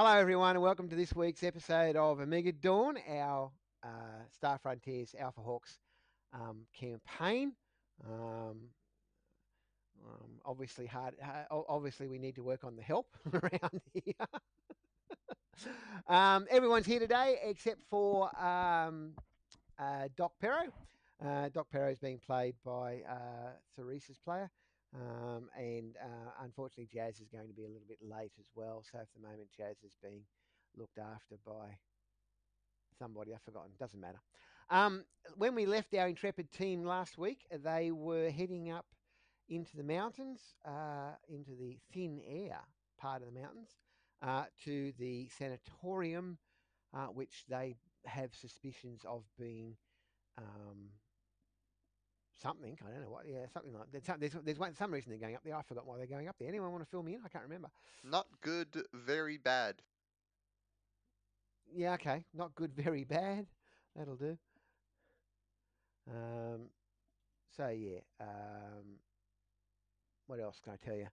Hello, everyone, and welcome to this week's episode of Omega Dawn, our uh, Star Frontiers Alpha Hawks um, campaign. Um, um, obviously, hard. Obviously, we need to work on the help around here. Um, everyone's here today except for um, uh, Doc Perro. Uh, Doc Perro is being played by uh, Theresa's player. Um, and uh, unfortunately, Jazz is going to be a little bit late as well. So at the moment, Jazz is being looked after by somebody I've forgotten. Doesn't matter. Um, when we left our intrepid team last week, they were heading up into the mountains, uh, into the thin air part of the mountains, uh, to the sanatorium, uh, which they have suspicions of being um, something. I don't know what. Yeah, something like there's there's, there's one, some reason they're going up there. I forgot why they're going up there. Anyone want to fill me in? I can't remember. Not good, very bad. Yeah, okay. Not good, very bad. That'll do. Um, so yeah. Um, what else can I tell you?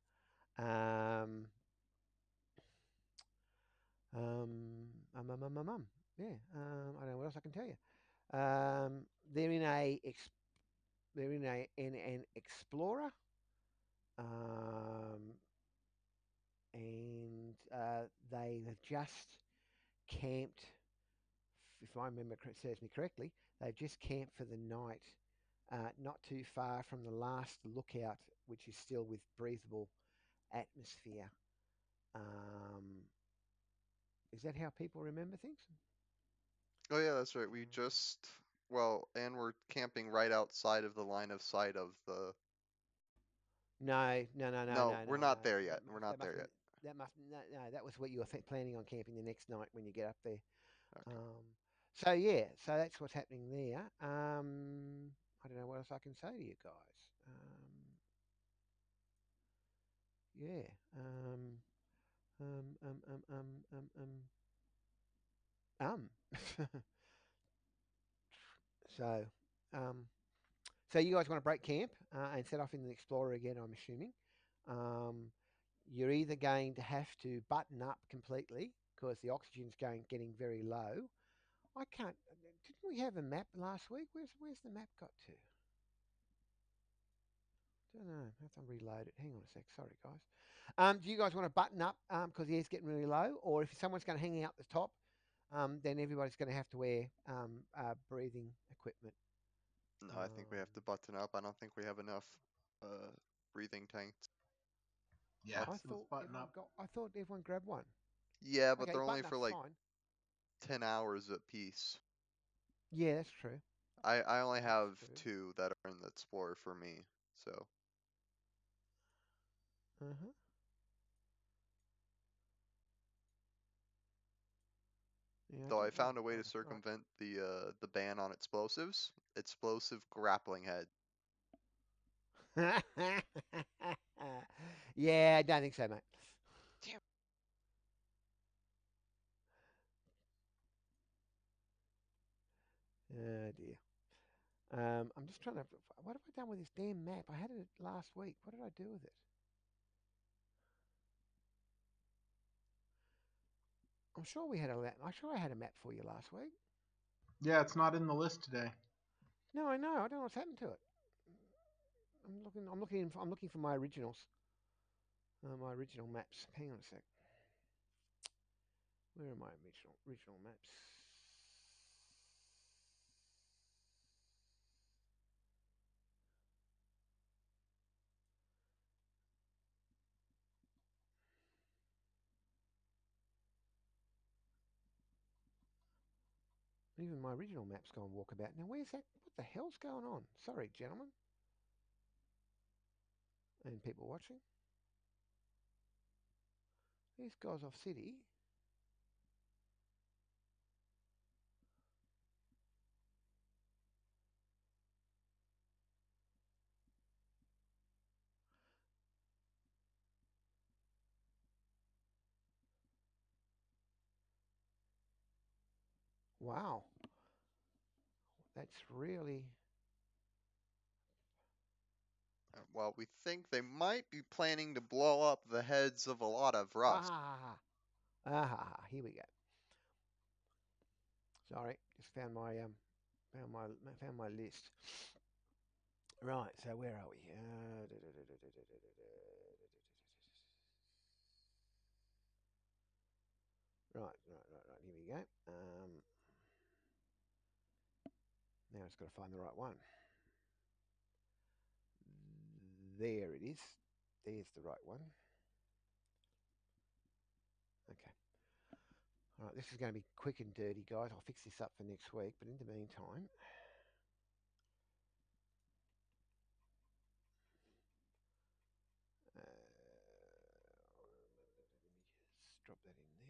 Um, um, um, um, um, um, um. yeah. Um, I don't know what else I can tell you. Um, they're in a ex- they're in a in an explorer, um, and uh, they have just camped. If I remember serves me correctly, they've just camped for the night, uh, not too far from the last lookout, which is still with breathable atmosphere. Um, is that how people remember things? Oh yeah, that's right. We mm. just well, and we're camping right outside of the line of sight of the. No, no, no, no. No, no we're no, not no. there yet. We're not there yet. That must no, no. That was what you were planning on camping the next night when you get up there. Okay. Um, so yeah, so that's what's happening there. Um, I don't know what else I can say to you guys. Um, yeah. Um, um, um, um, um, um, um. um. So, um, so you guys want to break camp uh, and set off in the Explorer again? I'm assuming. Um, you're either going to have to button up completely because the oxygen's going getting very low. I can't. Didn't we have a map last week? Where's where's the map got to? Don't know. I have to reload it. Hang on a sec. Sorry, guys. Um, do you guys want to button up because um, the air's getting really low, or if someone's going to hang out the top, um, then everybody's going to have to wear um, uh, breathing equipment. No, I think we have to button up. I don't think we have enough uh, breathing tanks. Yeah, I thought button up. Got, I thought everyone grabbed one. Yeah, but okay, they're only for like fine. ten hours a piece. Yeah, that's true. I I only have two that are in the Explorer for me, so. Uh huh. Yeah, Though I found a way to circumvent the uh, the ban on explosives. Explosive grappling head. yeah, I don't think so, mate. Damn. Oh dear. Um, I'm just trying to. What have I done with this damn map? I had it last week. What did I do with it? I'm sure we had a map. I'm sure I had a map for you last week. Yeah, it's not in the list today. No, I know. I don't know what's happened to it. I'm looking. I'm looking. I'm looking for my originals. Uh, my original maps. Hang on a sec. Where are my original original maps? Even my original map's gone walkabout. Now, where's that? What the hell's going on? Sorry, gentlemen. And people watching. There's off City. Wow that's really. Well, we think they might be planning to blow up the heads of a lot of Rusk. Ah, ah, here we go. Sorry, just found my um, found my found my list. Right, so where are we? Uh, Right, right, right, right. Here we go. Uh, now it's got to find the right one. There it is. There's the right one. Okay. All right, this is going to be quick and dirty, guys. I'll fix this up for next week. But in the meantime, uh, drop that in there.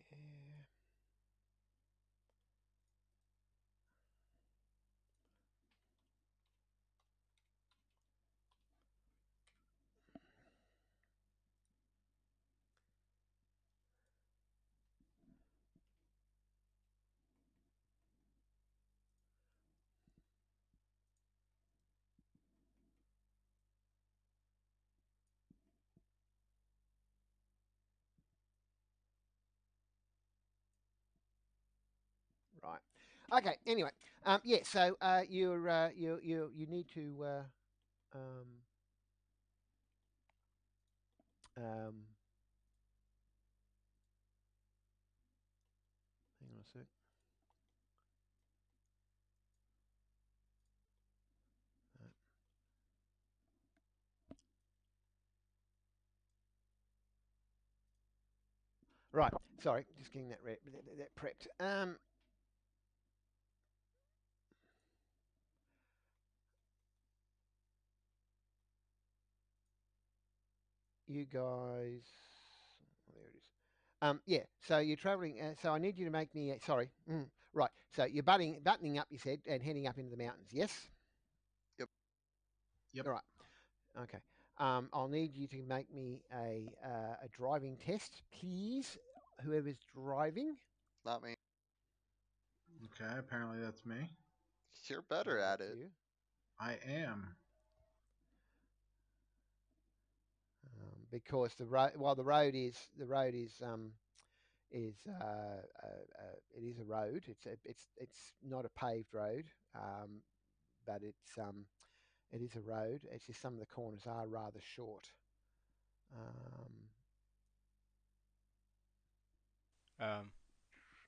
Right. Okay. Anyway, um, yeah. So uh, you're uh, you you you need to uh, um, um, hang on a sec. Right. Sorry, just getting that, that- that prepped. Um, you guys, oh, there it is. Um, yeah. So you're traveling. Uh, so I need you to make me. Uh, sorry. Mm, right. So you're butting, buttoning up. You said and heading up into the mountains. Yes. Yep. Yep. All right. Okay. Um, I'll need you to make me a uh, a driving test, please. Whoever's driving. Not me. Okay, apparently that's me. You're better at it. you. I am. Because the road while the road is the road is um, is uh, uh, uh, it is a road. It's a, it's it's not a paved road, um, but it's um, it is a road. It's just some of the corners are rather short. Um, Um,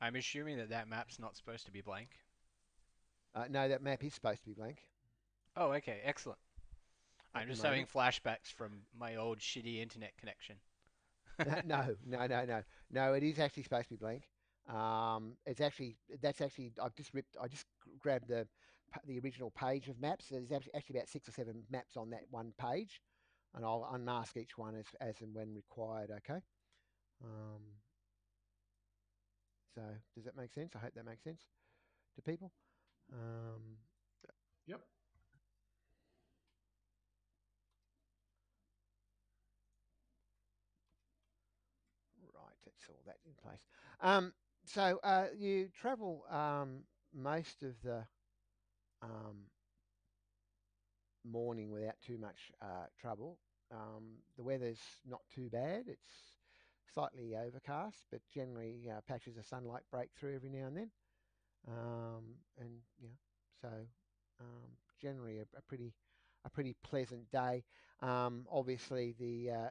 I'm assuming that that map's not supposed to be blank. uh, no, that map is supposed to be blank. Oh, okay, excellent. At I'm just having flashbacks from my old shitty internet connection. no, no, no, no, no. It is actually supposed to be blank. Um, it's actually that's actually I've just ripped. I just grabbed the the original page of maps. There's actually actually about six or seven maps on that one page, and I'll unmask each one as as and when required. Okay. Um, so does that make sense? I hope that makes sense to people. Um, Yep. Right, all that in place. Um, so uh, you travel um, most of the um, morning without too much uh, trouble. Um, the weather's not too bad. It's slightly overcast, but generally uh, patches of sunlight break through every now and then. Um, and know, so um, generally a, a pretty a pretty pleasant day. Obviously, the uh,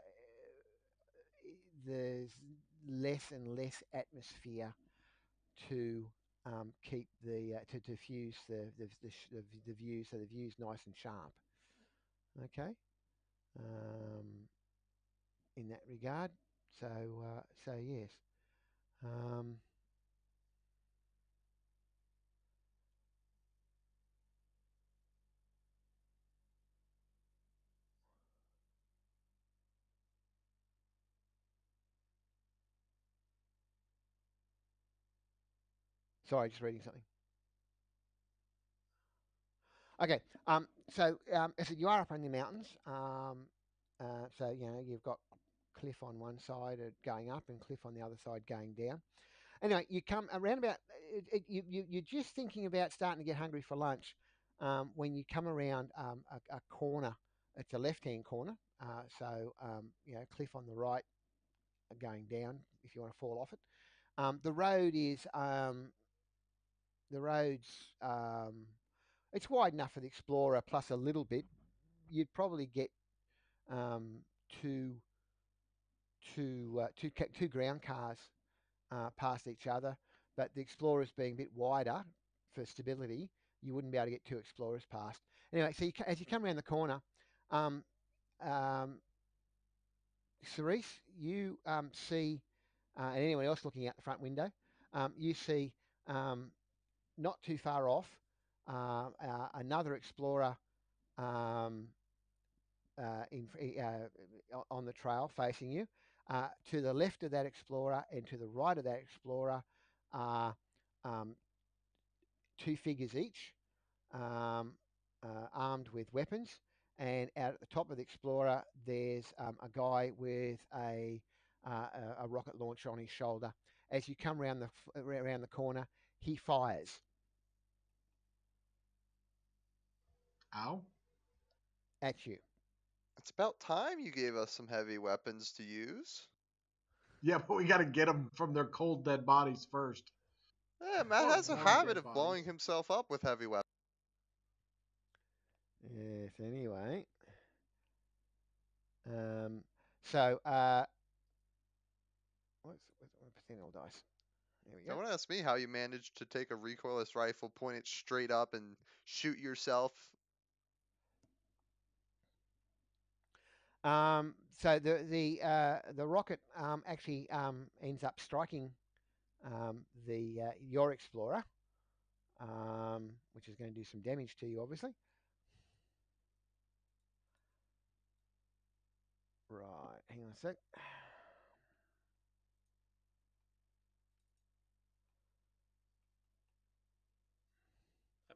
there's less and less atmosphere to um, keep the uh, to diffuse the the, the, the view so the view's nice and sharp. Okay, um, in that regard. So uh, so yes. Um, Sorry, just reading something. Okay, um, so um, said you are up in the mountains. Um, uh, so you know you've got cliff on one side uh, going up and cliff on the other side going down. Anyway, you come around about it, it, you, you you're just thinking about starting to get hungry for lunch um, when you come around um, a, a corner. It's a left-hand corner, uh, so um, you know cliff on the right, uh, going down if you want to fall off it. Um, the road is um, the road's um, it's wide enough for the Explorer plus a little bit. You'd probably get um, two two uh, two two ground cars uh, past each other, but the Explorers being a bit wider for stability, you wouldn't be able to get two Explorers past. Anyway, so you, as you come around the corner, um, um, Cerise, you um, see, uh, and anyone else looking out the front window, um, you see um, not too far off uh, uh, another Explorer um, uh, in, uh, on the trail facing you. Uh, to the left of that Explorer and to the right of that Explorer are um, two figures each, um, armed with weapons. And out at the top of the Explorer, there's um, a guy with a, a, a rocket launcher on his shoulder. As you come around the around the corner, he fires. Ow. at you. It's about time you gave us some heavy weapons to use. Yeah, but we got to get them from their cold dead bodies first. Yeah, Matt Or has a habit of bodies. blowing himself up with heavy weapons. Yes, anyway. Um, so, uh, what's, what's, what's percentile dice? There we go. Someone asked me how you managed to take a recoilless rifle, point it straight up, and shoot yourself. Um, so the the uh, the rocket um, actually um, ends up striking um, the uh, your explorer, um, which is going to do some damage to you, obviously. Right, hang on a sec.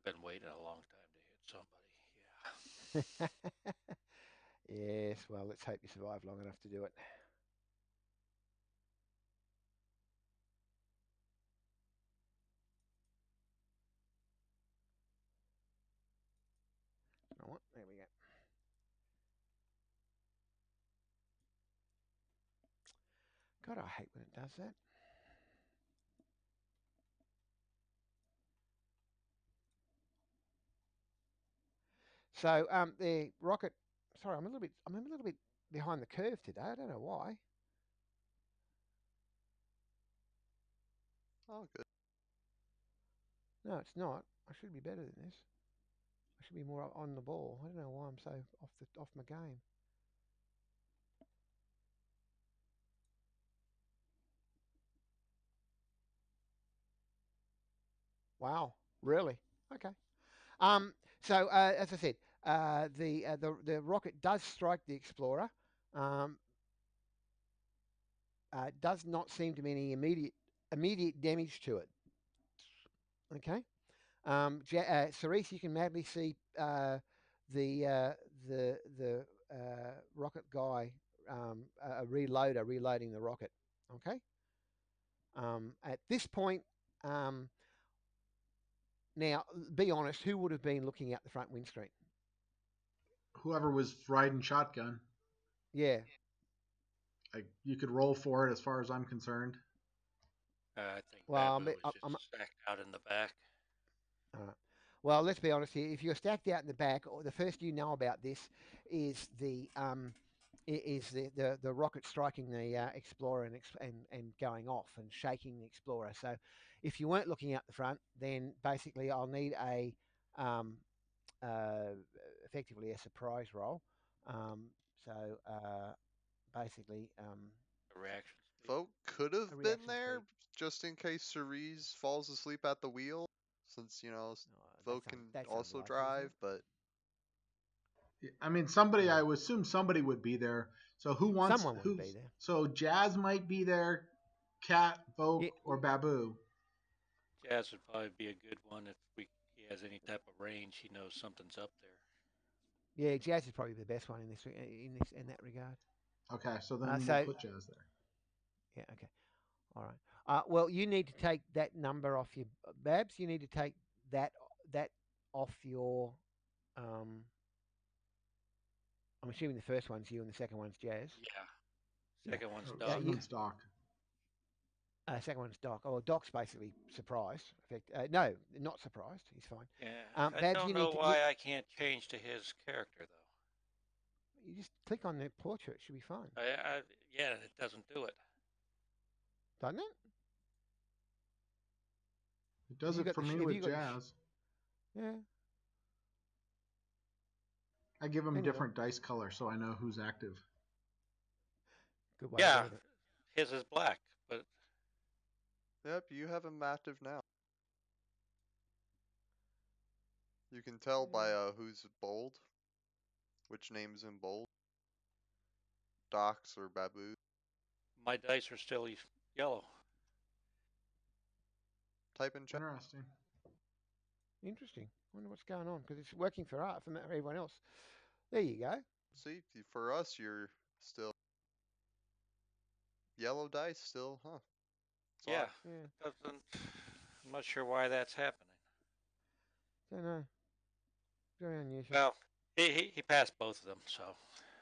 I've been waiting a long time to hit somebody. Yeah. yes, well, let's hope you survive long enough to do it. You know what? There we go. God, I hate when it does that. So um, the rocket. Sorry, I'm a little bit. I'm a little bit behind the curve today. I don't know why. Oh, good. No, it's not. I should be better than this. I should be more on the ball. I don't know why I'm so off the off my game. Wow, really? Okay. Um, so uh, as I said, uh, the uh, the the rocket does strike the Explorer. Um, uh, does not seem to be any immediate immediate damage to it. Okay. Um, uh, Cerise, you can madly see uh, the the the rocket guy, um, a reloader reloading the rocket. Okay. Um, at this point, um, now be honest, who would have been looking out the front windscreen? Whoever was riding shotgun, Yeah. like you could roll for it as far as I'm concerned. Uh, I think Well, I'm Babu a- was I'm- stacked out in the back. Well, let's be honest here. If you're stacked out in the back, or the first you know about this is the um, is the, the, the rocket striking the uh, Explorer and, and and going off and shaking the Explorer. So, if you weren't looking out the front, then basically I'll need a um, uh, effectively a surprise roll. Um, so uh, basically, um, The reaction. Vote could have been there speed. just in case Cerise falls asleep at the wheel, since you know s- no, Vote un- can also unlikely, drive. But I mean, somebody. Yeah. I would assume somebody would be there. So who wants? Someone would be there. So Jazz might be there. Cat, Vogue, Yeah. or Babu. Jazz would probably be a good one if we he has any type of range. He knows something's up there. Yeah, Jazz is probably the best one in this in this in that regard. Okay, so then Uh, we'll so- put Jazz there. Yeah, okay. All right. Uh, well, you need to take that number off your Babs. You need to take that that off your. Um, I'm assuming the first one's you and the second one's Jazz. Yeah. Second one's Oh, done. yeah, you- Second stock. Uh, second one's Doc. Oh, Doc's basically surprised. Uh, no, not surprised. He's fine. Yeah. Um, I don't you know need to- why I can't change to his character though. You just click on the portrait. It should be fine, I, I yeah, it doesn't do it. doesn't it? It does you it for the sh- me with you got the sh- Jazz. Yeah. I give him There you go. different dice color so I know who's active. Good way. Yeah. To do it. His is black, but Yep, you have him active now. You can tell by uh, who's bold, which name's in bold. Docs or Babu's. my dice are still yellow. Type in chat. Interesting. Interesting. Wonder what's going on because it's working for us for everyone else. There you go. See, for us, you're still yellow dice. Still, huh? It's Yeah. odd. Yeah. Doesn't. I'm not sure why that's happening. Don't know. Very unusual. Well, he, he he passed both of them, so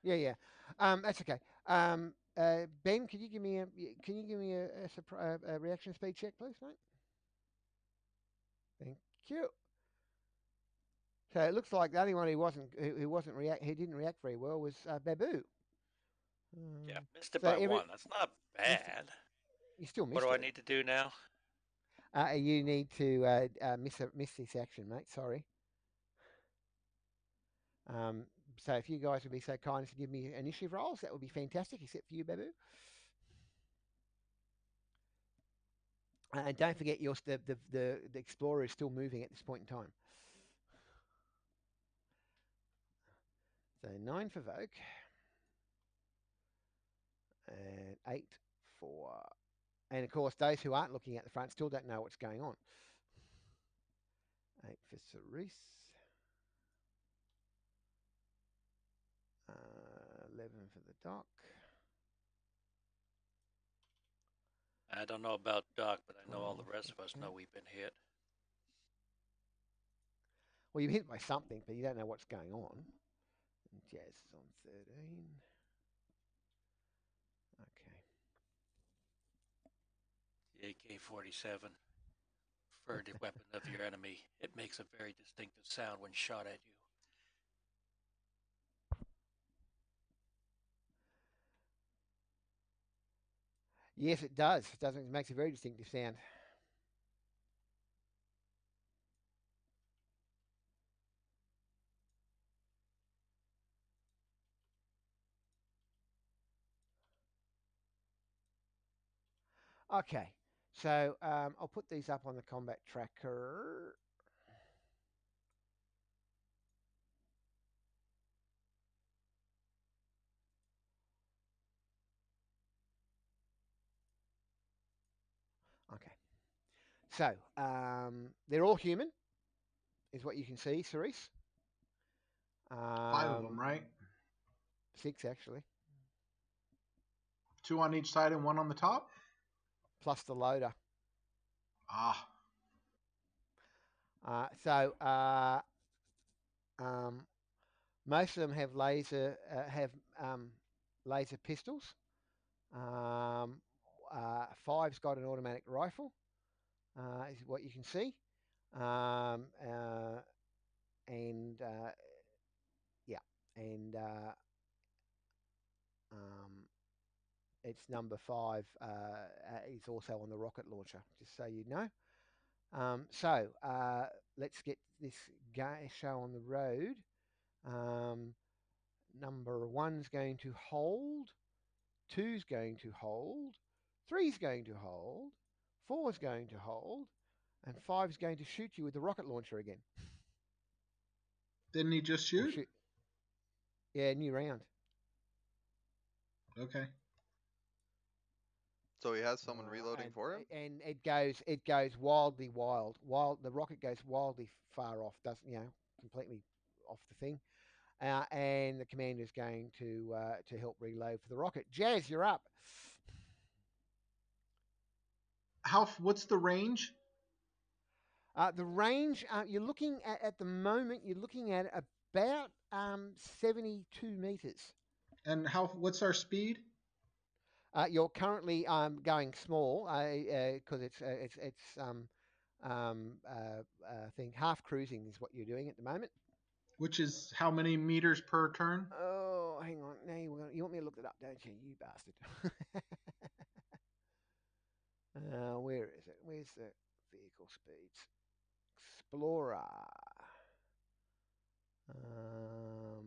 Yeah, yeah. Um, that's okay. Um, uh, Ben, can you give me a y- can you give me a, a, surpri- a, a reaction speed check, please, mate? Thank you. So it looks like the only one who wasn't who, who wasn't react who didn't react very well was uh, Babu. yeah, Um, missed it so by every- one. That's not bad. You still missed What do I need to do now? Uh, you need to uh, uh, miss a, miss this action, mate. Sorry. Um, so if you guys would be so kind as to give me initiative rolls, that would be fantastic. Except for you, Babu. Uh, and don't forget, your the, the the the explorer is still moving at this point in time. So nine for Vogue, and eight for and of course, those who aren't looking at the front still don't know what's going on. Eight for Cerise. Uh, 11 for the dock. I don't know about Doc, but I know all the rest of us know we've been hit. Well, you're hit by something, but you don't know what's going on. Jazz is on 13. The AK-47, preferred weapon of your enemy. It makes a very distinctive sound when shot at you. Yes, it does. It doesn't. It makes a very distinctive sound. Okay, so um, I'll put these up on the combat tracker. Okay. So um, they're all human, is what you can see, Cerise. Um, Five of them, right? Six actually, Two on each side and one on the top. Plus the loader. Ah, Uh, so uh, um, most of them have laser uh, have um, laser pistols. Um, uh, five's got an automatic rifle, uh, is what you can see, um, uh, and uh, yeah, and uh, um, it's number five uh, uh, is also on the rocket launcher, just so you know. Um, so uh, let's get this guy show on the road. Um, number one's going to hold, two's going to hold, three's going to hold, four's going to hold, and five's going to shoot you with the rocket launcher again. didn't he just Or shoot? Yeah, new round. Okay. So he has someone Uh, reloading and, for him. and it goes it goes wildly wild. Wild the rocket goes wildly far off. Doesn't you know completely off the thing. Uh, and the commander is going to uh, to help reload for the rocket. Jazz, you're up. How? What's the range? Uh, the range uh, you're looking at at the moment. You're looking at about um, 72 meters. And how? What's our speed? Uh, you're currently um, going small because it's uh, it's it's um, um, uh, uh, thing half cruising is what you're doing at the moment. Which is how many meters per turn? Oh, hang on. Now you, want- you want me to look it up, don't you? You bastard. uh, where is it? Where's the vehicle speeds? Explorer. Um,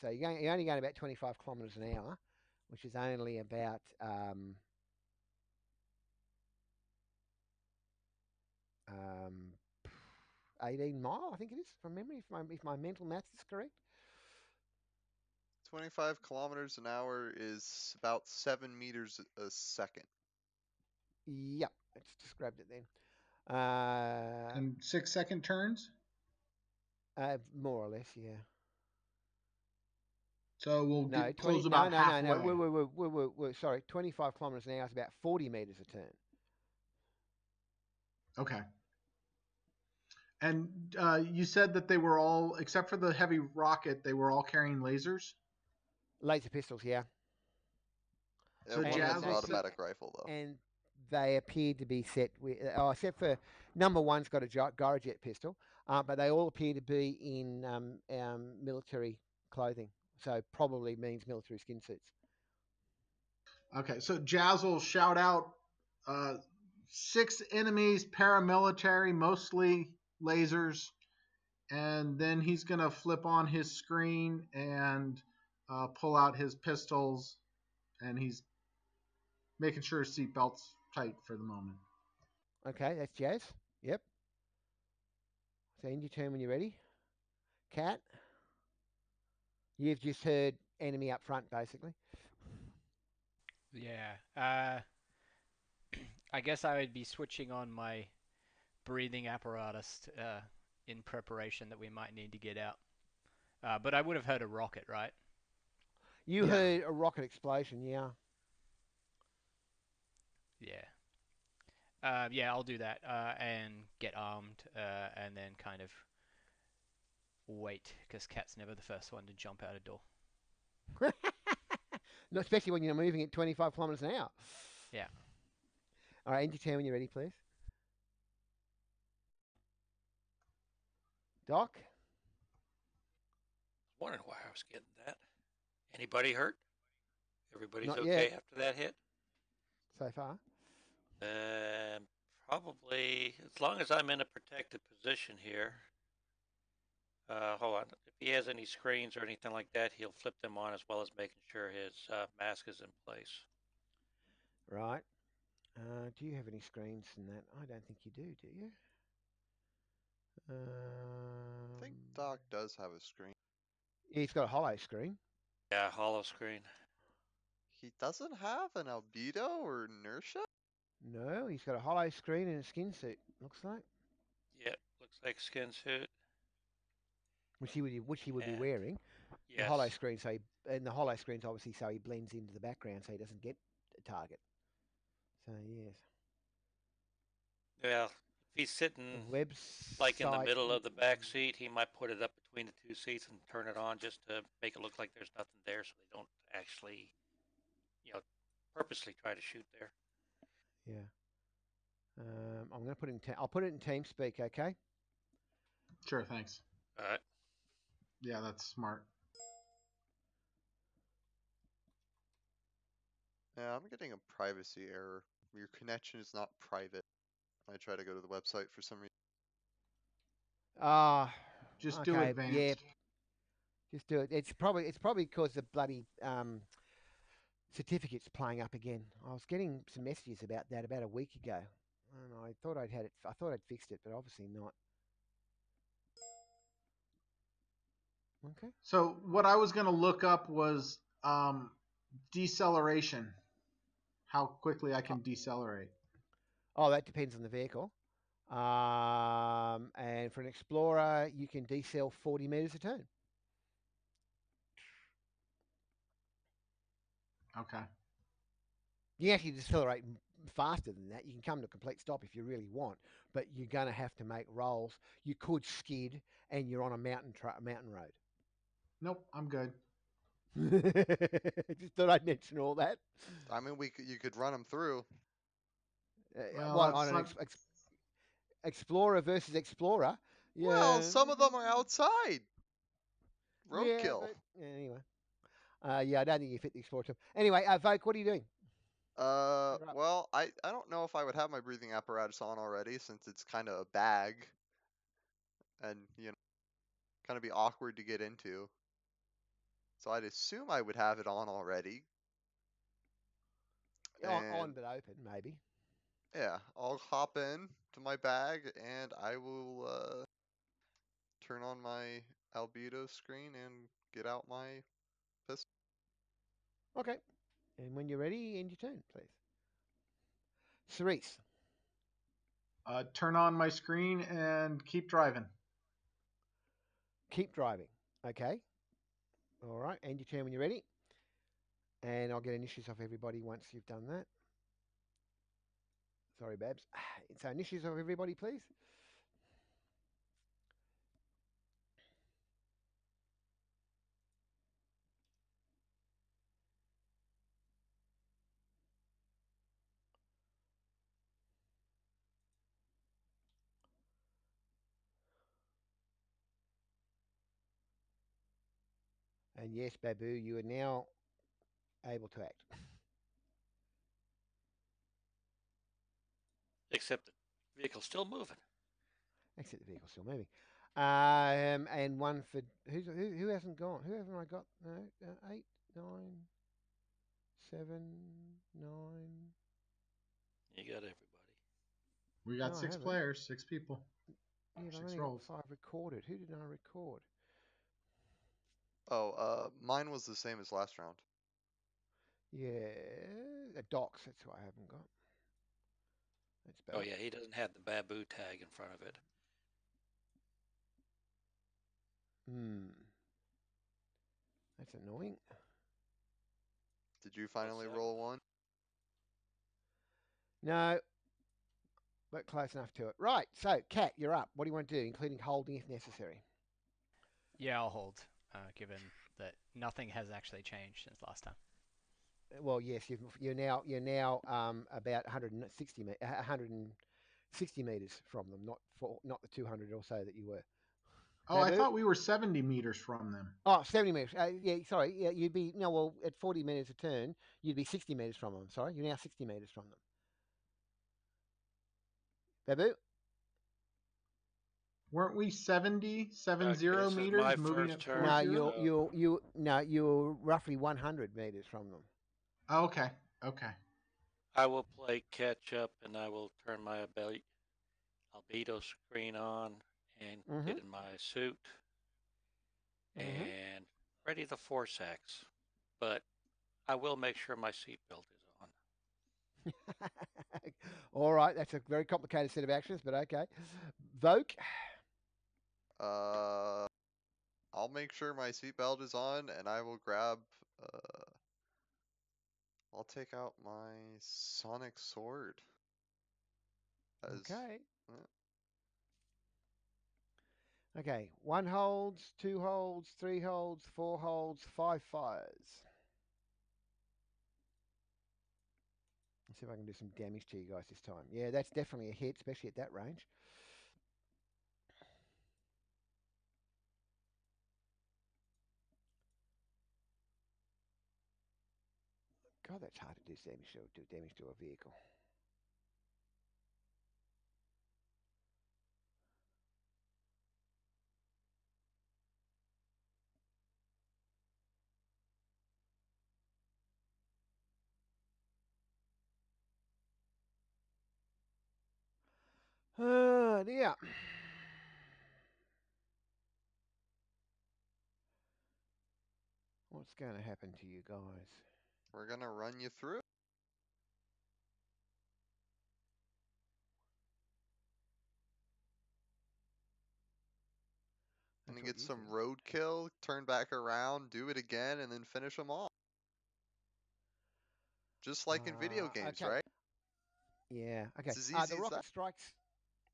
so you're, going, you're only going about 25 kilometres an hour, which is only about um, um, 18 mile, I think it is, from memory, if my, if my mental maths is correct. 25 kilometers an hour is about 7 meters a a second. Yep, it's described it then. Uh, And six second turns? uh, more or less, yeah. So we'll No, get 20, close no, about no, halfway. no, no. We're, we're, we're, we're, we're, sorry, 25 kilometres an hour is about 40 metres a turn. Okay. And uh, you said that they were all, except for the heavy rocket, they were all carrying lasers. Laser pistols, yeah. Yeah, So one has Jazz an is- automatic rifle though. And they appeared to be set with, oh, except for number one's got a Gy- Gyrojet pistol, uh, but they all appear to be in um, um, military clothing. So probably means military skin suits. Okay, so Jazz will shout out uh, six enemies, paramilitary, mostly lasers, and then he's gonna flip on his screen and uh, pull out his pistols, and he's making sure his seatbelt's tight for the moment. Okay, that's Jazz. Yep. So end your turn when you're ready. Cat. You've just heard enemy up front, basically. Yeah. Uh, I guess I would be switching on my breathing apparatus t- uh, in preparation that we might need to get out. Uh, but I would have heard a rocket, right? You Yeah. heard a rocket explosion, yeah. Yeah. Uh, yeah, I'll do that uh, and get armed uh, and then kind of wait because Cat's never the first one to jump out a door. No, especially when you're moving at 25 kilometres an hour. Yeah. All right, end your turn when you're ready, please. Doc? Wondering why I was getting that. Anybody hurt? Everybody's Not okay yet. after that hit? So far. Um, probably as long as I'm in a protected position here. Uh, hold on. If he has any screens or anything like that, he'll flip them on as well as making sure his uh, mask is in place. Right. Uh, do you have any screens in that? I don't think you do, do you? Um, I think Doc does have a screen. He's got a holo screen. Yeah, holo screen. He doesn't have an albedo or inertia? No, he's got a holo screen and a skin suit. Looks like, Yep, looks like skin suit. Which he would which he would be And- wearing. The Yes. holo screen, so he, and the holo screen's obviously so he blends into the background, so he doesn't get a target. So yes, Well, if he's sitting webs Mm. like in the middle of the back seat, he might put it up between the two seats and turn it on just to make it look like there's nothing there, so they don't actually, you know, purposely try to shoot there. Yeah. Um, I'm going to put it in. Te- I'll put it in TeamSpeak. Okay. Sure, thanks. All right. Yeah, that's smart. Yeah, I'm getting a privacy error. Your connection is not private. I try to go to the website for some reason. Ah. Just do Okay, advanced. yeah. Just do it. It's probably it's probably because the bloody um, certificate's playing up again. I was getting some messages about that about a week ago, and I thought I'd had it. I thought I'd fixed it, but obviously not. Okay. So what I was going to look up was um, deceleration. How quickly I can decelerate. Oh, that depends on the vehicle. Um, and for an Explorer, you can decel 40 meters a turn. Okay. You can actually decelerate faster than that. You can come to a complete stop if you really want, but you're going to have to make rolls. You could skid, and you're on a mountain tra- mountain road. Nope, I'm good. Just thought I'd mention all that. I mean, we could, you could run them through. Uh, Well, what, on an not- ex- ex- explorer versus explorer. Yeah. Well, some of them are outside. Roadkill. yeah, anyway. Uh, yeah, I don't think you fit the explorer term. Anyway, uh, Voke, what are you doing? Uh, well, I I don't know if I would have my breathing apparatus on already since it's kind of a bag, and you know, kind of be awkward to get into. So I'd assume I would have it on already. On, on but open, maybe. Yeah, I'll hop in to my bag and I will uh, turn on my albedo screen and get out my pistol. Okay. And when you're ready, end your turn, please. Cerise, Uh, turn on my screen and keep driving. keep driving. Okay. All right. End your turn when you're ready. And I'll get initiatives off everybody once you've done that. Sorry, Babs. So initiatives off everybody, please. And yes, Babu, you are now able to act. Except the vehicle's still moving. Except the vehicle's still moving. Um, and one for who's who? Who hasn't gone? Who haven't I got? No, uh, eight, nine, seven, nine. You got everybody. We got No, six players, six people. Yeah, but I've Six only got rolls. five recorded. Who did I record? Oh, uh, mine was the same as last round. Yeah, uh, docs. That's what I haven't got. That's Oh yeah, he doesn't have the babu tag in front of it. Hmm. That's annoying. Did you finally that? roll one? No, but close enough to it. Right. So, Kat, you're up. What do you want to do, including holding if necessary? Yeah, I'll hold, uh, given that nothing has actually changed since last time. Well, yes, you've, you're now you're now um, about 160 me- uh, 160 meters from them, not for, not the 200 or so that you were. Oh, I thought we were 70 meters from them. Oh, 70 meters. Uh, yeah, sorry. Yeah, you'd be no. Well, at 40 meters a turn, you'd be 60 meters from them. Sorry, you're now 60 meters from them. Babu. Weren't we 70, 70 Okay, this is meters my moving first at turn. No, you you you no, you're roughly 100 meters from them. Oh, okay, okay. I will play catch up and I will turn my abil- albedo screen on and Mhm. get in my suit Mhm. and ready the force axe. But I will make sure my seatbelt is on. All right, that's a very complicated set of actions, but okay. Voke. Uh, I'll make sure my seatbelt is on, and I will grab. Uh, I'll take out my sonic sword. As, Okay. yeah. Okay, one holds, two holds, three holds, four holds, five fires. Let's see if I can do some damage to you guys this time. Yeah, that's definitely a hit, especially at that range. God, that's hard to do damage to, do damage to a vehicle. Oh dear. What's going to happen to you guys? We're gonna run you through. That's Gonna get some roadkill, turn back around, do it again, and then finish them off. Just like in video Ah, games, okay. right? Yeah. Okay. Uh, the rocket that. strikes.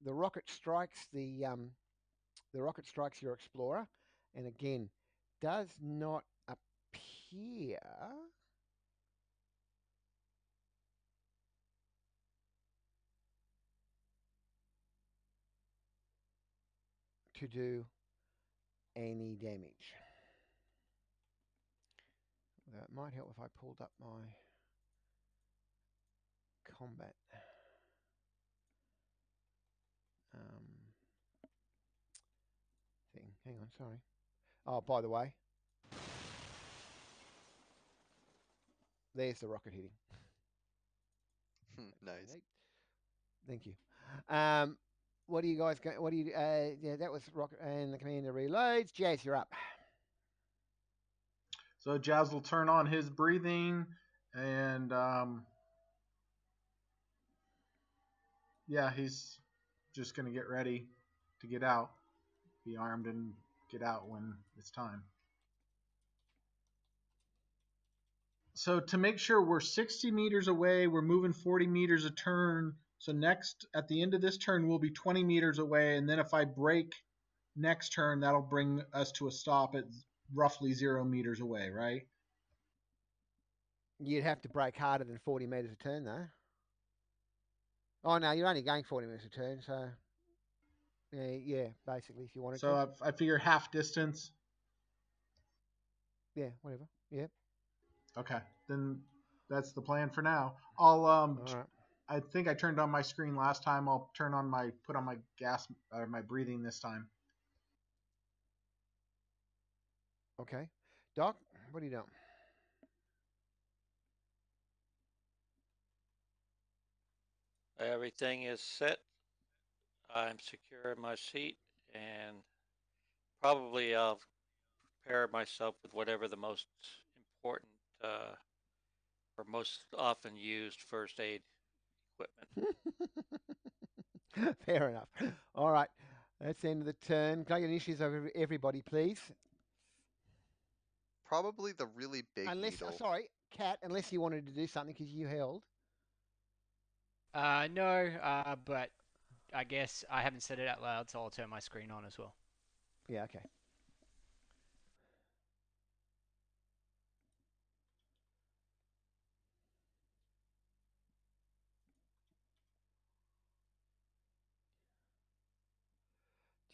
The rocket strikes the um, the rocket strikes your explorer, and again, does not here. To do any damage. That might help if I pulled up my combat. Um, thing. Hang on, sorry. Oh, by the way, there's the rocket hitting. nice. Thank you. Um, what do you guys go? What do you? Uh, yeah, that was rocket and the commander reloads. Jazz, you're up. So Jazz will turn on his breathing and um, yeah, he's just gonna get ready to get out, be armed and get out when it's time. So to make sure we're 60 meters away, we're moving 40 meters a turn. So next, at the end of this turn, we'll be 20 meters away, and then if I break next turn, that'll bring us to a stop at roughly zero meters away, right? You'd have to break harder than 40 meters a turn, though. Oh no, you're only going 40 meters a turn, so yeah, yeah, basically, if you wanted So to, So I, I figure half distance. yeah, whatever, yeah. Okay, then that's the plan for now. I'll um, All right. I think I turned on my screen last time. I'll turn on my put on my gas or my breathing this time. Okay, Doc, what are you doing? Everything is set. I'm secure in my seat, and probably I'll prepare myself with whatever the most important uh, or most often used first aid equipment. Fair enough. All right, that's the end of the turn. Can I get issues over everybody, please? Probably the really big unless, uh, sorry, Cat, unless you wanted to do something because you held. Uh, no, uh, but I guess I haven't said it out loud, so I'll turn my screen on as well. Yeah, okay.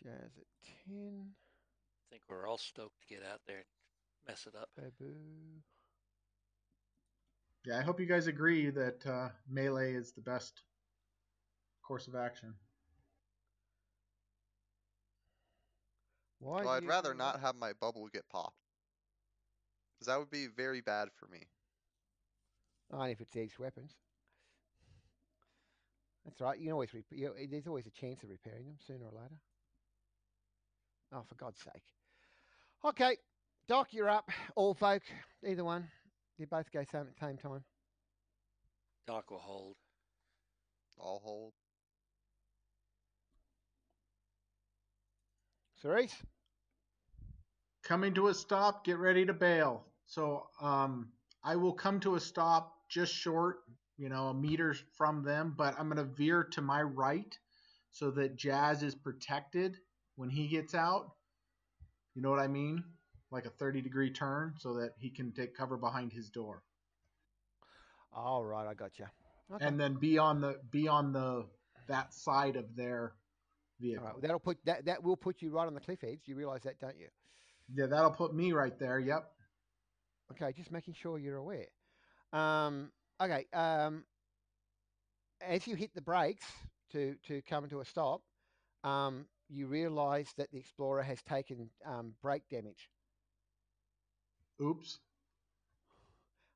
Jazz at 10. I think we're all stoked to get out there and mess it up. Babu. Yeah, I hope you guys agree that uh, melee is the best course of action. Why Well, I'd rather do not have my bubble get popped. Because that would be very bad for me. Only if it takes weapons. That's right. You can always rep- you, there's always a chance of repairing them sooner or later. Oh, for God's sake. Okay, Doc, you're up. All folk, either one. You both go same at the same time. Doc will hold. I'll hold. Cerise? Coming to a stop, get ready to bail. So um, I will come to a stop just short, you know, a meter from them, but I'm going to veer to my right so that Jazz is protected when he gets out. You know what I mean? Like a 30 degree turn so that he can take cover behind his door. All right, I got you. Okay. And then be on the be on the that side of their All vehicle. right, that'll put that that will put you right on the cliff edge. You realise that, don't you? Yeah, that'll put me right there. Yep. Okay, just making sure you're aware. Um, okay. Um, as you hit the brakes to to come to a stop, um, you realise that the explorer has taken um, brake damage. Oops.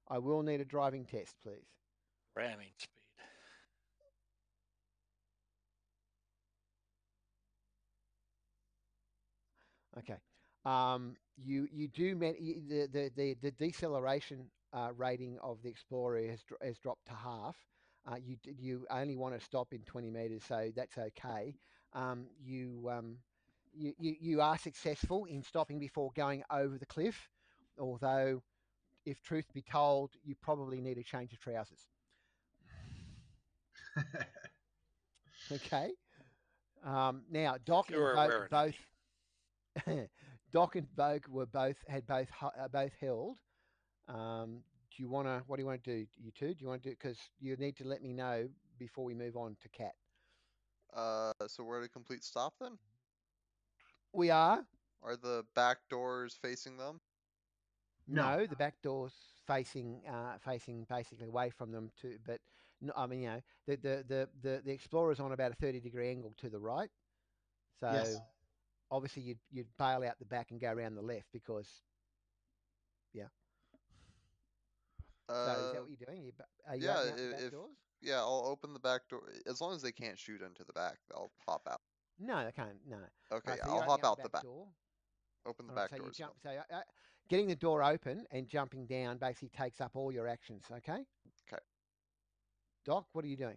I will need a driving test, please. Ramming speed. Okay. Um, you you do man- the, the the the deceleration uh, rating of the Explorer has has dropped to half. Uh, you you only want to stop in 20 meters, so that's okay. Um, you um, you, you you are successful in stopping before going over the cliff, although, if truth be told, you probably need a change of trousers. Okay. Um, now, Doc and Vogue both Doc and Vogue were both had both uh, both held. Um, do you want to? What do you want to do? You two? Do you want to do? Because you need to let me know before we move on to cat. Uh, so we're at a complete stop then. We are. Are the back doors facing them? No. No, the back door's facing uh, facing basically away from them too. But no, I mean, you know, the the the the, the explorer's on about a thirty degree angle to the right. So Yes. obviously you'd you'd bail out the back and go around the left because. Yeah. So is Uh, that what you're doing? You, ba- are you yeah, opening the back if- doors? Yeah, I'll open the back door as long as they can't shoot into the back. They'll pop out. No, they can't. No. Okay, Right, so I'll hop out the back. door. Open the All right, back so you doors. jump. So uh, uh, getting the door open and jumping down basically takes up all your actions. Okay. Okay. Doc, what are you doing?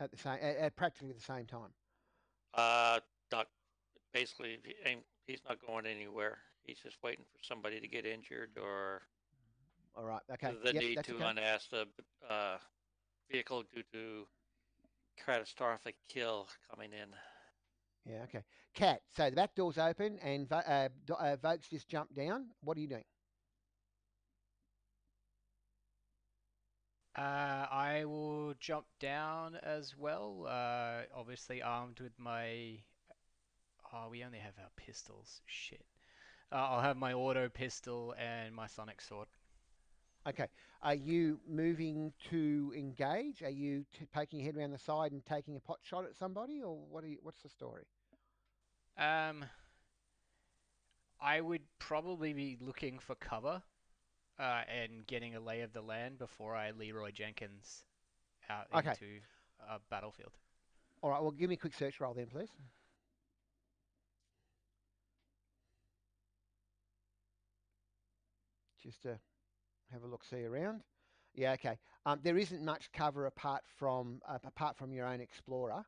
At the same, at, at practically the same time. Uh, Doc, basically, he he's not going anywhere. He's just waiting for somebody to get injured or All right. Okay. the yep, need to okay. unask the uh, vehicle due to catastrophic kill coming in. Yeah. Okay. Cat. So the back door's open and Vo- uh, Do- uh, Vokes just jumped down. What are you doing? Uh, I will jump down as well. Uh, obviously armed with my. Oh, we only have our pistols. Shit. Uh, I'll have my auto pistol and my sonic sword. Okay. Are you moving to engage? Are you t- poking your head around the side and taking a pot shot at somebody, or what? Are you, what's the story? Um, I would probably be looking for cover, uh, and getting a lay of the land before I Leeroy Jenkins out Okay. into a battlefield. All right. Well, give me a quick search roll then, please. Just to have a look, see around. Yeah. Okay. Um, there isn't much cover apart from uh, apart from your own explorer.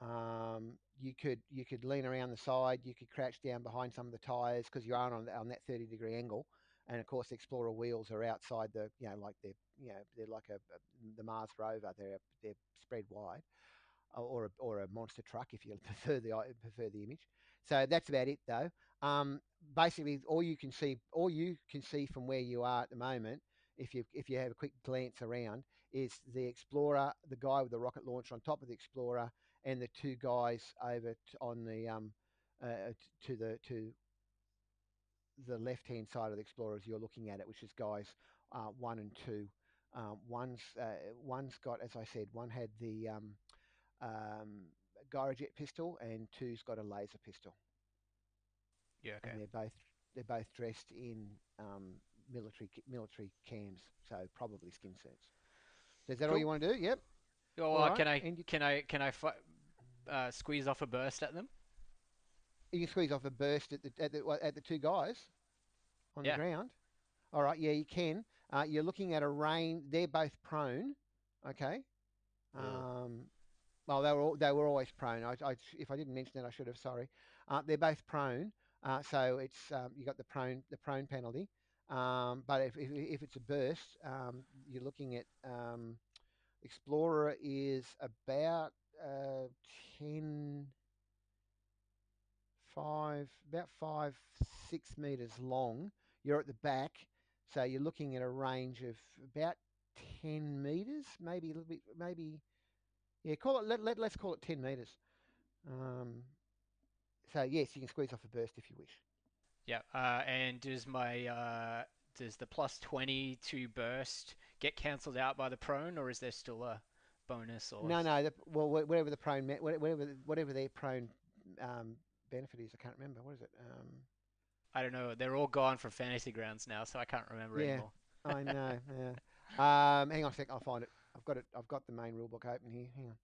Um, you could you could lean around the side. You could crouch down behind some of the tires because you are on on that thirty degree angle. And of course, the Explorer wheels are outside the you know like they're you know they're like a, a the Mars rover. They're they're spread wide or- or a, or a monster truck if you prefer the prefer the image. So that's about it though. Um, basically, all you can see, all you can see from where you are at the moment, if you if you have a quick glance around, is the Explorer, the guy with the rocket launcher on top of the Explorer, and the two guys over t- on the um uh, to the to the left hand side of the Explorer as you're looking at it, which is guys uh, one and two. Um, one's uh, one's got, as I said, one had the um, um, Gyrojet pistol, and two's got a laser pistol, Yeah. Okay. and they're both they're both dressed in um, military military cams, so probably skin suits. So is that all you want to do? Yep. Oh, uh, right, can I you- can I can I uh, squeeze off a burst at them? You can squeeze off a burst at the at the, at the two guys on Yeah. the ground. All right, yeah, you can. Uh, you're looking at a range. They're both prone. Okay. Yeah. Um, well, they were all, they were always prone. I, I, if I didn't mention that, I should have. Sorry. Uh, they're both prone. Uh, so it's um, you got the prone the prone penalty. Um, but if, if if it's a burst, um, you're looking at um, Explorer is about uh, ten five, about five, six meters long. You're at the back, so you're looking at a range of about ten meters, maybe a little bit, maybe, yeah, call it. Let, let let's call it ten meters. Um, so yes, you can squeeze off a burst if you wish. Yeah. Uh, and does my uh, does the plus twenty to burst get cancelled out by the prone, or is there still a bonus? Or No, no, the, well, whatever the prone, whatever whatever their prone um, benefit is, I can't remember. What is it? Um, I don't know. They're all gone from fantasy grounds now, so I can't remember Yeah. anymore. I know. Yeah. Um, hang on a sec. I'll find it. I've got it. I've got the main rulebook open here. Hang on.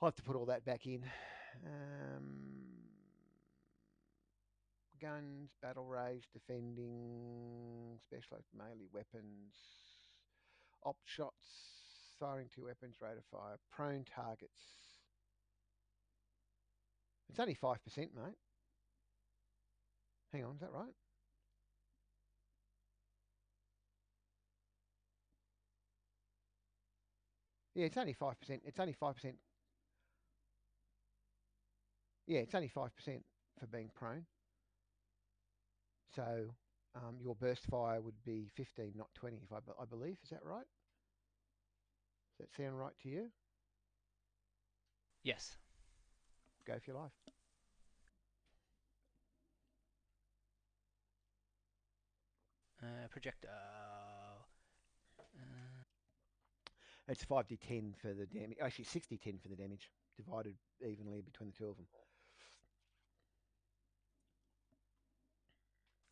I'll have to put all that back in. Um, guns, battle rage, defending, specialized melee weapons, op shots, firing two weapons, rate of fire, prone targets. It's only five percent, mate. Hang on, is that right? Yeah, it's only five percent. It's only five percent. Yeah, it's only five percent for being prone. So, um, your burst fire would be 15, not 20, if I, I believe. Is that right? Does that sound right to you? Yes. Go for your life. Uh, projectile. Uh, It's 5d10 for the damage. Actually, 60-10 for the damage, divided evenly between the two of them.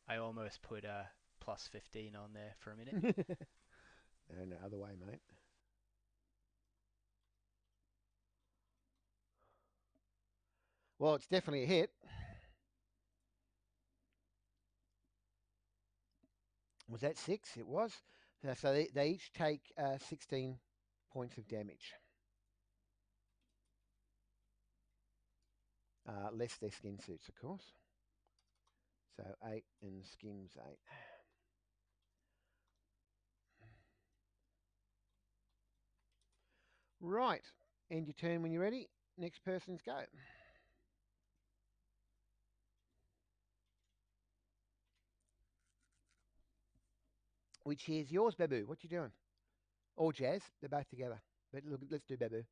I almost put a plus 15 on there for a minute. no, no, other way, mate. Well, it's definitely a hit. Was that six? It was. Uh, So they, they each take uh, 16 points of damage. Uh, less their skin suits, of course. So 8 and skins 8. Right. End your turn when you're ready. Next person's go. Which is yours, Babu. What you doing? Or Jazz. They're both together. But look, let's do Babu.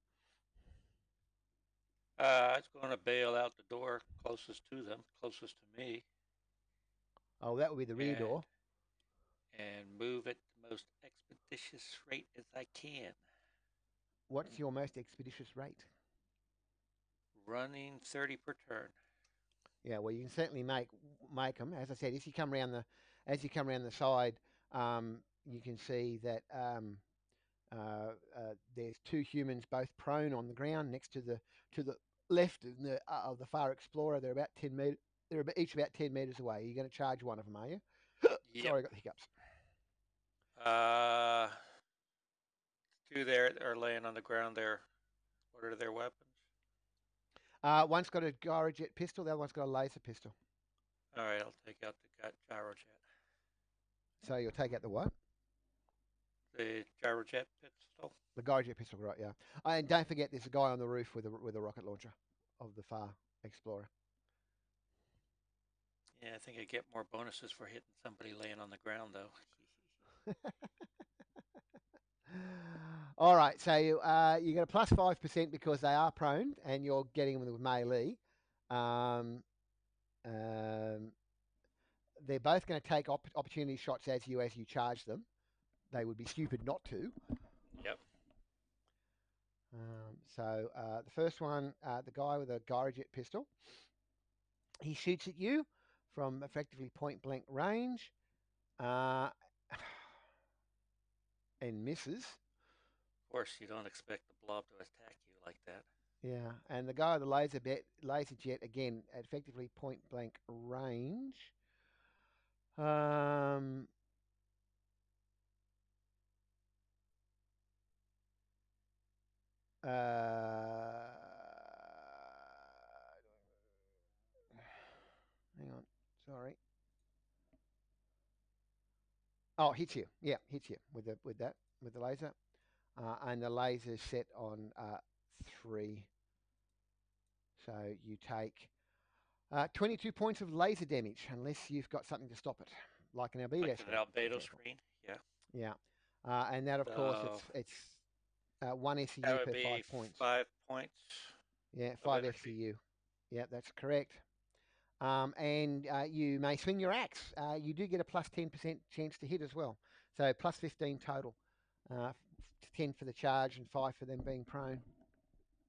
Uh, I was going to bail out the door closest to them, closest to me, Oh, that would be the rear And- door. and move at the most expeditious rate as I can. What's your most expeditious rate? Running 30 per turn. Yeah, well, you can certainly make make them. As I said, as you come around the as you come around the side, um, you can see that um, uh, uh, there's two humans both prone on the ground next to the to the left of the, uh, of the far explorer. They're about ten meter. They're each about ten meters away. You're going to charge one of them, are you? Yep. Sorry, I got the hiccups. Uh, two there are laying on the ground there. What are their weapons? Uh, one's got a gyrojet pistol. The other one's got a laser pistol. All right, I'll take out the gy- gyrojet. So you'll take out the what? The gyrojet pistol. The gyrojet pistol, right? Yeah. And don't forget, there's a guy on the roof with a with a rocket launcher of the far explorer. Yeah, I think I get more bonuses for hitting somebody laying on the ground, though. All right, so you, uh, you get a plus five percent because they are prone, and you're getting them with melee. Um, um, they're both going to take op- opportunity shots as you as you charge them. They would be stupid not to. Yep. Um, so uh, the first one, uh, the guy with a gyrojet pistol, he shoots at you from effectively point blank range, uh, and misses. Of course, you don't expect the blob to attack you like that. Yeah, and the guy with the laser bet, laser jet again, effectively point blank range. Um, uh, hang on, sorry. Oh, hits you. Yeah, hits you with the with that with the laser, uh, and the laser is set on uh, three. So you take uh, 22 points of laser damage unless you've got something to stop it, like an albedo Like screen. an albedo screen. Yeah. Yeah, uh, and that of course it's it's uh, one SEU per five points. five points. Yeah, five. SEU. Yeah, that's correct. Um, and uh, you may swing your axe. Uh, you do get a plus 10% chance to hit as well. So plus 15 total. Uh, 10 for the charge and 5 for them being prone.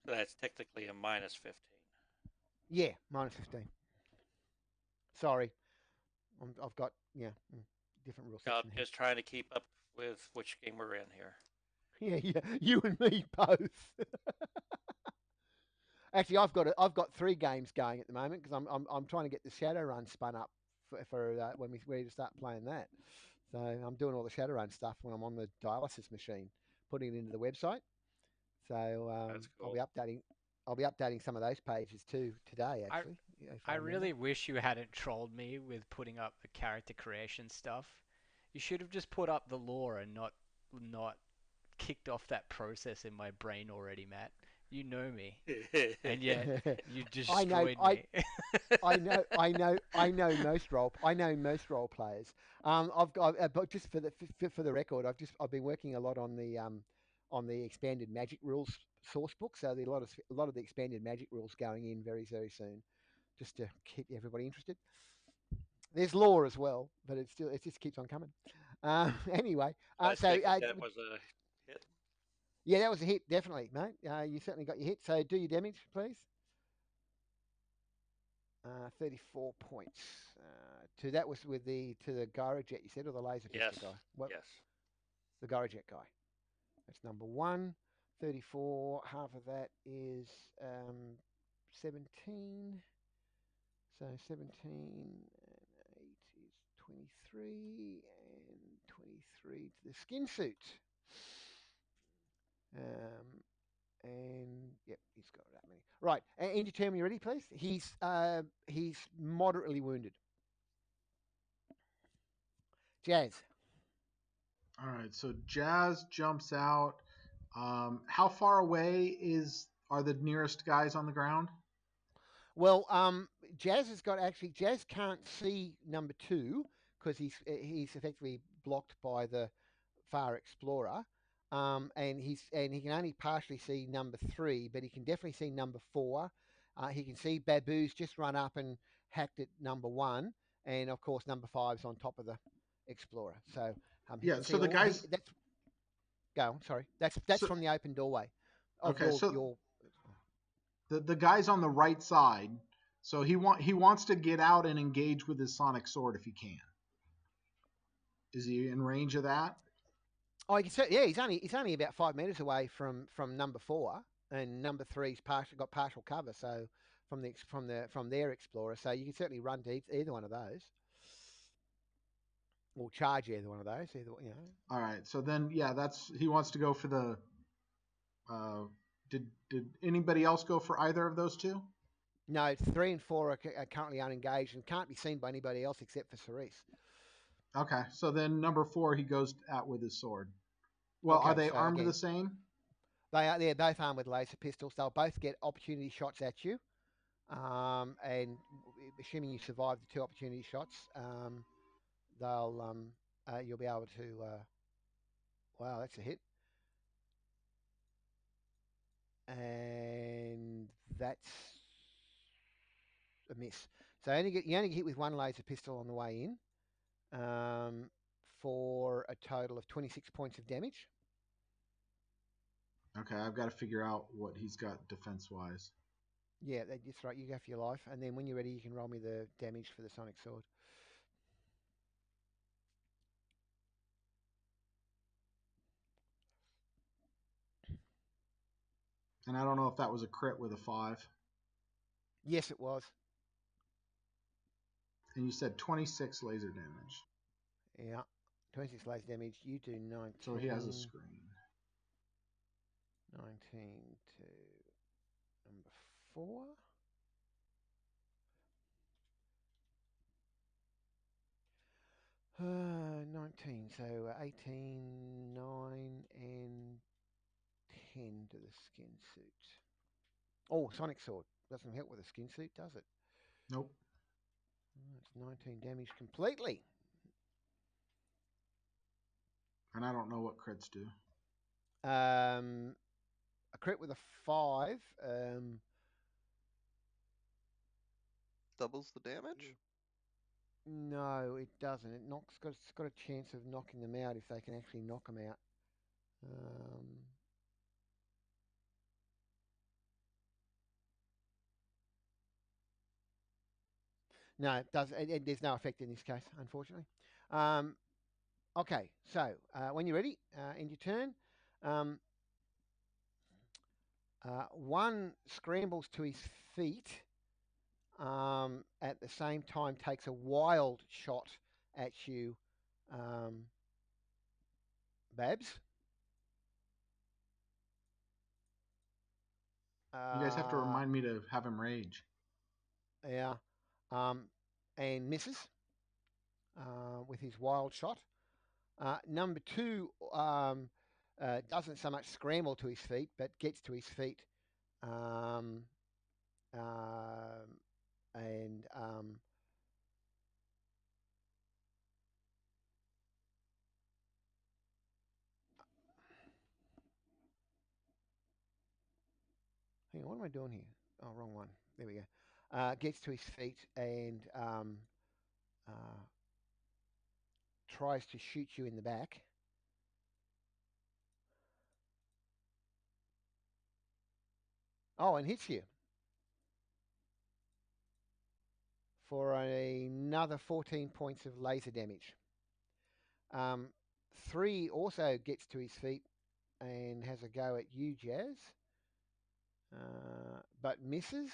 So that's technically a minus 15. Yeah, minus 15. Sorry. I'm, I've got, yeah, mm, different rule I'm section here. just trying to keep up with which game we're in here. Yeah, yeah, you and me both. Actually, I've got a, I've got three games going at the moment because I'm, I'm I'm trying to get the Shadowrun spun up for, for uh, when we're ready to start playing that. So I'm doing all the Shadowrun stuff when I'm on the dialysis machine, putting it into the website. So um, That's I'll be updating I'll be updating some of those pages too today. Actually, I remember. really wish you hadn't trolled me with putting up the character creation stuff. You should have just put up the lore and not not kicked off that process in my brain already, Matt. You know me, and yet you I know- destroyed I- me. I know, I know, I know most role. I know most role players. Um, I've got, uh, but just for the for, for the record, I've just I've been working a lot on the um, on the expanded Magic rules source book. So there's a lot of a lot of the expanded Magic rules going in very very soon, just to keep everybody interested. There's law as well, but it still it just keeps on coming. Um, anyway, uh, so uh, that was a hit. Yeah, that was a hit, definitely, mate. Uh, you certainly got your hit. So do your damage, please. Uh, 34 points. Uh, to that was with the to the Gyrojet, you said, or the laser pistol Yes. guy? What, Yes. The Gyrojet guy. That's number one. 34, half of that is um, 17. So 17 and 8 is 23, and 23 to the skin suit. Um, and yep, he's got that many. Right, Andy, tell me ready, please. He's uh, he's moderately wounded. Jazz. All right, so Jazz jumps out. Um, how far away is are the nearest guys on the ground? Well, um, Jazz has got actually. Jazz can't see number two because he's he's effectively blocked by the Far Explorer, um, and he's and he can only partially see number three, but he can definitely see number four. Uh, he can see Babu's just run up and hacked at number one, and of course number five's on top of the Explorer. So um, Yeah, so the all- he- guys- that's go. on, Sorry, that's that's So- from the open doorway. Okay, your- so- your- The the guys on the right side. So he want he wants to get out and engage with his sonic sword if he can. Is he in range of that? Oh, you can see, yeah, he's only he's only about five meters away from from number four, and number three's partial got partial cover, so from the from the from their explorer, so you can certainly run to either one of those, or charge either one of those, either you know. All right. So then yeah, that's he wants to go for the. Uh, did did anybody else go for either of those two? No, three and four are, are currently unengaged and can't be seen by anybody else except for Cerise. Okay. So then number four he goes at with his sword. Well, are they so armed again- the same? They are they're both armed with laser pistols. They'll both get opportunity shots at you, um, and assuming you survive the two opportunity shots, um, they'll um, uh, you'll be able to. Uh, wow, that's a hit, and that's a miss. So only get, you only get hit with one laser pistol on the way in, um, for a total of twenty six points of damage. Okay, I've got to figure out what he's got defense wise. Yeah, that's right. You go for your life, and then when you're ready, you can roll me the damage for the sonic sword. And I don't know if that was a crit with a five. Yes, it was. And you said 26 laser damage. Yeah, 26 laser damage. You do 19. So he has a screen. 19 to number four. Uh, 19, so uh, 18, 9, and 10 to the skin suit. Oh, Sonic Sword. Doesn't help with a skin suit, does it? Nope. It's 19 damage completely. And I don't know what crits do. Um, a crit with a 5. Um, Doubles the damage. No, it doesn't. It knocks. Got, it's got a chance of knocking them out if they can actually knock them out. Um, no, it does. It, it- there's no effect in this case, unfortunately. Um, okay, so uh, when you're ready, uh, end your turn. Um, uh, one scrambles to his feet um, at the same time takes a wild shot at you, um, Babs. You guys have to Uh, remind me to have him rage. Yeah, um, and misses uh, with his wild shot. Uh, number two um, uh, doesn't so much scramble to his feet, but gets to his feet Um, um, and um, hang on, what am I doing here? Oh, wrong one. There we go. Uh, gets to his feet and um, uh, tries to shoot you in the back. Oh, and hits you for another 14 points of laser damage. Um, three also gets to his feet and has a go at you, Jazz, uh, but misses.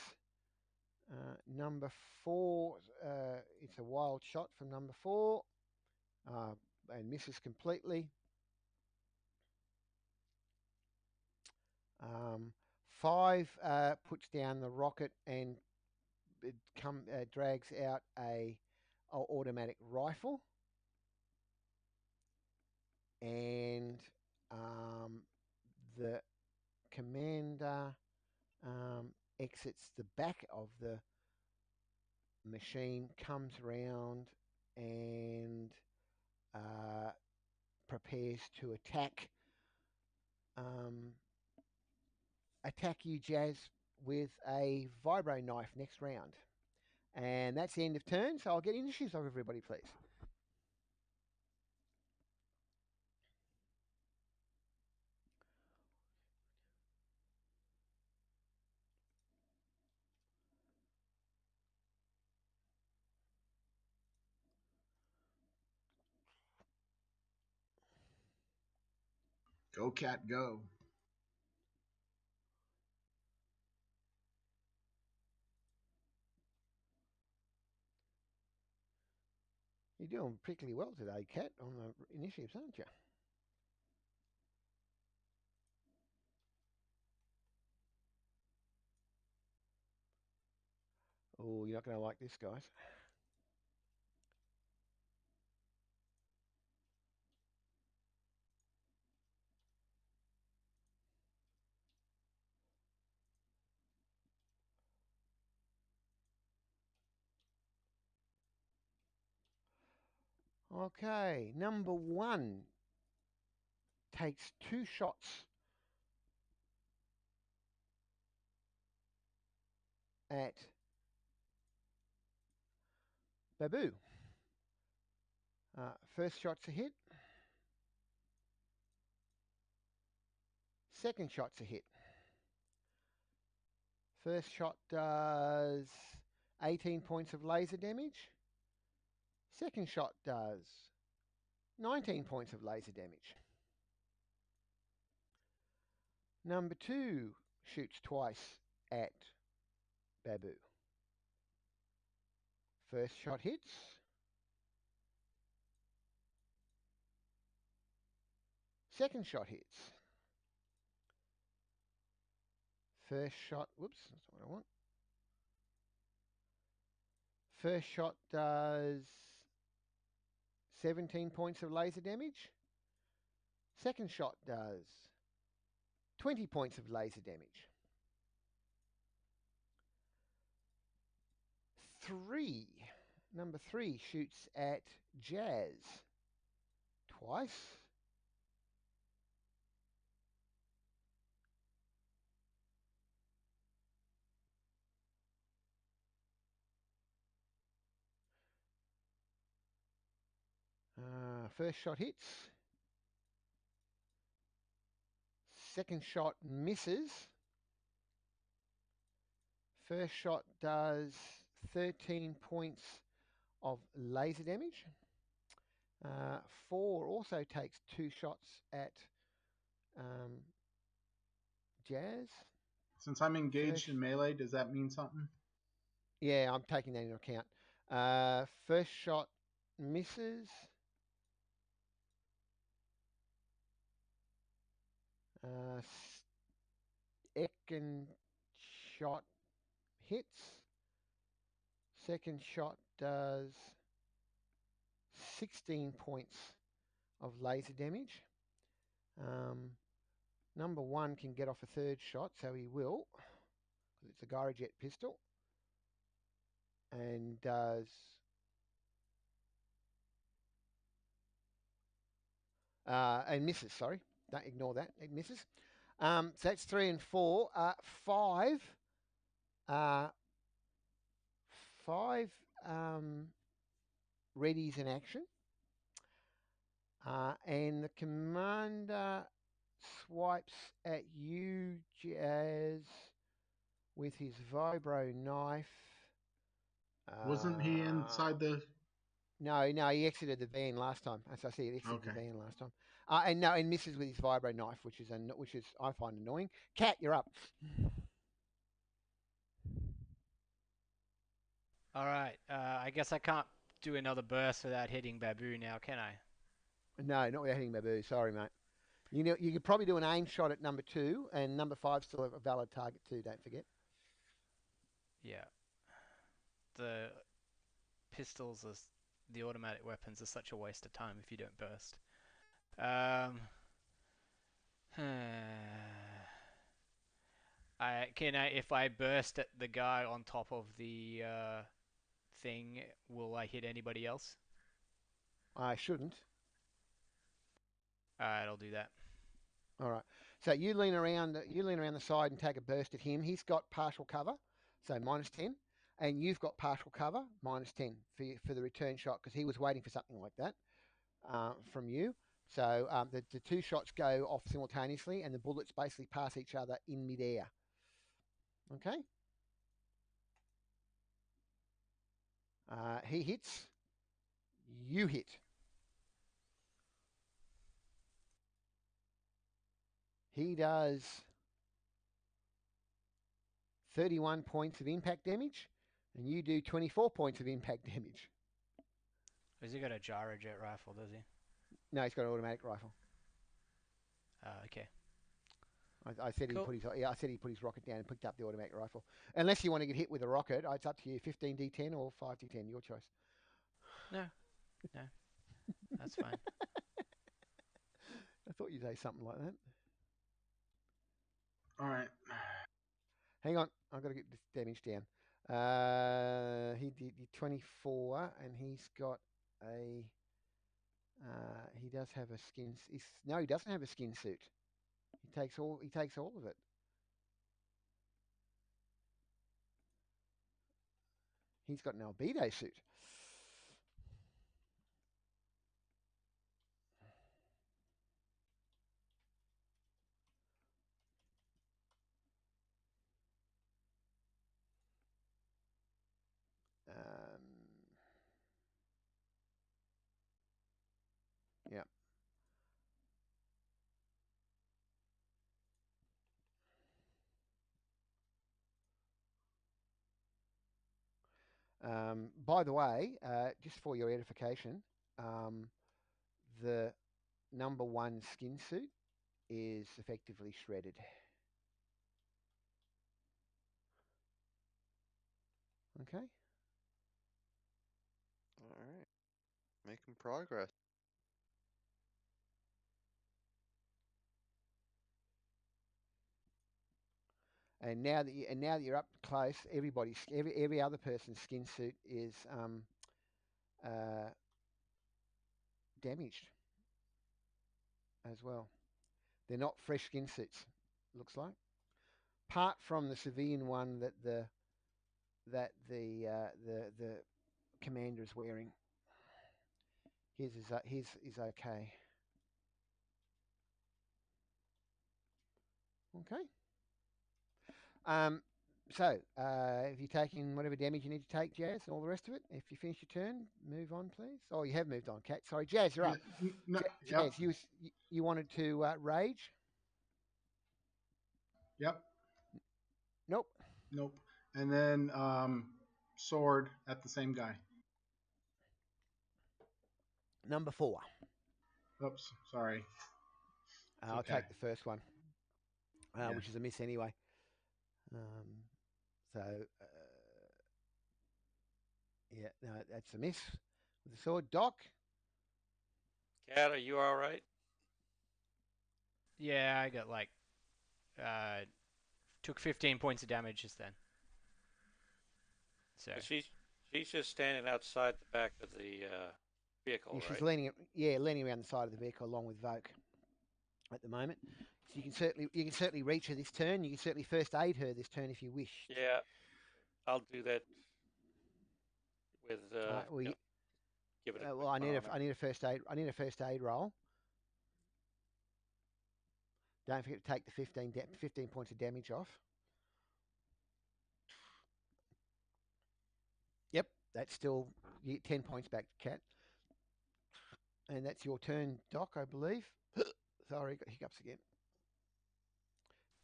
Uh, number four, uh, it's a wild shot from number four uh, and misses completely. Um, five uh, puts down the rocket and it come uh, drags out a, a automatic rifle and um, the commander um, exits the back of the machine, comes around and uh, prepares to attack um, attack you, Jazz, with a vibro knife next round. And that's the end of turn, so I'll get initiatives of everybody, please. Go cat go. You're doing particularly well today, Cat, on the initiatives, aren't you? Oh, you're not going to like this, guys. Okay, number one takes two shots at Babu. Uh, first shot's a hit. Second shot's a hit. First shot does 18 points of laser damage. Second shot does 19 mm-hmm. points of laser damage. Number two shoots twice at Babu. First shot hits. Second shot hits. First shot, whoops, that's not what I want. First shot does 17 points of laser damage. Second shot does 20 points of laser damage. Three, number three shoots at Jazz twice. Uh, first shot hits. Second shot misses. First shot does 13 points of laser damage. Uh, four also takes two shots at um, Jazz. Since I'm engaged Fish. in melee, does that mean something? Yeah, I'm taking that into account. Uh, first shot misses. Uh, second shot hits. Second shot does 16 points of laser damage. Um, number one can get off a third shot, so he will. because It's a Gyrojet pistol. And does. Uh, and misses, sorry. Don't ignore that. It misses. Um, so that's three and four. Uh, five. Uh, five um, readies in action. Uh, and the commander swipes at you, Jazz, with his vibro knife. Wasn't he Uh, inside the? No, no, he exited the van last time. As I said, he exited the van last time. Uh, and no, and misses with his vibro knife, which is an, which is I find annoying. Cat, you're up. All right. Uh, I guess I can't do another burst without hitting Babu now, can I? No, not without hitting Babu. Sorry, mate. You know, you could probably do an aim shot at number two, and number five still a valid target too. Don't forget. Yeah. The pistols, are, the automatic weapons, are such a waste of time if you don't burst. Um. I can I if I burst at the guy on top of the uh, thing, will I hit anybody else? I shouldn't. Alright, I'll do that. All right. So you lean around. You lean around the side and take a burst at him. He's got partial cover, so minus ten, and you've got partial cover, minus ten for for the return shot because he was waiting for something like that uh, from you. So um, the the two shots go off simultaneously, and the bullets basically pass each other in midair. Okay. Uh, he hits. You hit. He does 31 points of impact damage, and you do 24 points of impact damage. Has he got a gyrojet rifle, does he? No, he's got an automatic rifle. Uh, okay. I, I said Cool. he put his yeah, I said he put his rocket down and picked up the automatic rifle. Unless you want to get hit with a rocket, uh, it's up to you. 15d10 or 5d10, your choice. No, no, that's fine. I thought you'd say something like that. All right. Hang on, I've got to get this damage down. Uh, he did, did 24, and he's got a. Uh, he does have a skin. He's, no, he doesn't have a skin suit. He takes all. He takes all of it. He's got an albedo suit. Um, by the way, uh, just for your edification, um, the number one skin suit is effectively shredded. Okay. All right. Making progress. And now that you, and now that you're up close, everybody's every every other person's skin suit is um, uh, damaged as well. They're not fresh skin suits. Looks like, apart from the civilian one that the that the uh, the the commander is wearing. His is uh, his is okay. Okay. Um, so, uh, have you taken whatever damage you need to take, Jazz, and all the rest of it? If you finish your turn, move on, please. Oh, you have moved on, Cat. Sorry, Jazz, you're up. No, Ja- yep, Jazz, you, you wanted to uh, rage? yep, Nope. nope. And then um, sword at the same guy. Number four. Oops, sorry. Uh, I'll okay. take the first one, uh, Yeah. which is a miss anyway. Um, so, uh, yeah, no, that's a miss with the sword. Doc, Cat, are you all right? Yeah, I got like uh, Took 15 points of damage just then. So She's she's just standing outside the back of the uh, vehicle, Yeah, she's right? leaning, yeah, leaning around the side of the vehicle along with Voke at the moment. So you can certainly, you can certainly reach her this turn. You can certainly first aid her this turn if you wish. Yeah, I'll do that with uh, Alright, well, you- give it a Uh, well, I need a, bomb. Need a first aid, I need a first aid roll. Don't forget to take the 15, da- 15 points of damage off. Yep, that's still you 10 points back, Cat. And that's your turn, Doc, I believe. Sorry, got hiccups again.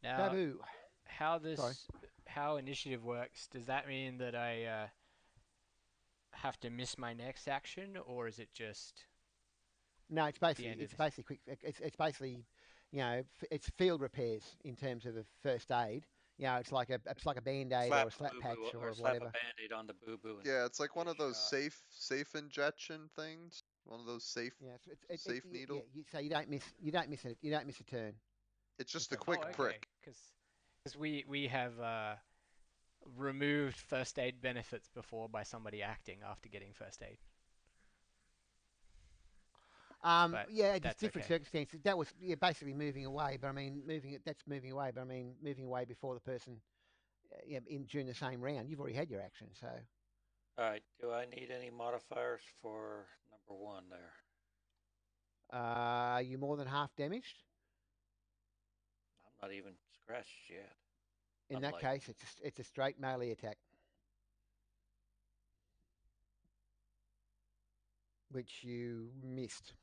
Now Babu. how this how initiative works? Does that mean that I uh, have to miss my next action, or is it just No, it's basically it's this. basically quick. It's it's basically, you know, f- it's field repairs in terms of a first aid. You know, it's like a it's like a band aid or a slap boo-boo patch or, or, slap whatever. a band-aid on the boo-boo. Yeah, it's like one of those shot. safe safe injection things. One of those safe. Yeah, it's, it's, it's Safe it, y- needle? Yeah, you, so you don't miss you don't miss it. You don't miss a turn. It's just a quick oh, okay. prick. Because we we have uh, removed first aid benefits before by somebody acting after getting first aid. Um, But yeah, it's different okay. circumstances. That was yeah, basically moving away, but I mean, moving it. That's moving away, but I mean, moving away before the person, uh, yeah, in during the same round. You've already had your action, so All right. Do I need any modifiers for number one there? uh, are you more than half damaged? I'm not even scratched yet. In that Unlike- case, it's a, s- it's a straight melee attack, which you missed,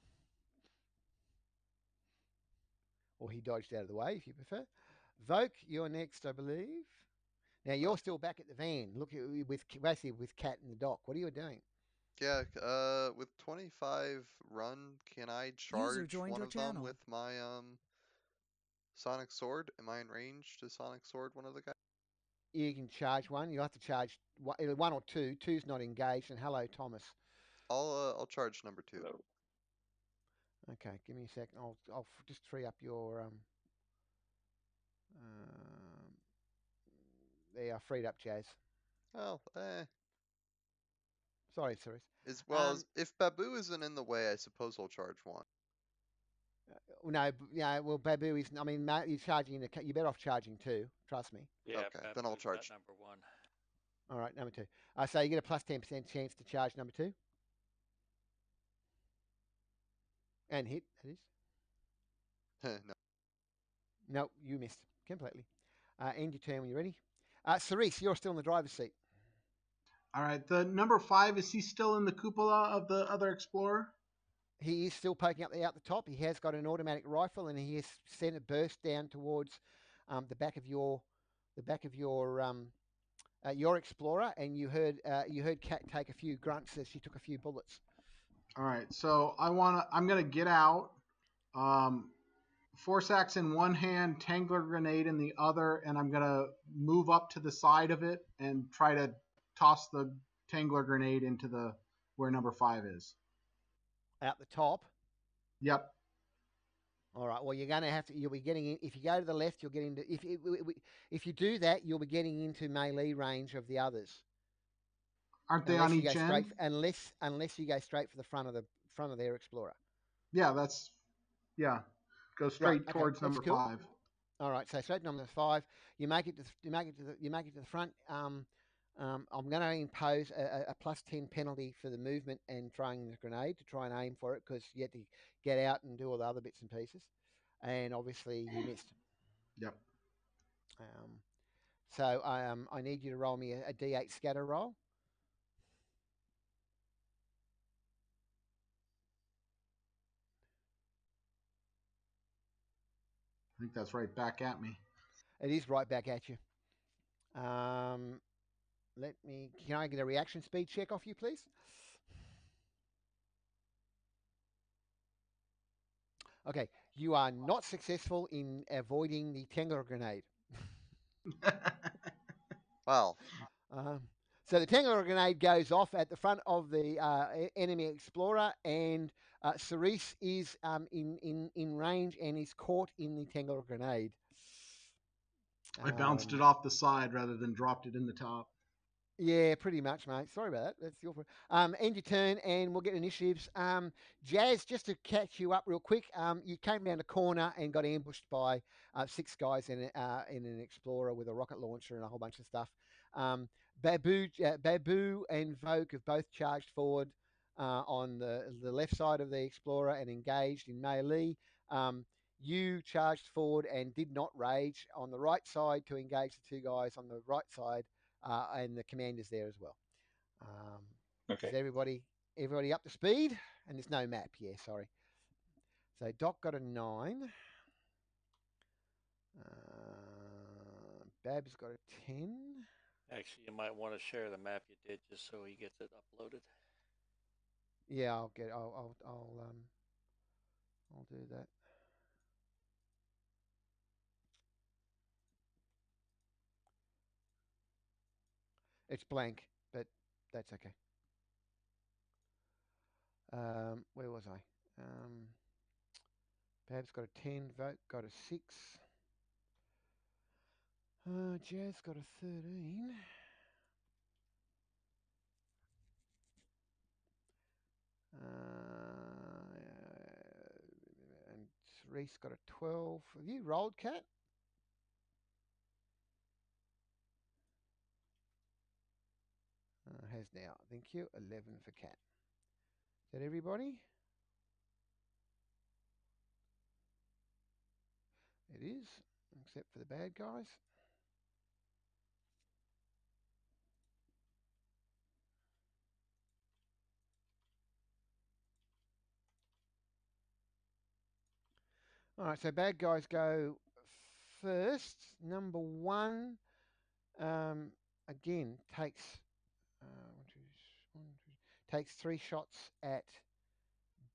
or he dodged out of the way, if you prefer. Voke, you're next, I believe. Now you're still back at the van. Look at with basically with Cat and the Doc. What are you doing? Yeah, uh, with 25 run, can I charge one your of them with my um sonic sword? Am I in range to sonic sword one of the guys? You can charge one. You'll have to charge one, one or two. Two's not engaged. And hello, Thomas. I'll uh, I'll charge number two. Okay, give me a second. I'll I'll just free up your um. um there, I freed up Jazz. Well, eh. Sorry, Cyrus. As well Um, as if Babu isn't in the way, I suppose I'll charge one. No, yeah. Well, Babu is. I mean, ma- you're charging. The, ca- you're better off charging two. Trust me. Yeah. Okay, then I'll charge. number one. All right, number two. Uh, so you get a plus ten percent chance to charge number two. And hit. That is. no. No, you missed completely. Uh, end your turn when you're ready. Uh, Cerise, you're still in the driver's seat. All right, the number five is he still in the cupola of the other explorer? He is still poking up the, out the top. He has got an automatic rifle, and he has sent a burst down towards um, the back of your the back of your um, uh, your explorer. And you heard uh, you heard Cat take a few grunts as she took a few bullets. All right, so I want to. I'm gonna get out. Um, force axe in one hand, tangler grenade in the other, and I'm gonna move up to the side of it and try to toss the tangler grenade into the where number five is. Out the top. Yep. All right. Well, you're going to have to. You'll be getting in. If you go to the left, you'll get into. If if, if you do that, you'll be getting into melee range of the others. Aren't they unless on each end? unless unless you go straight for the front of the front of their explorer. Yeah, that's. Yeah, go straight okay, towards that's number cool. five. All right, so straight number five. You make it to you make it to the you make it to the front. Um, um, I'm going to impose a, a- plus ten penalty for the movement and throwing the grenade to try and aim for it because you had to get out and do all the other bits and pieces, and obviously you missed. Yep. Um, so um, I need you to roll me a, a d8 scatter roll. I think that's right back at me. It is right back at you. Um, let me. Can I get a reaction speed check off you, please? Okay, you are not successful in avoiding the Tangler grenade. Well, Um, so the Tangler grenade goes off at the front of the uh, enemy explorer, and uh, Cerise is um, in, in, in range and is caught in the Tangler grenade. I bounced Um, it off the side rather than dropped it in the top. Yeah, pretty much, mate. Sorry about that. That's your. Um, end your turn, and we'll get initiatives. Um, Jazz, just to catch you up real quick. Um, you came down the corner and got ambushed by uh, six guys in uh, in an explorer with a rocket launcher and a whole bunch of stuff. Um, Babu, uh, Babu, and Voke have both charged forward uh, on the the left side of the explorer and engaged in melee. Um, you charged forward and did not rage on the right side to engage the two guys on the right side uh, and the commander's there as well. Um, Okay. Is everybody everybody up to speed? And there's no map. Yeah, sorry. So Doc got a nine. Uh, Babs got a ten. Actually, you might want to share the map you did just so he gets it uploaded. Yeah, I'll get. I'll. I'll. I'll um. I'll do that. It's blank, but that's okay. Um, where was I? Um, Babs got a 10, Voke got a 6. Uh, Jazz got a 13. Uh, and Reese got a 12. Have you rolled, Cat? Uh, has now. Thank you. 11 for Cat. Is that everybody? It is, except for the bad guys. All right, so bad guys go first. Number one, um, again, takes uh, one, two, s- one, two, takes three shots at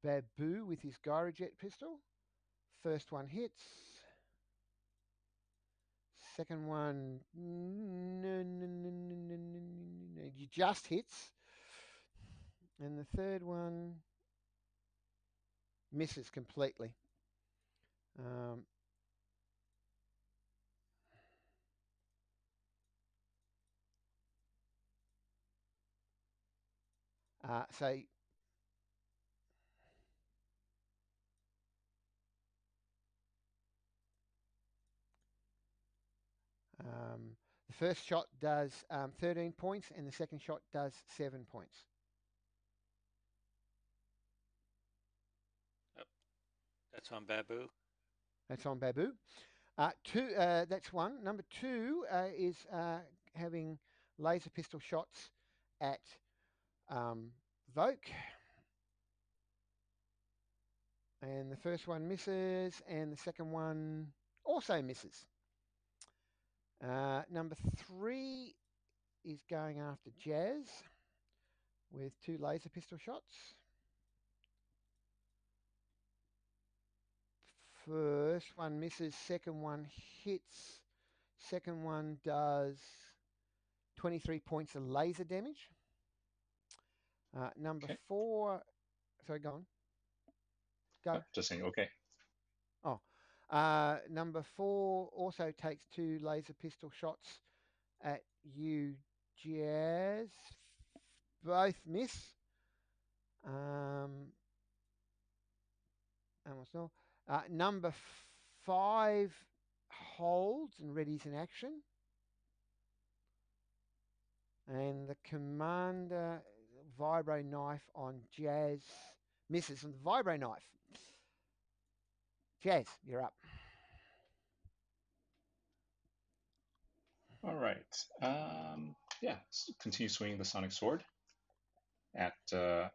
Babu with his Gyrojet pistol. First one hits. Second one, no, no, no, no, no, no, no, no, just hits. And the third one misses completely. Um, uh, so um, the first shot does um, 13 points and the second shot does 7 points. That's on Babu. That's on Babu. Uh, two, uh, that's one. Number two uh, is uh, having laser pistol shots at um, Voke. And the first one misses, and the second one also misses. Uh, number three is going after Jazz with two laser pistol shots. First one misses, second one hits. Second one does 23 points of laser damage. Uh, number Okay. four, sorry, go on. Go. Uh, Just saying, okay. Uh, number four also takes two laser pistol shots at you, Jazz. Both miss. Um, almost all. Uh, number five holds and readies in action. And the commander vibro knife on Jazz misses on the vibro knife. Jazz, you're up. All right. Um, yeah, continue swinging the sonic sword at uh,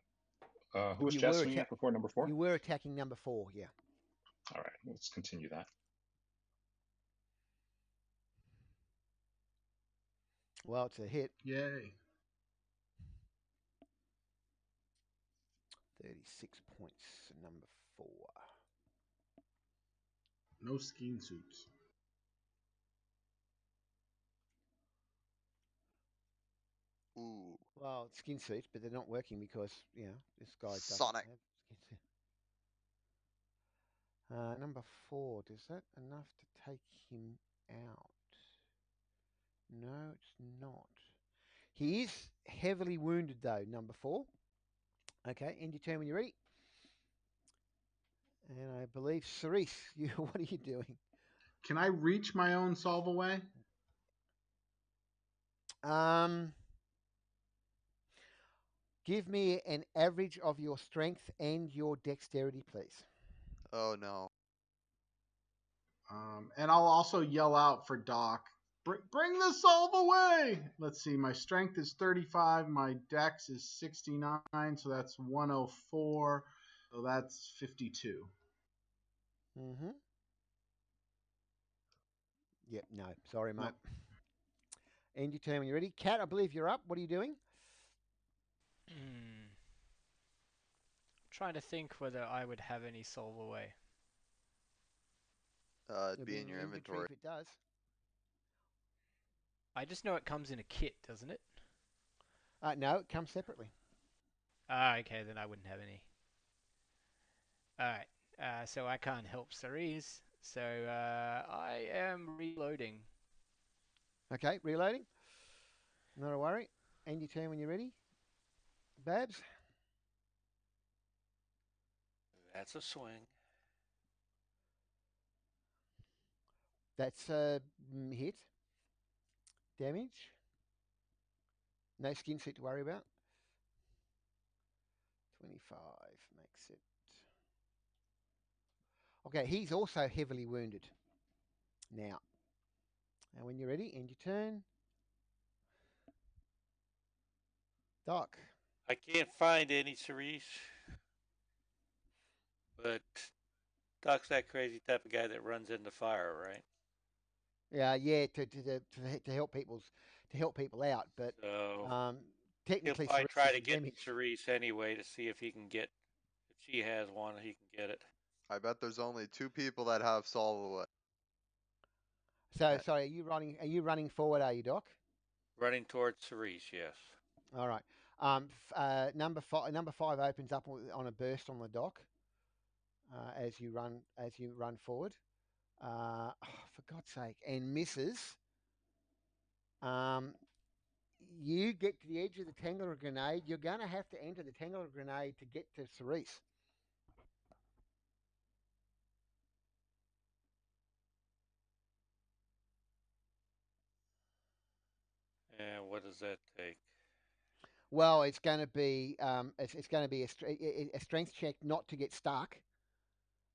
uh, who was You Jazz were swinging atta- at before? Number four. You were attacking number four, yeah. All right, let's continue that. Well, it's a hit. Yay. 36 points, number four. No skiing suits. Ooh. Well, skin suits, but they're not working because, you know, this guy doesn't Sonic. have skin suit. Uh, number four, is that enough to take him out? No, it's not. He is heavily wounded though, number four. Okay, end your turn when you're ready. And I believe Cerise, you what are you doing? Can I reach my own Solvaway? Um, give me an average of your strength and your dexterity, please. Oh no. Um, and I'll also yell out for Doc. Bring, bring the solve away. Let's see. My strength is 35. My dex is 69. So that's 104. So that's 52. Mm-hmm. Yep. No. Sorry, mate. Nope. End your turn when you're ready. Cat, I believe you're up. What are you doing? Hmm. Trying to think whether I would have any Solvaway. Uh, it'd It'll be in your inventory. if it does. I just know it comes in a kit, doesn't it? Uh, no, it comes separately. Ah, okay, then I wouldn't have any. Alright, uh, so I can't help Cerise, so uh, I am reloading. Okay, reloading. Not a worry. End your turn when you're ready. Babs. That's a swing. That's a mm, hit. Damage. No skin suit to worry about. 25 makes it. Okay, he's also heavily wounded. Now. And when you're ready, end your turn. Doc. I can't find any Cerise. But Doc's that crazy type of guy that runs into fire, right? Yeah, yeah, to to to, to, to help people's to help people out, but So um, he'll technically probably Cerise try to get damage. Cerise anyway to see if he can get. If she has one, he can get it. I bet there's only two people that have solve. So Uh, sorry, are you running? Are you running forward? Are you, Doc? Running towards Cerise, yes. All right. Um, f- uh, number five. Number five opens up on on a burst on the Doc uh, as you run as you run forward. Uh, oh, for God's sake, and misses. Um, you get to the edge of the Tangler grenade. You're going to have to enter the Tangler grenade to get to Cerise. And what does that take? Well, it's going to be um, it's, it's going to be a, a a strength check not to get stuck.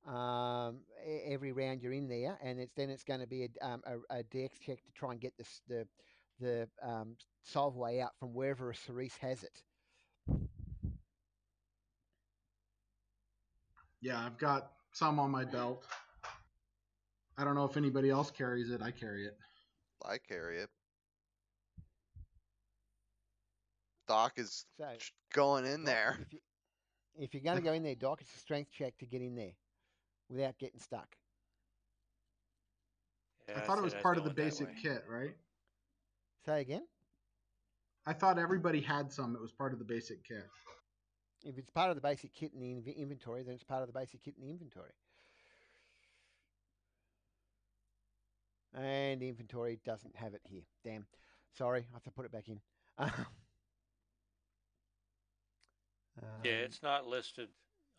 Um, every round you're in there, and it's then it's going to be a, um, a, a dex check to try and get this, the the um, Solvaway out from wherever a Cerise has it. Yeah, I've got some on my belt. I don't know if anybody else carries it. I carry it. I carry it. Doc is So going in Doc, there. You, if you're going to go in there, Doc, it's a strength check to get in there without getting stuck. Yeah, I thought it was part of the basic kit, right? Say again. I thought everybody had some. It was part of the basic kit. If it's part of the basic kit in the inv- inventory, then it's part of the basic kit in the inventory. And the inventory doesn't have it here. Damn. Sorry, I have to put it back in. Yeah, Um, it's not listed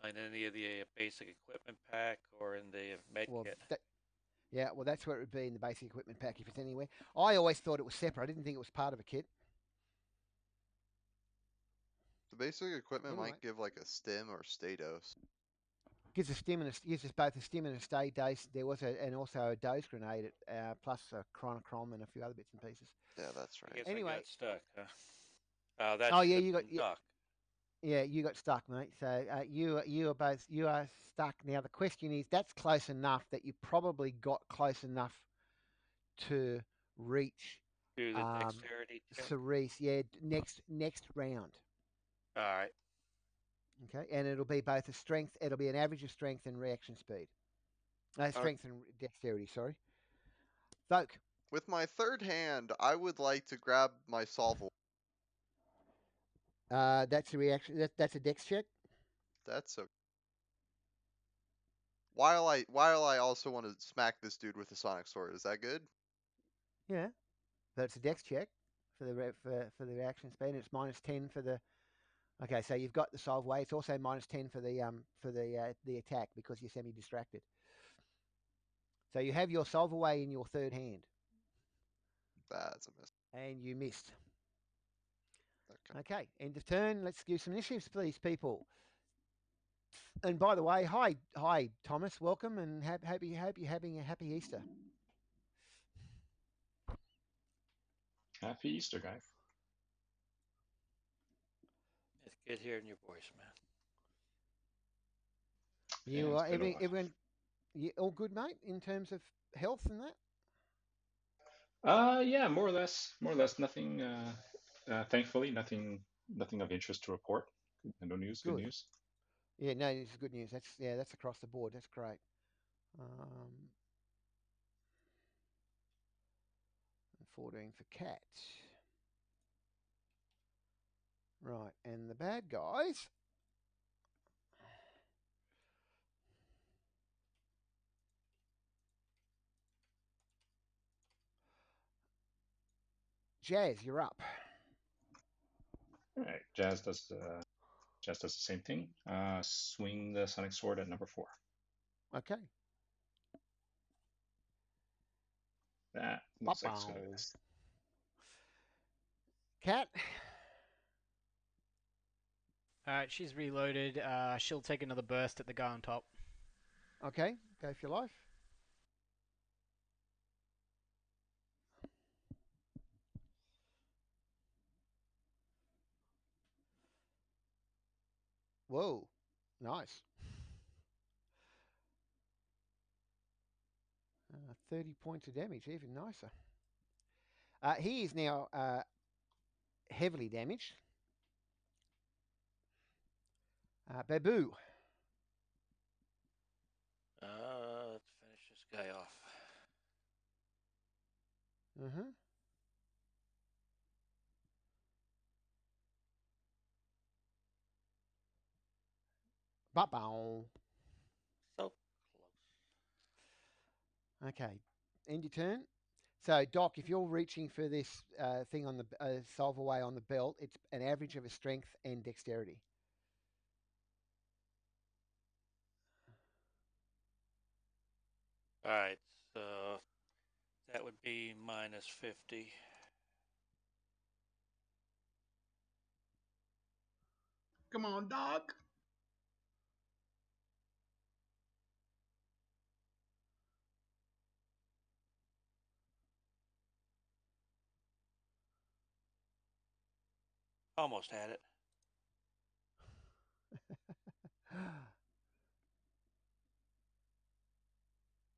on any of the uh, basic equipment pack or in the med well, kit. that, yeah, well, that's where it would be in the basic equipment pack if it's anywhere. I always thought it was separate. I didn't think it was part of a kit. The basic equipment Anyway. might give like a stim or stay dose. Gives a stim and a, gives us both a stim and a stay dose. There was a, and also a dose grenade, uh, plus a chronocom and a few other bits and pieces. Yeah, that's I right. guess I Anyway. got stuck. Huh? Oh, that's Oh, yeah, you got- yeah. Doc. Yeah, you got stuck, mate. So uh, you you are both you are stuck. Now the question is, that's close enough that you probably got close enough to reach Do the Um, dexterity check. Cerise. Yeah, next next round. All right. Okay, and it'll be both a strength. It'll be an average of strength and reaction speed. Uh, strength and dexterity. Sorry. Voke. With my third hand, I would like to grab my solve. Uh, that's a reaction. That, that's a dex check. That's a. While I while I also want to smack this dude with a sonic sword, is that good? Yeah, but it's a dex check for the re- for, for the reaction speed. It's minus ten for the. Okay, so you've got the Solvaway. It's also minus ten for the um for the uh, the attack because you're semi distracted. So you have your Solvaway in your third hand, That's a miss. and you missed. Okay. Okay, end of turn. Let's do some initiatives, please, people. And by the way, hi, hi, Thomas. Welcome, and ha- happy, hope you're having a happy Easter. Happy Easter, guys. It's good hearing your voice, man. You it's are been every, everyone, you all good, mate, in terms of health and that. Uh, yeah, more or less, more or less. Nothing. Uh, uh, thankfully, nothing, nothing of interest to report. No news. Good, Good. news. Yeah, no, this is good news. That's yeah, that's across the board. That's great. Um, 14 for cat. Right, and the bad guys. Jazz, you're up. All right. Jazz does. Uh, Jazz does the same thing. Uh, swing the sonic sword at number four. Okay. That looks like it's gonna Ba-bow. miss. Cat. All right, she's reloaded. Uh, she'll take another burst at the guy on top. Okay, go for your life. Whoa, nice. Uh, 30 points of damage, even nicer. Uh, he is now uh, heavily damaged. Uh, Babu. Uh, let's finish this guy off. Ba-bow. So close. Okay, end your turn. So, Doc, if you're reaching for this uh, thing on the uh, Solvaway on the belt, it's an average of a strength and dexterity. All right, so that would be minus 50. Come on, Doc. Almost had it.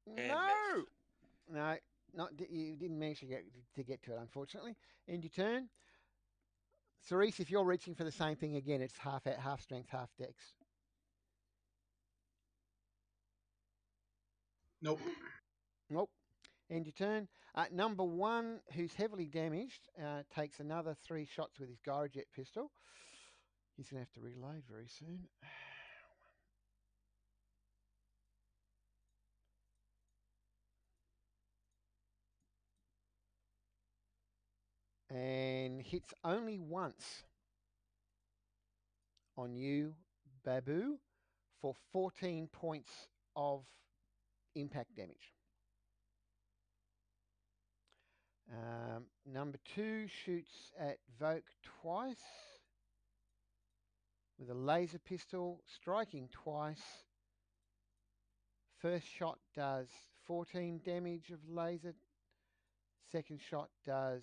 No, missed. no, not you didn't manage to get to get to it, unfortunately. End your turn. Cerise, if you're reaching for the same thing again, it's half at half strength, half dex. Nope. Nope. End your turn. Uh, number one, who's heavily damaged, uh, takes another three shots with his Gyrojet pistol. He's going to have to reload very soon. And hits only once on you, Babu, for 14 points of impact damage. Um, number two shoots at Voke twice with a laser pistol, striking twice. First shot does 14 damage of laser. Second shot does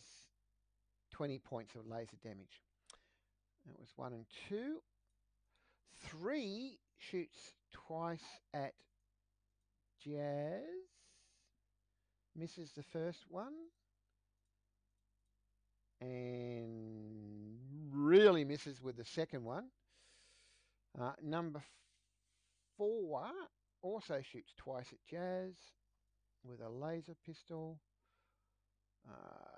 20 points of laser damage. That was one and two. Three shoots twice at Jazz. Misses the first one. And really misses with the second one. Uh, number four also shoots twice at Jazz with a laser pistol. Uh,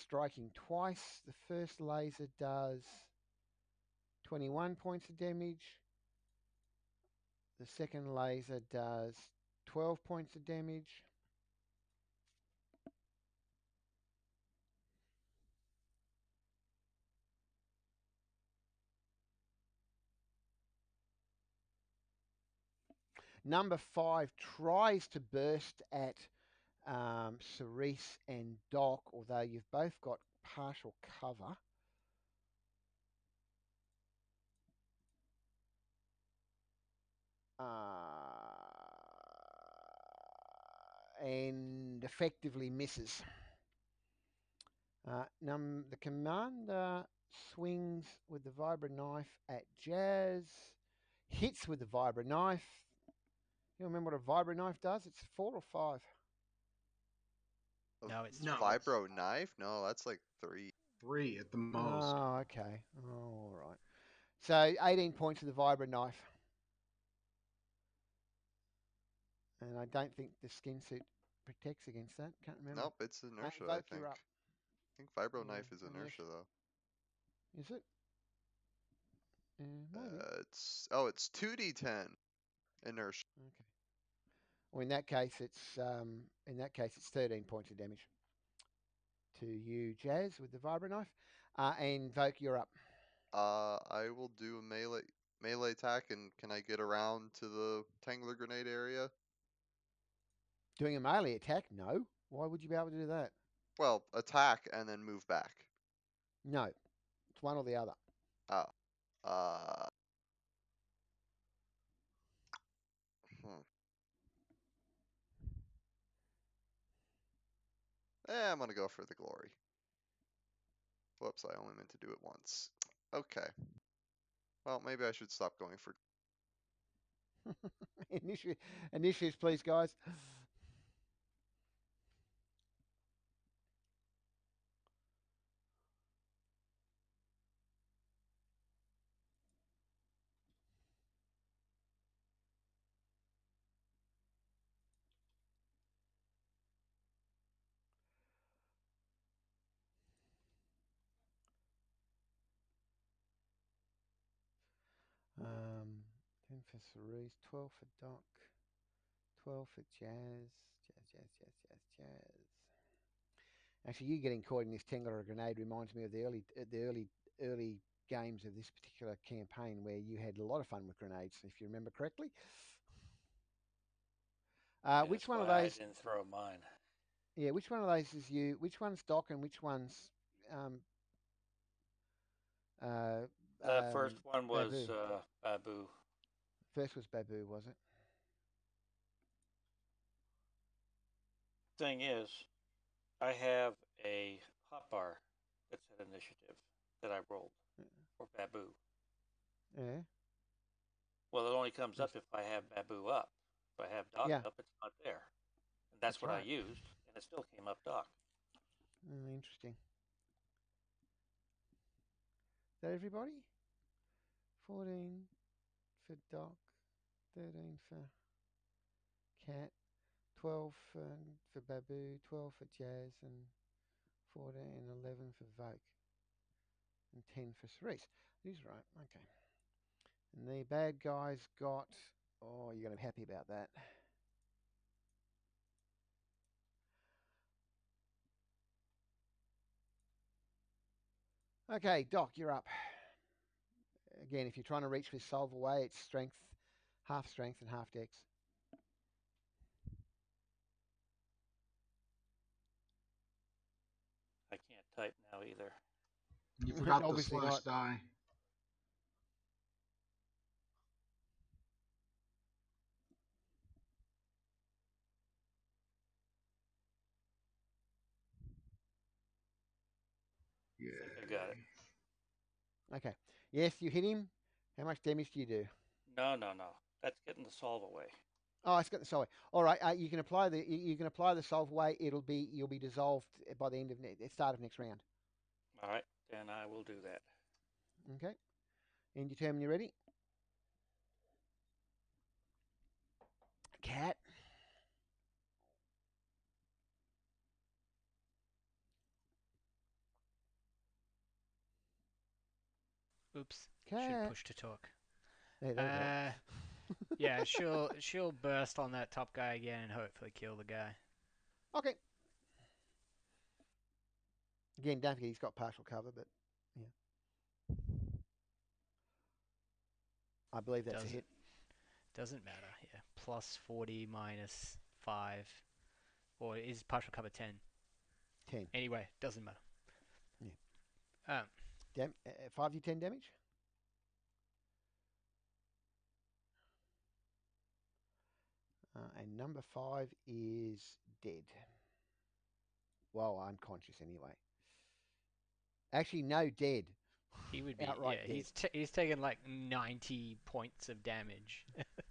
striking twice. The first laser does 21 points of damage. The second laser does 12 points of damage. Number five tries to burst at um, Cerise and Doc, although you've both got partial cover. Uh, and effectively misses. Uh, num- the commander swings with the vibro knife at Jazz, hits with the vibro knife. You remember what a vibro knife does? It's four or five. No, it's No. vibro knife? No, that's like three. Three at the most. Oh, okay. Oh, all right. So 18 points with the vibro knife. And I don't think the skin suit protects against that. Can't remember. Nope, it's inertia. I think. up. I think vibro Yeah, knife is inertia. inertia though. Is it? Uh. Uh, it's oh, it's two d10 inertia. Okay. Well, in that case, it's um, in that case it's 13 points of damage to you, Jazz, with the vibro knife. Uh, and Voke, you're up. Uh, I will do a melee melee attack, and can I get around to the tangler grenade area? Doing a melee attack? No. Why would you be able to do that? Well, attack and then move back. No. It's one or the other. Uh, hmm. Eh, I'm gonna go for the glory. Whoops, I only meant to do it once. Okay. Well, maybe I should stop going for. Initiative, initiatives, please, guys. 10 for Cerise, 12 for Doc, 12 for Jazz, Jazz, Jazz, Jazz, Jazz, Jazz. Actually, you getting caught in this Tangler grenade reminds me of the early, uh, the early, early games of this particular campaign where you had a lot of fun with grenades, if you remember correctly. Uh, Yeah, which one of those? I didn't throw mine. Yeah, which one of those is you? Which one's Doc and which one's um, uh, The first um, one was Babu. uh, Babu. First was Babu, was it? Thing is, I have a hotbar that's an initiative that I rolled for Babu. Yeah. Well, it only comes up if I have Babu up. If I have Doc Yeah. up, it's not there. And that's, That's what right. I used, and it still came up Doc. Mm, interesting. Is that everybody? 14 for Doc, 13 for Cat, 12 for, for Babu, 12 for Jazz, and 14 and 11 for Voke, and 10 for Cerise. He's right, okay. And the bad guys got, oh, you're going to be happy about that. Okay, Doc, you're up. Again, if you're trying to reach this Solvaway, it's strength, half strength and half dex. I can't type now either. You forgot the Obviously slash not. die. Yeah. I got it. Okay. Yes, you hit him. How much damage do you do? No, no, no. That's getting the Solvaway. Oh, it's got the solve. All right. Uh, you can apply the you, you can apply the Solvaway. It'll be you'll be dissolved by the end of ne- start of next round. All right, then I will do that. Okay. End your turn you're ready. Cat. Oops. Cat. Should push to talk. There, there we go. Uh, yeah, she'll she'll burst on that top guy again and hopefully kill the guy. Okay. Again, don't forget he's got partial cover, but yeah. I believe that's Does a it? hit. Doesn't matter. Yeah. plus 40 minus 5. Or is partial cover 10? 10. Anyway, doesn't matter. Yeah. Um, Dam- uh, 5d10 damage? Uh, and number 5 is dead. Well, unconscious anyway. Actually, no, dead. he would be. Outright yeah, dead. he's t- he's taken like 90 points of damage.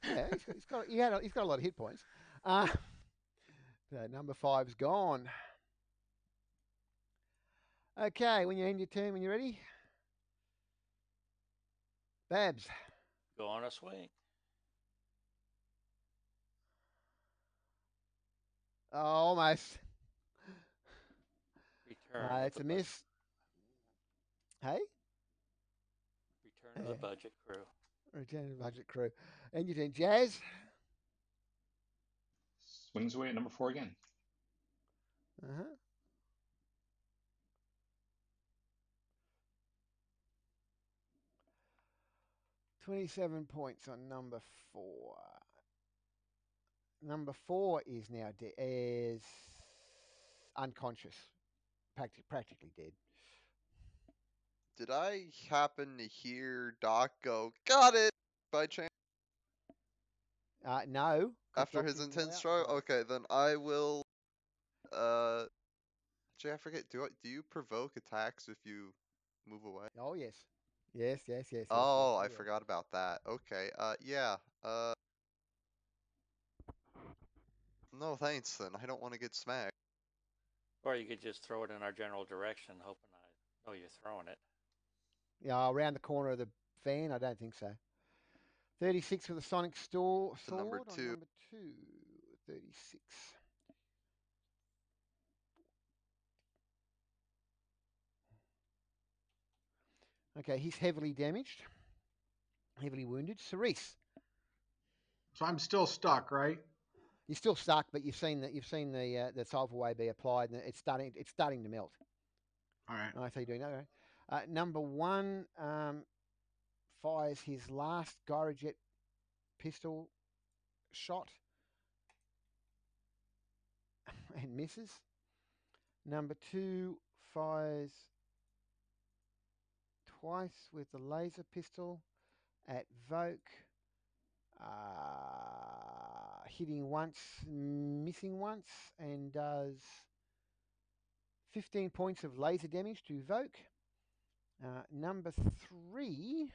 yeah, he's got, he's got, he had a, he's got a lot of hit points. Uh, so number five's gone. Okay, when you end your turn, when you're ready. Babs. Go on a swing. Oh, almost. Return. Uh, it's a miss. Hey? Return of yeah. the budget crew. Return of the budget crew. And you doing jazz? Swings away at number four again. Uh huh. 27 points on number four. Number four is now de- is unconscious, practic- practically dead. Did I happen to hear Doc go, got it, by chance? Uh, no. After his intense stroke? Okay, then I will. Uh, Jay, I forget. Do, I, do you provoke attacks if you move away? Oh, yes yes, yes, yes. yes, Oh, yes, I you will. forgot about that. Okay, uh, yeah, uh, no thanks then, I don't want to get smacked. Or you could just throw it in our general direction, hoping I know you're throwing it. Yeah, around the corner of the van. I don't think so. Thirty-six with a sonic store So sword number on two. number two. Thirty-six. Okay, he's heavily damaged, heavily wounded. Cerise, So I'm still stuck, right? you're still stuck, but you've seen that you've seen the uh, the Solvaway be applied, and it's starting it's starting to melt. All right. I see you doing that. Right? Uh, number one um, fires his last Gyrojet pistol shot and misses. Number two fires twice with the laser pistol at Voke, uh, hitting once, missing once, and does 15 points of laser damage to Voke. Uh, number three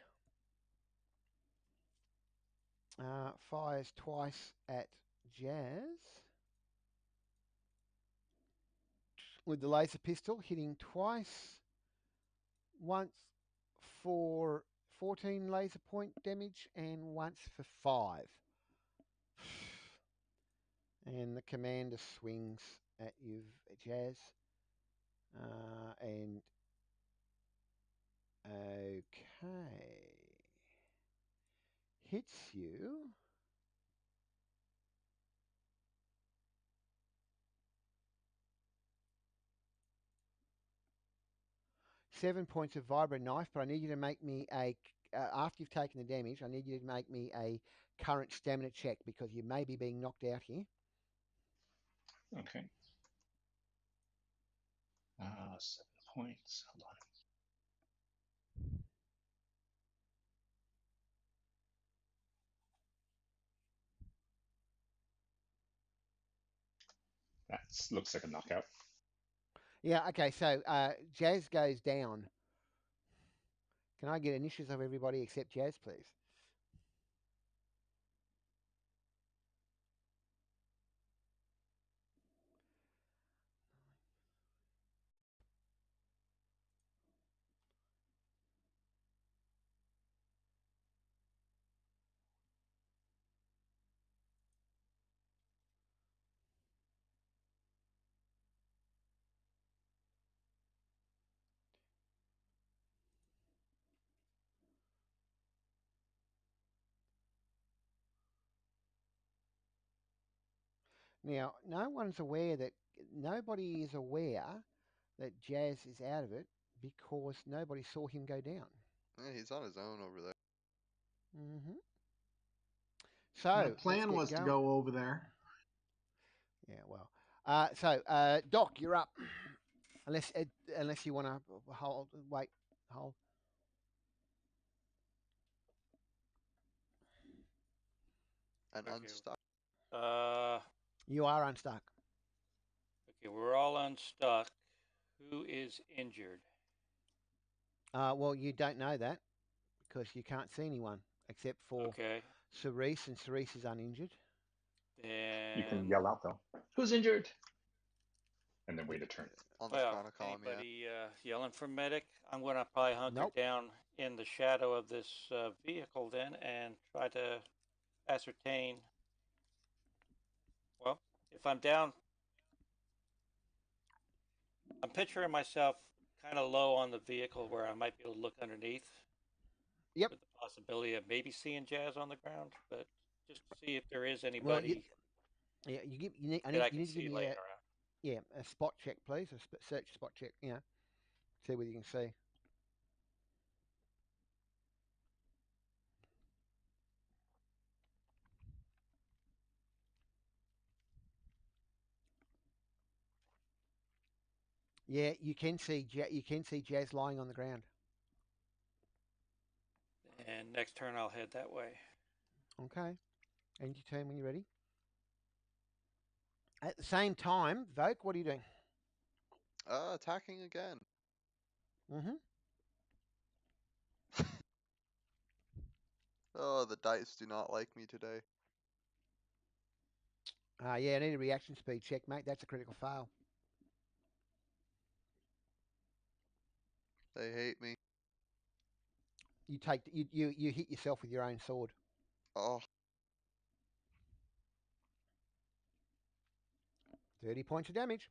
uh, fires twice at Jazz with the laser pistol, hitting twice, once for 14 laser point damage and once for five. And the commander swings at you, Jazz. Uh, and okay, hits you. Seven points of vibro knife, but I need you to make me a Uh, after you've taken the damage, I need you to make me a current stamina check because you may be being knocked out here. Okay. Uh, seven points. Hold on. That looks like a knockout. Yeah, okay, so uh, Jazz goes down. Can I get initials of everybody except Jazz, please? Now, no one's aware that nobody is aware that Jazz is out of it because nobody saw him go down. Yeah, he's on his own over there. Mm-hmm. So the plan get was to go over there. Yeah, well. Uh, so, uh, Doc, you're up. Unless uh, unless you want to hold, wait, hold. And Okay. unstuck. Uh, You are unstuck. okay, we're all unstuck. Who is injured? Uh, well, you don't know that because you can't see anyone except for Okay, Cerise, and Cerise is uninjured. then You can yell out though. Who's injured? And then wait a turn. On the Well, chronocom, yeah. anybody uh, yelling for medic? I'm gonna probably hunker Nope. down in the shadow of this uh, vehicle then and try to ascertain. Well, if I'm down, I'm picturing myself kind of low on the vehicle where I might be able to look underneath. Yep. With the possibility of maybe seeing Jazz on the ground, but just to see if there is Well, anybody you, yeah, you give you need, I that need, I you can need to see give me a, around. yeah a spot check, please. A search spot check. Yeah, see whether you can see. Yeah, you can see Ja- you can see Jazz lying on the ground. And next turn I'll head that way. Okay. End your turn when you're ready. At the same time, Voke, what are you doing? Uh, attacking again. Mm-hmm. Oh, the dice do not like me today. Uh, yeah, I need a reaction speed check, mate. That's a critical fail. They hate me. You take you you, you hit yourself with your own sword. Oh, Thirty points of damage.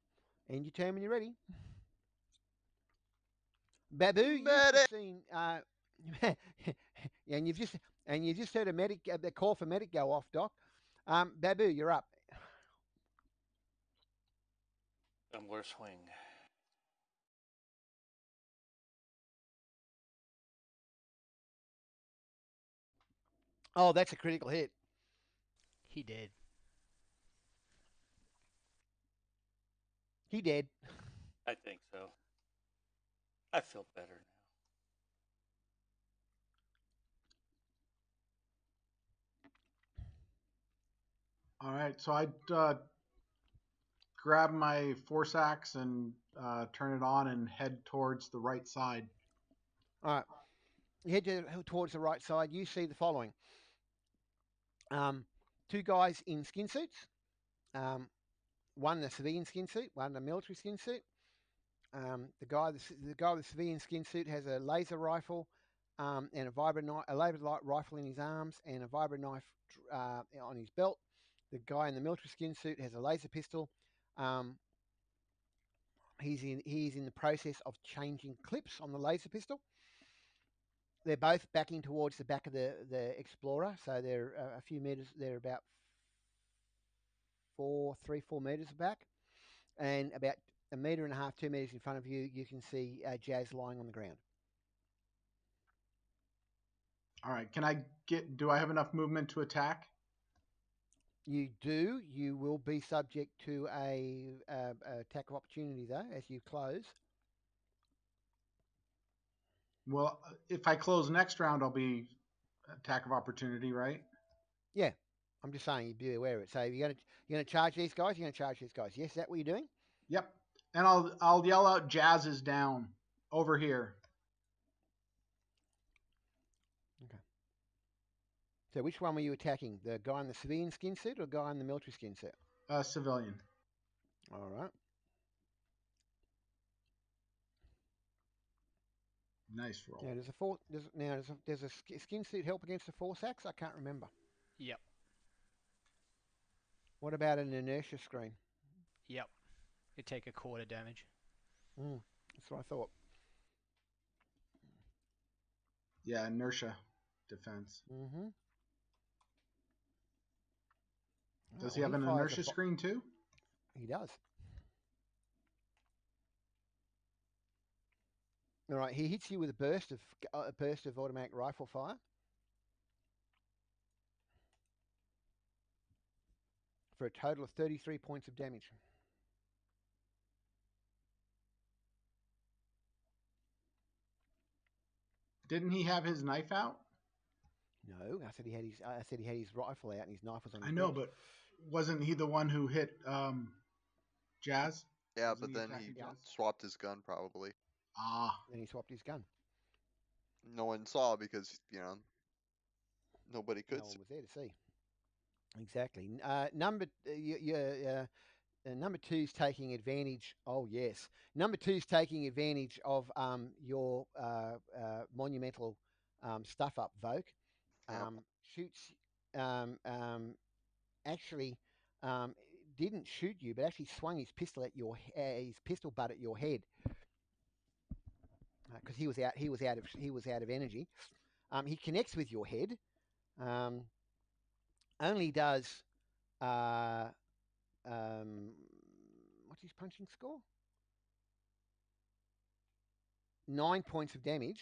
End your turn when you're ready. Babu, you've Medic! seen, uh, and you've just and you just heard a medic uh, the call for medic go off, Doc. Um, Babu, you're up. I'm gonna swing. Oh, that's a critical hit. He did. He dead. I think so. I feel better now. All right, so I uh, grab my force axe and uh, turn it on and head towards the right side. All right. You head to, towards the right side. You see the following: um, two guys in skin suits, um, one a civilian skin suit, one a military skin suit. Um, the guy, the, the guy with the civilian skin suit has a laser rifle um, and a vibro knife, a laser light rifle in his arms, and a vibro knife uh, on his belt. The guy in the military skin suit has a laser pistol. Um, he's in he's in the process of changing clips on the laser pistol they're both backing towards the back of the, the Explorer, so they're uh, a few meters. They're about four, three, four meters back, and about a meter and a half, two meters in front of you, you can see uh, Jazz lying on the ground. All right, can I get? Do I have enough movement to attack? You do. You will be subject to a, uh a attack of opportunity though as you close. Well, if I close next round, I'll be attack of opportunity, right? Yeah, I'm just saying you'd be aware of it. So you're gonna you're gonna charge these guys. You're gonna charge these guys. Yes, is that what you're doing? Yep. And I'll I'll yell out, "Jazz is down over here." Okay. So which one were you attacking? The guy in the civilian skin suit or the guy in the military skin suit? Uh, civilian. All right. Nice roll. Now, there's a four, does, now does a, does a skin suit help against the force axe? I can't remember. Yep. What about an inertia screen? Yep. You take a quarter damage. Mm, that's what I thought. Yeah, inertia defense. Mm-hmm. Does he have an inertia screen? screen too? He does. All right, he hits you with a burst of uh, a burst of automatic rifle fire. for a total of 33 points of damage. Didn't he have his knife out? No, I said he had his. I said he had his rifle out and his knife was on. I know, belt. but wasn't he the one who hit um, Jazz? Yeah, Wasn't but he then attacking he Jazz? swapped his gun probably. Ah, then he swapped his gun. No one saw because you know nobody No could. one see. was there to see. Exactly. Uh, number uh, you, you, uh, uh, number two's taking advantage. Oh yes, number two's taking advantage of um, your uh, uh, monumental um, stuff up, Voke. Yep. Um, shoots. Um, um, actually, um, didn't shoot you, but actually swung his pistol at your uh, his pistol butt at your head because he was out. He was out of he was out of energy. Um, he connects with your head. Um, only does uh, um, what's his punching score? Nine points of damage.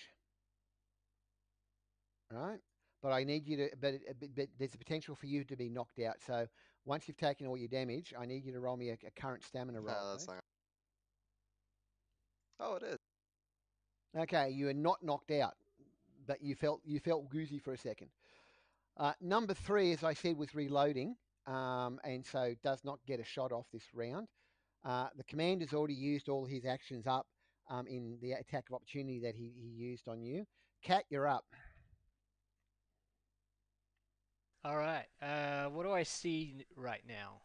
Right, but I need you to. But, but, but there's a potential for you to be knocked out. So once you've taken all your damage, I need you to roll me a, a current stamina roll. No, that's please. not. Oh, it is. Okay, you are not knocked out, but you felt you felt goozy for a second. Uh, number three, as I said, was reloading, um, and so does not get a shot off this round. Uh, the commander's already used all his actions up um, in the attack of opportunity that he, he used on you. Cat, you're up. All right. Uh, what do I see right now?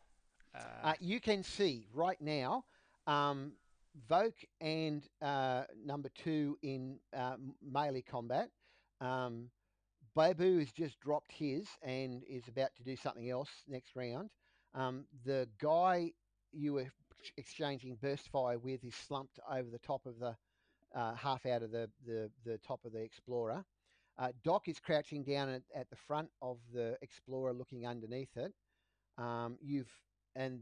Uh, Uh, you can see right now, um, Voke and uh, number two in uh, melee combat. Um, Babu has just dropped his and is about to do something else next round. Um, the guy you were exchanging burst fire with is slumped over the top of the uh, half out of the, the, the top of the Explorer. Uh, Doc is crouching down at, at the front of the Explorer, looking underneath it. Um, you've and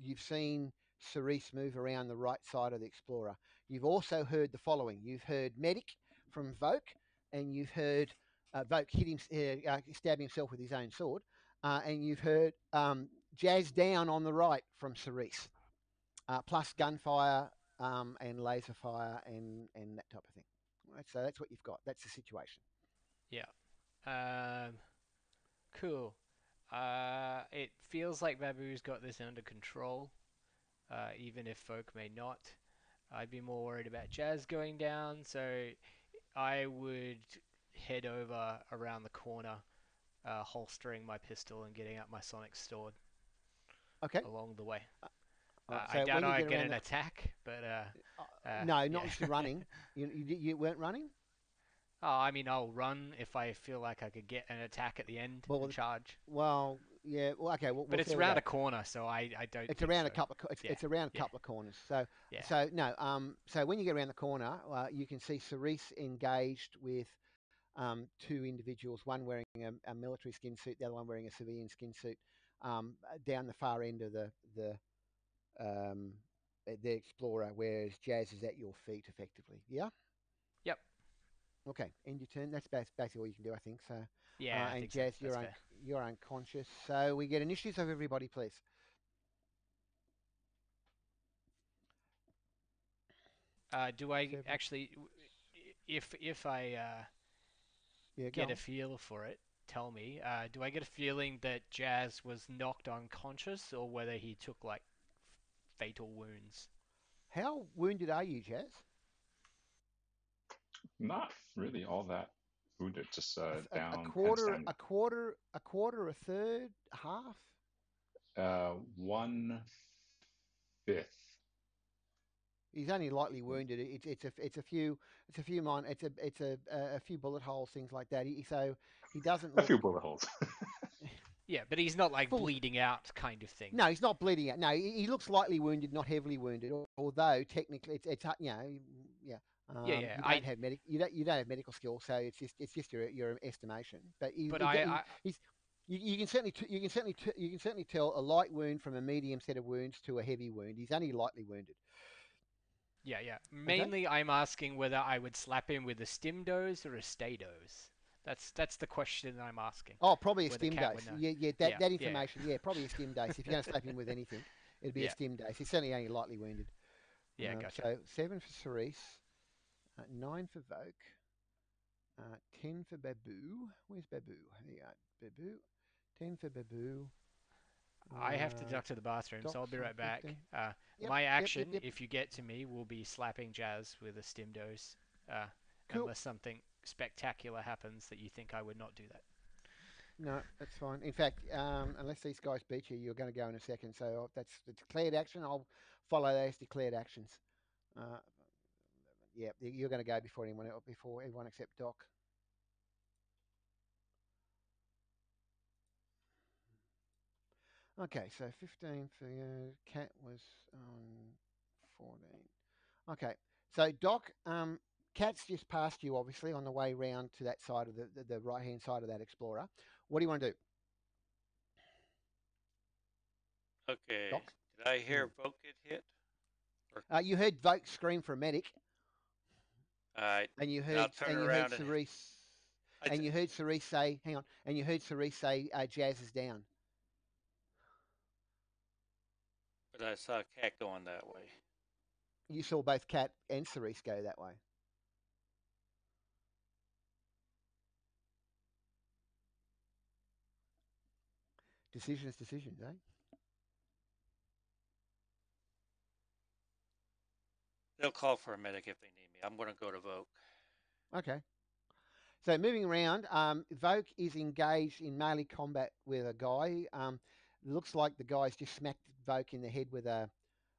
you've seen Cerise move around the right side of the Explorer. You've also heard the following: you've heard medic from Voke, and you've heard uh, Voke hit him, uh, uh, stab himself with his own sword, uh, and you've heard um, Jazz down on the right from Cerise, uh, plus gunfire um, and laser fire and and that type of thing. Right, so that's what you've got. That's the situation. Yeah. Um, cool. Uh, it feels like Babu's got this under control, uh, even if Voke may not. I'd be more worried about Jazz going down, so I would head over around the corner, uh, holstering my pistol and getting out my sonic sword Okay. along the way. Uh, I so when doubt I get get an the- attack, but uh, Uh, uh, no, not yeah. running. You, you you weren't running. oh, I mean, I'll run if I feel like I could get an attack at the end Well, and charge. Well, yeah. Well, okay. We'll, But we'll it's see how we around a corner, so I, I don't. It's around a couple of. It's, Yeah, it's around a yeah. couple of corners. So Yeah. so no. Um. So when you get around the corner, uh, you can see Cerise engaged with um, two individuals. One wearing a, a military skin suit, the other one wearing a civilian skin suit. Um, down the far end of the the um, the explorer, whereas Jazz is at your feet, effectively. Yeah. Yep. Okay. End your turn. That's basically all you can do, I think. So. Yeah, Uh, and think so. Jazz, you're, un- you're unconscious. So we get initiatives of everybody, please. Uh, do I Seven. actually, if if I uh, Yeah, go get a feel for it, tell me. Uh, do I get a feeling that Jazz was knocked unconscious, or whether he took like f- fatal wounds? How wounded are you, Jazz? Not really all that wounded, just uh, A down. a quarter, a quarter, a quarter, a third, half. Uh, one fifth. He's only lightly wounded. It's it's a it's a few it's a few mine it's a it's a a a few bullet holes things like that. He, so he doesn't. A few bullet holes. Yeah, but he's not like Full- bleeding out kind of thing. no, he's not bleeding out. No, he, he looks lightly wounded, not heavily wounded. Although technically, it's it's uh, you know yeah. Um, yeah, You don't I- have medic. You don't. You don't have medical skill, so it's just it's just your your estimation. But, he, But he- I, he- I you, you can certainly t- you can certainly t- you can certainly tell a light wound from a medium set of wounds to a heavy wound. He's only lightly wounded. yeah, yeah. Mainly, I'm asking whether I would slap him with a stim dose or a stay dose. That's that's the question I'm asking. Oh, probably a stim Cat dice. would know. Yeah, yeah, that, Yeah, that information. Yeah, probably a stim dose. If you're going to slap him with anything, it'd be Yeah. a stim dose. He's certainly only lightly wounded. Yeah, Um, gotcha. So seven for Cerise, uh, nine for Voke, uh, ten for Babu. Where's Babu? There you go. Babu. Ten for Babu. I have to Uh, duck to the bathroom, so I'll be right back. Uh, Yep, my yep, yep, action, yep. if you get to me, will be slapping Jazz with a stim dose, uh, Cool. unless something spectacular happens that you think I would not do that. No, that's fine. In fact, um, unless these guys beat you, you're going to go in a second. So that's the declared action. I'll follow those declared actions. Uh, yeah, you're going to go before anyone else, before everyone except Doc. Okay, so 15 for you. Cat was on 14. Okay, so Doc, um, Cat's just passed you, obviously, on the way round to that side of the, the, the right hand side of that Explorer. What do you want to do? Okay. Doc? Did I hear Voke get hit? Uh, you heard Voke scream for a medic, Right. and you heard turn and you heard and- Cerise, I and you heard Cerise say, "Hang on," and you heard Cerise say, uh, "Jazz is down." but I saw a cat going that way. You saw both Cat and Cerise go that way. Decisions, decisions, eh? They'll call for a medic if they need. I'm going to go to Voke. Okay. So moving around, um, Voke is engaged in melee combat with a guy. Um, looks like the guy's just smacked Voke in the head with a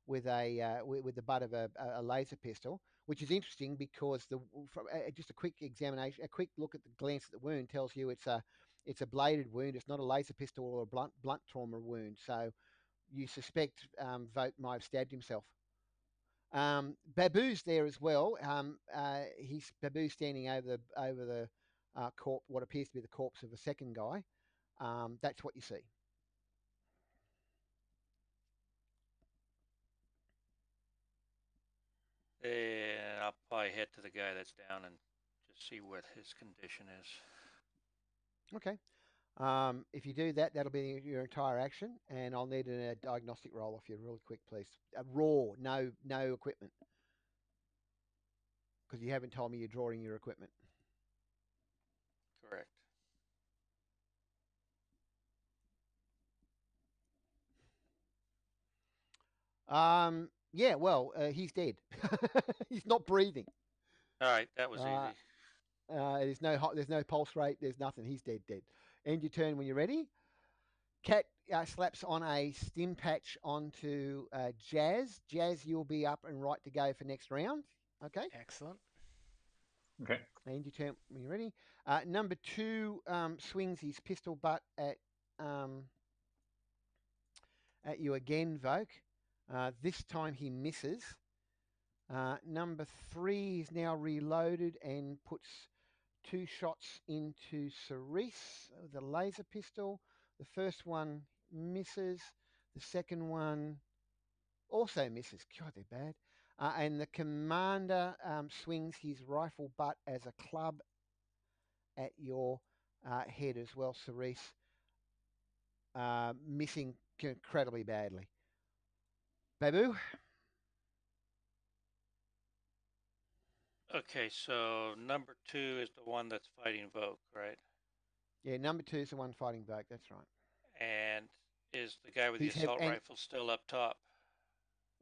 with a uh, with, with the butt of a, a- a laser pistol, which is interesting because the from, uh, just a quick examination, a quick look at the glance at the wound tells you it's a it's a bladed wound. It's not a laser pistol or a blunt blunt trauma wound. So you suspect um, Voke might have stabbed himself. Um, Babu's there as well. Um, uh, he's Babu standing over the over the uh, corp, what appears to be the corpse of a second guy. Um, that's what you see. And I'll probably head to the guy that's down and just see what his condition is. Okay. Um, if you do that, that'll be your entire action, and I'll need a diagnostic roll off you really quick, please. Uh, raw, no no equipment, because you haven't told me you're drawing your equipment. Correct. Um, yeah, well, uh, he's dead. he's not breathing. All right, that was Uh, easy. Uh, there's no there's no pulse rate. There's nothing. He's dead, dead. End your turn when you're ready. Cat uh, slaps on a stim patch onto uh, Jazz. Jazz, you'll be up and right to go for next round. Okay. Excellent. Okay. End your turn when you're ready. Uh, number two um, swings his pistol butt at um, at you again, Voke. Uh, this time he misses. Uh, number three is now reloaded and puts two shots into Cerise with a laser pistol. The first one misses. The second one also misses. God, they're bad. Uh, and the commander um, swings his rifle butt as a club at your uh, head as well, Cerise, uh, missing incredibly badly. Babu, Okay, so number two is the one that's fighting Voke, right? yeah, number two is the one fighting Voke. That's right. And is the guy with the assault and- rifle still up top?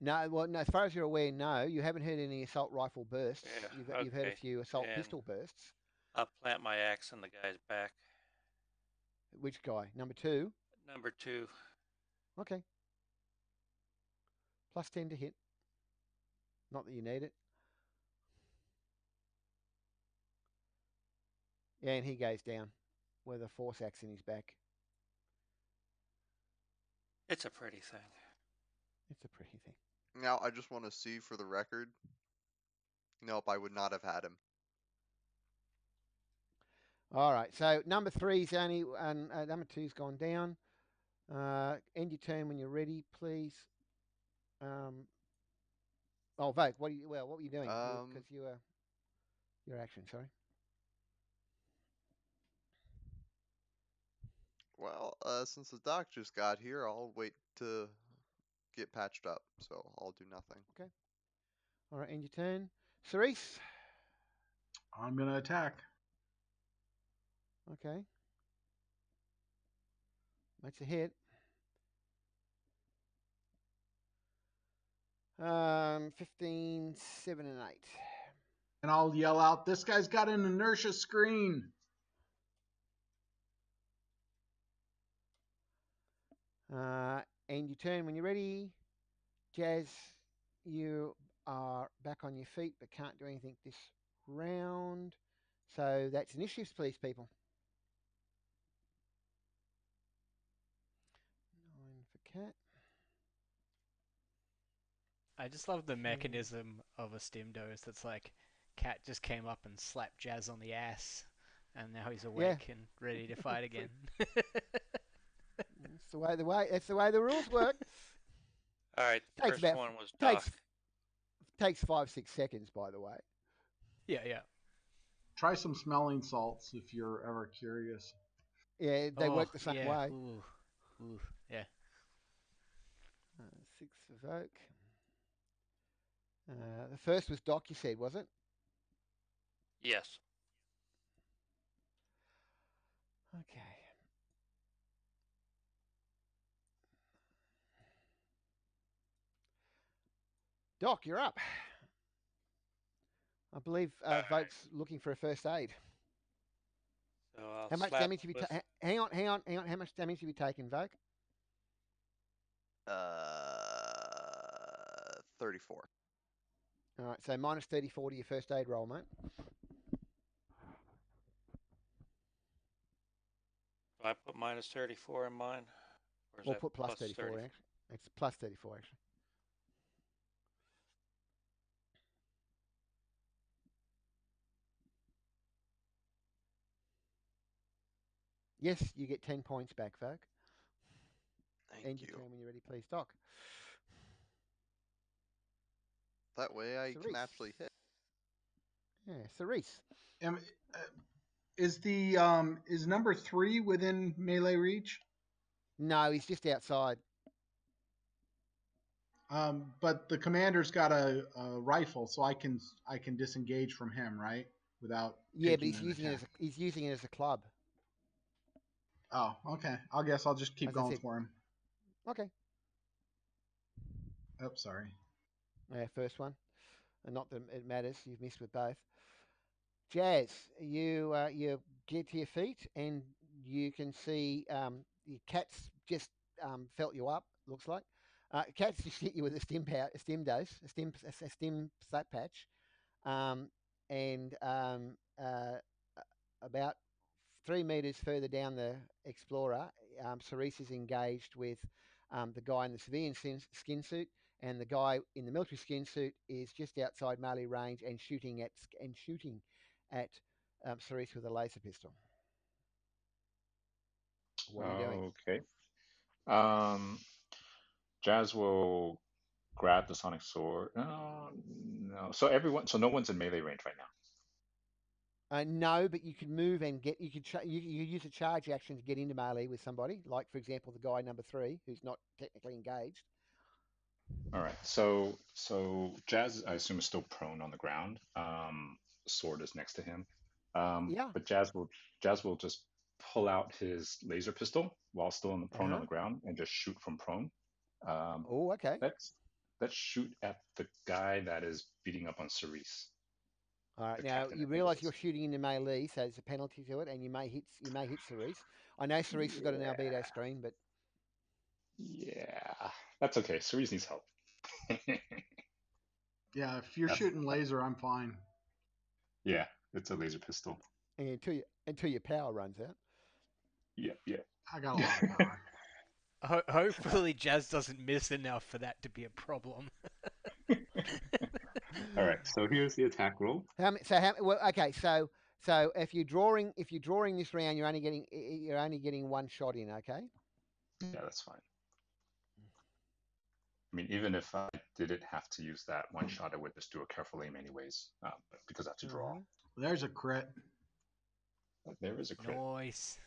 No, well, no, as far as you're aware, no, you haven't heard any assault rifle bursts. Yeah, you've, you've heard a few assault And- pistol bursts. I'll plant my axe in the guy's back. Which guy? Number two. Number two. Okay. Plus 10 to hit. Not that you need it. And he goes down with a force axe in his back. It's a pretty thing. It's a pretty thing. Now, I just want to see for the record. Nope, I would not have had him. All right, so number three's only, and uh, number two's gone down. Uh, end your turn when you're ready, please. Um, oh, Voke, what are you? Well, what were you doing? Um, Because you were your action. Sorry. Well, uh, since the doc just got here, I'll wait to get patched up, so I'll do nothing. Okay. All right, end your turn. Cerise. I'm gonna attack. Okay. That's a hit. Um, 15, 7, and 8. And I'll yell out, "This guy's got an inertia screen." Uh, and you turn when you're ready. Jazz, you are back on your feet but can't do anything this round. So that's initiatives, please, people. Nine for cat. I just love the mechanism of a stim dose that's like Cat just came up and slapped Jazz on the ass and now he's awake and ready to fight again. That's the way the way that's the way the rules work. All right, the Takes first about- one was Doc. takes takes five six seconds, by the way. yeah, yeah. Try some smelling salts if you're ever curious. Yeah, they Oh, work the same yeah. way. Ooh. Ooh. Yeah. Uh, six of oak. Uh, the first was Doc. You said was it? Yes. Okay. Doc, you're up. I believe uh, Alright. Voke's looking for a first aid. So I'll How much damage have you with- taken? Hang on, hang on, hang on. How much damage have you taken, Voke? Uh, 34. All right, so minus 34 to your first aid roll, mate. Do I put minus 34 in mine? Or is Or that put plus plus 34, 30? actually. It's plus 34, actually. Yes, you get 10 points back, Voke. Thank End you. your turn when you're ready, please, Doc. That way I Cerise. can actually hit. Yeah, Cerise. Am, uh, is the um is number three within melee reach? No, he's just outside. Um, but the commander's got a, a rifle, so I can I can disengage from him, right? Without Yeah, but he's an using it as a, he's using it as a club. Oh, okay. I guess I'll just keep As going for him. Okay. Oh, sorry. Yeah, first one. And not that it matters. You've missed with both. Jazz, you uh, you get to your feet and you can see um, your cat's just um, felt you up. Looks like uh, cat's just hit you with a stim pow- a stim dose, a stim a stim slap patch, um, and um, uh, about three meters further down the explorer, um, Cerise is engaged with um, the guy in the civilian skin, suit and the guy in the military skin suit is just outside melee range and shooting at and shooting at um, Cerise with a laser pistol. What are you doing? Okay. Um, Jazz will grab the sonic sword. No. So everyone, so no one's in melee range right now. Uh, no, but you can move and get. You could cha- you, you use a charge action to get into melee with somebody, like for example the guy number three who's not technically engaged. All right. So so Jazz, I assume, is still prone on the ground. Um, sword is next to him. Um, Yeah. But Jazz will Jazz will just pull out his laser pistol while still on the prone Uh-huh. on the ground and just shoot from prone. Um, Oh, okay. let's let's shoot at the guy that is beating up on Cerise. All right. Now you realise you're shooting into melee, so there's a penalty to it, and you may hit you may hit Cerise. I know Cerise has got an albedo screen, but Yeah, that's okay. Cerise needs help. Yeah, if you're That's- shooting laser, I'm fine. yeah, it's a laser pistol. and until you, until your power runs out. Yep, yep. I got a lot of power. Ho- hopefully, Jazz doesn't miss enough for that to be a problem. All right, so here's the attack roll. How? So how? Well, okay. So so if you're drawing if you're drawing this round, you're only getting y- y- you're only getting one shot in. Okay. Yeah, that's fine. I mean, even if I didn't have to use that one shot, I would just do a careful aim anyways, um, because I have to draw. Mhm. There's a crit. There is a crit. Nice.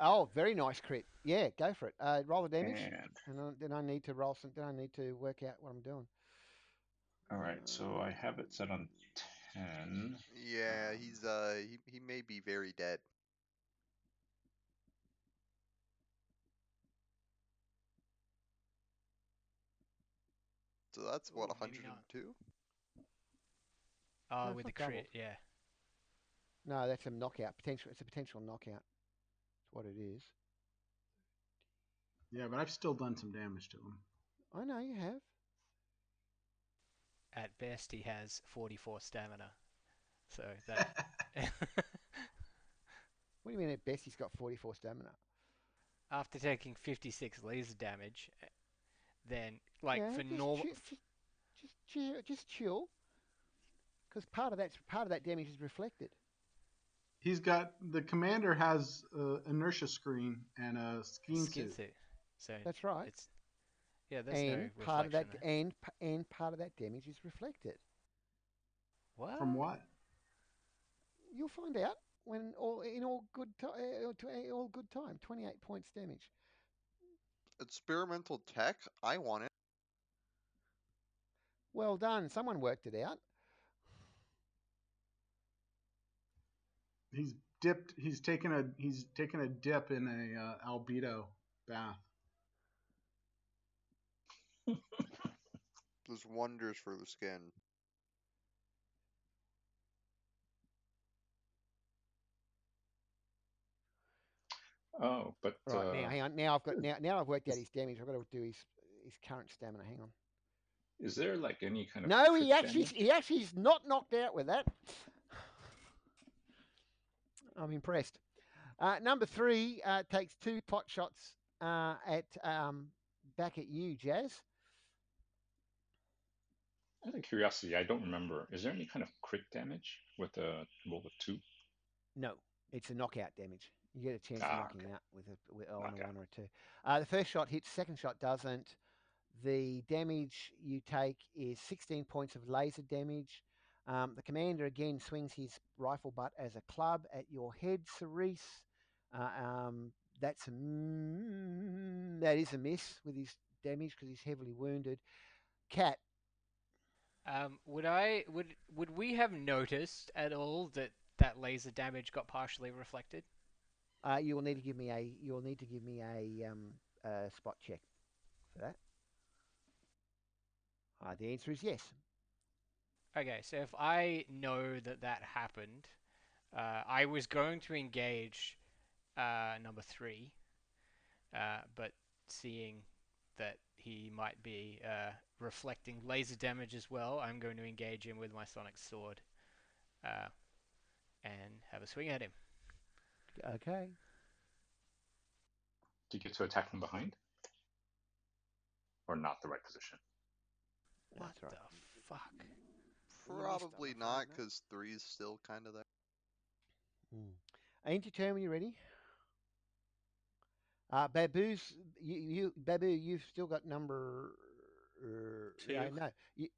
Oh, very nice crit. Yeah, go for it. Uh, roll the damage, And and then- then I need to roll some. Then I need to work out what I'm doing. All right, so I have it set on ten. Yeah, he's uh he he may be very dead. So that's what Ooh, maybe 102. Oh, No, it's with the not doubled. crit, yeah. No, that's a knockout. Potential. It's a potential knockout. That's what it is. Yeah, but I've still done some damage to him. I know you have. At best, he has 44 stamina. So that. What do you mean at best he's got 44 stamina? After taking 56 laser damage, then, like, yeah, for just normal. Chill, just, just chill. Just chill. Because part of that part of that damage is reflected. He's got the commander has a inertia screen and a skiing skin suit. suit. So That's right. it's. Yeah, there's and no part of that reflection there. and and part of that damage is reflected. What? From what? You'll find out when all in all good time. Uh, uh, all good time. 28 points damage. Experimental tech. I want it. Well done. Someone worked it out. He's dipped. He's taken a he's taken a dip in a uh, albedo bath. Does wonders for the skin. Oh, but Right uh, now, hang on. Now I've got now now I've worked out his damage. I've got to do his his current stamina. Hang on. is there like any kind of No, he actually damage? he actually is not knocked out with that. I'm impressed. Uh, number three uh, takes two pot shots uh, at um, back at you, Jazz. Out of curiosity, I don't remember. Is there any kind of crit damage with a roll of two? No, it's a knockout damage. You get a chance of Ah, knocking okay. out with a, with, on a one or a two. Uh, the first shot hits, second shot doesn't. The damage you take is 16 points of laser damage. Um, the commander again swings his rifle butt as a club at your head, Cerise. Uh, um, that's a mm, that is a miss with his damage because he's heavily wounded. Cat, Um, would I would would we have noticed at all that that laser damage got partially reflected? uh, you will need to give me a you will need to give me a um, uh, spot check for that. Uh, the answer is yes. Okay, so if I know that that happened, uh, I was going to engage uh, number three, uh, but seeing that he might be uh, reflecting laser damage as well, I'm going to engage him with my sonic sword uh, and have a swing at him. Okay. Do you get to attack from behind? Or not the right position? What That's right. the fuck? You missed on Probably not, because three is still kind of there. Mm. Ain't your turn when you're ready? Uh, Babu's you, you Babu, you've still got number uh, no, Two? no, you,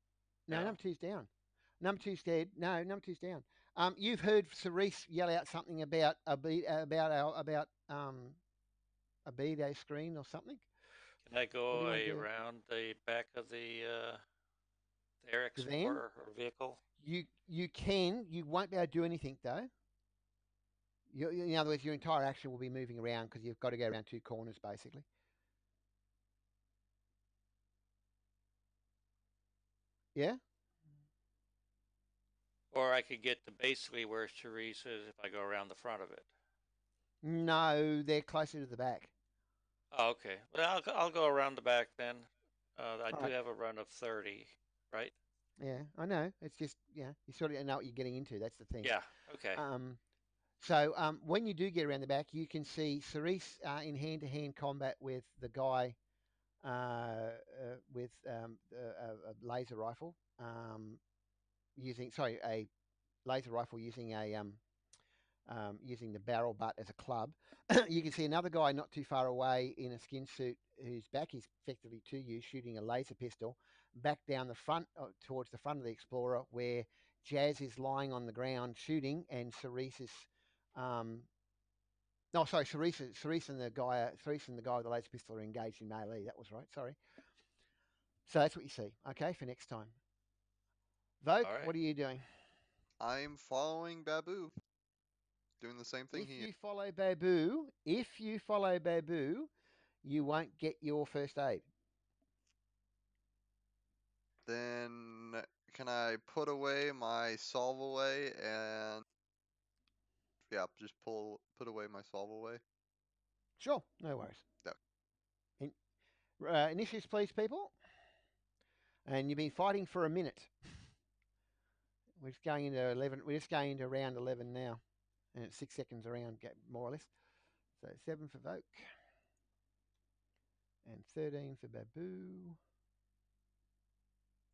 no, No. number two's down. Number two's dead. No, number two's down. Um, you've heard Cerise yell out something about a be, about our about um a B-day screen or something. Can I go What do you wanna do? around the back of the uh, the Air van? Explorer or vehicle? You you can. You won't be able to do anything though. You, in other words, your entire action will be moving around because you've got to go around two corners basically. Yeah. Or I could get to basically where Cerise is if I go around the front of it. No, they're closer to the back. Oh, okay. Well, I'll, go- I'll go around the back then. Uh, I do Alright. have a run of 30, right? Yeah, I know. It's just yeah, you sort of know what you're getting into. That's the thing. Yeah, okay. Um, so um, when you do get around the back, you can see Cerise uh, in hand-to-hand combat with the guy uh, uh, with um, a, a- laser rifle, um, using sorry a laser rifle using a um, um, using the barrel butt as a club. you can see another guy not too far away in a skin suit whose back is effectively to you, shooting a laser pistol back down the front uh, towards the front of the Explorer, where Jazz is lying on the ground shooting, and Cerise is um, No, sorry, Cerise, Cerise and the guy, Cerise and the guy with the laser pistol are engaged in melee. That was right. Sorry. So that's what you see. Okay, for next time. Voke, Alright. what are you doing? I'm following Babu. Doing the same thing here. If you follow Babu, if you follow Babu, you won't get your first aid. Then can I put away my Solvaway and yeah, just pull put away my Solvaway. Sure, no worries. Yeah. In, uh, initiatives, please, people. And you've been fighting for a minute. We're just going into eleven. We're just going into round eleven now, and it's six seconds around, more or less. So seven for Voke, and thirteen for Babu.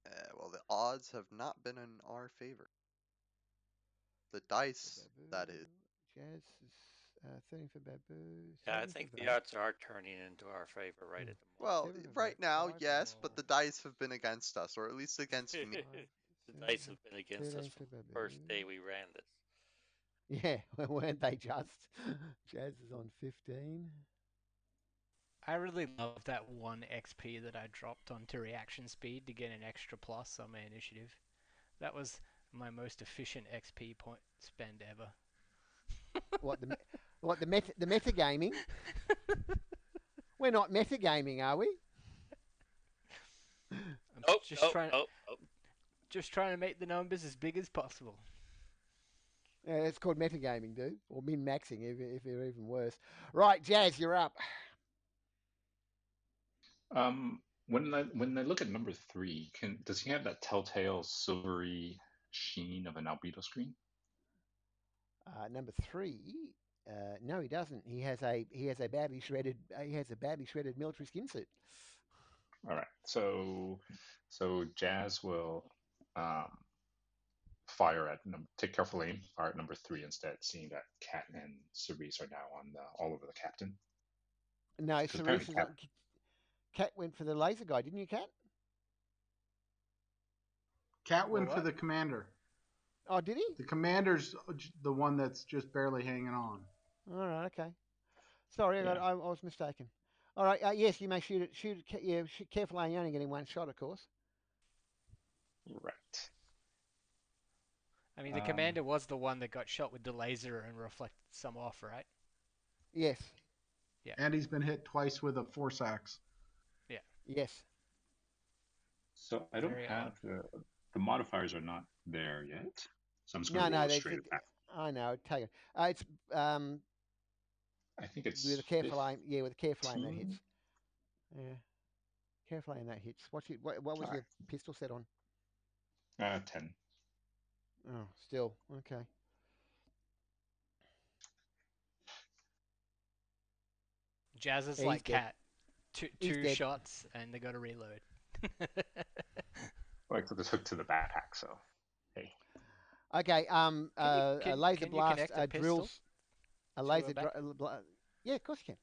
Uh, well, the odds have not been in our favor. The dice, that is. Jazz is uh, thirteen for Babu. Yeah, I think the Voke. odds are turning into our favor right Hmm. at the moment. Well, right now, five yes, but the dice have been against us, or at least against me. The dice have been against us from the first day we ran this. Yeah, weren't they just? Jazz is on 15. I really love that one XP that I dropped onto reaction speed to get an extra plus on my initiative. That was my most efficient XP point spend ever. What the what the meta the metagaming? We're not metagaming, are we? I'm Oh, just oh, trying oh, oh. just trying to make the numbers as big as possible. Yeah, it's called metagaming, dude, or min maxing if, if you're even worse. Right, Jazz, you're up. Um, when I when I look at number three, can does he have that telltale silvery sheen of an albedo screen? Uh, number three. Uh, no, he doesn't. He has a he has a badly shredded uh, he has a badly shredded military skin suit. All right, so so Jazz will um, fire at num- take careful aim, fire at number three instead, seeing that Cat and Cerise are now on the, all over the captain. No, Because Cerise is Cat- on- Cat went for the laser guy, didn't you, Cat? Cat went For for the commander. Oh, did he? The commander's the one that's just barely hanging on. All right, okay. Sorry, I, Yeah. I, I was mistaken. All right, uh, yes, you may shoot it. Shoot it. Yeah, shoot, careful, you're only getting one shot, of course. Right. I mean, the Um, commander was the one that got shot with the laser and reflected some off, right? Yes, Yeah. And he's been hit twice with a force axe. Yeah. Yes. So I don't Very have the the modifiers are not there yet. So I'm just No, going to no, roll they- straight they- attack. I know. Take it. Uh, it's um I think it's with a careful aim. Yeah, with a careful aim that hits. Yeah, careful aim that hits. What's it? What, what was Alright. your pistol set on? Uh, ten. Oh, still okay. Jazz is Yeah, he's like dead. Cat. Two, two shots and they got to reload. Well, I took the hook to the backpack, so hey. Okay. Um. Can you- uh, a laser can blast connect a uh, drills. A to a laser. back- Dr- uh, bla- yeah, of course you can.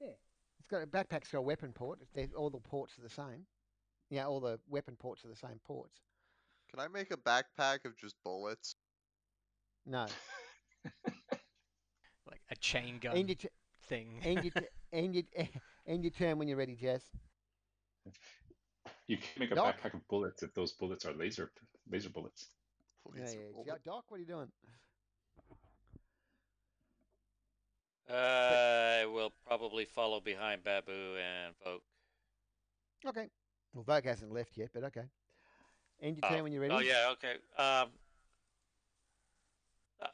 Yeah. It's got a backpack's got a weapon port. They're, all the ports are the same. Yeah, all the weapon ports are the same ports. Can I make a backpack of just bullets? No. like a chain gun End your, t- thing. end your, t- end your, end your turn when you're ready, Jazz. You can make a Doc? backpack of bullets if those bullets are laser laser bullets. Yeah, Please, yeah. bullet. Doc, what are you doing? I will probably follow behind Babu and Voke. Okay. Well, Voke hasn't left yet, but okay. End your Oh, turn when you're ready. Oh yeah, okay. Um, uh,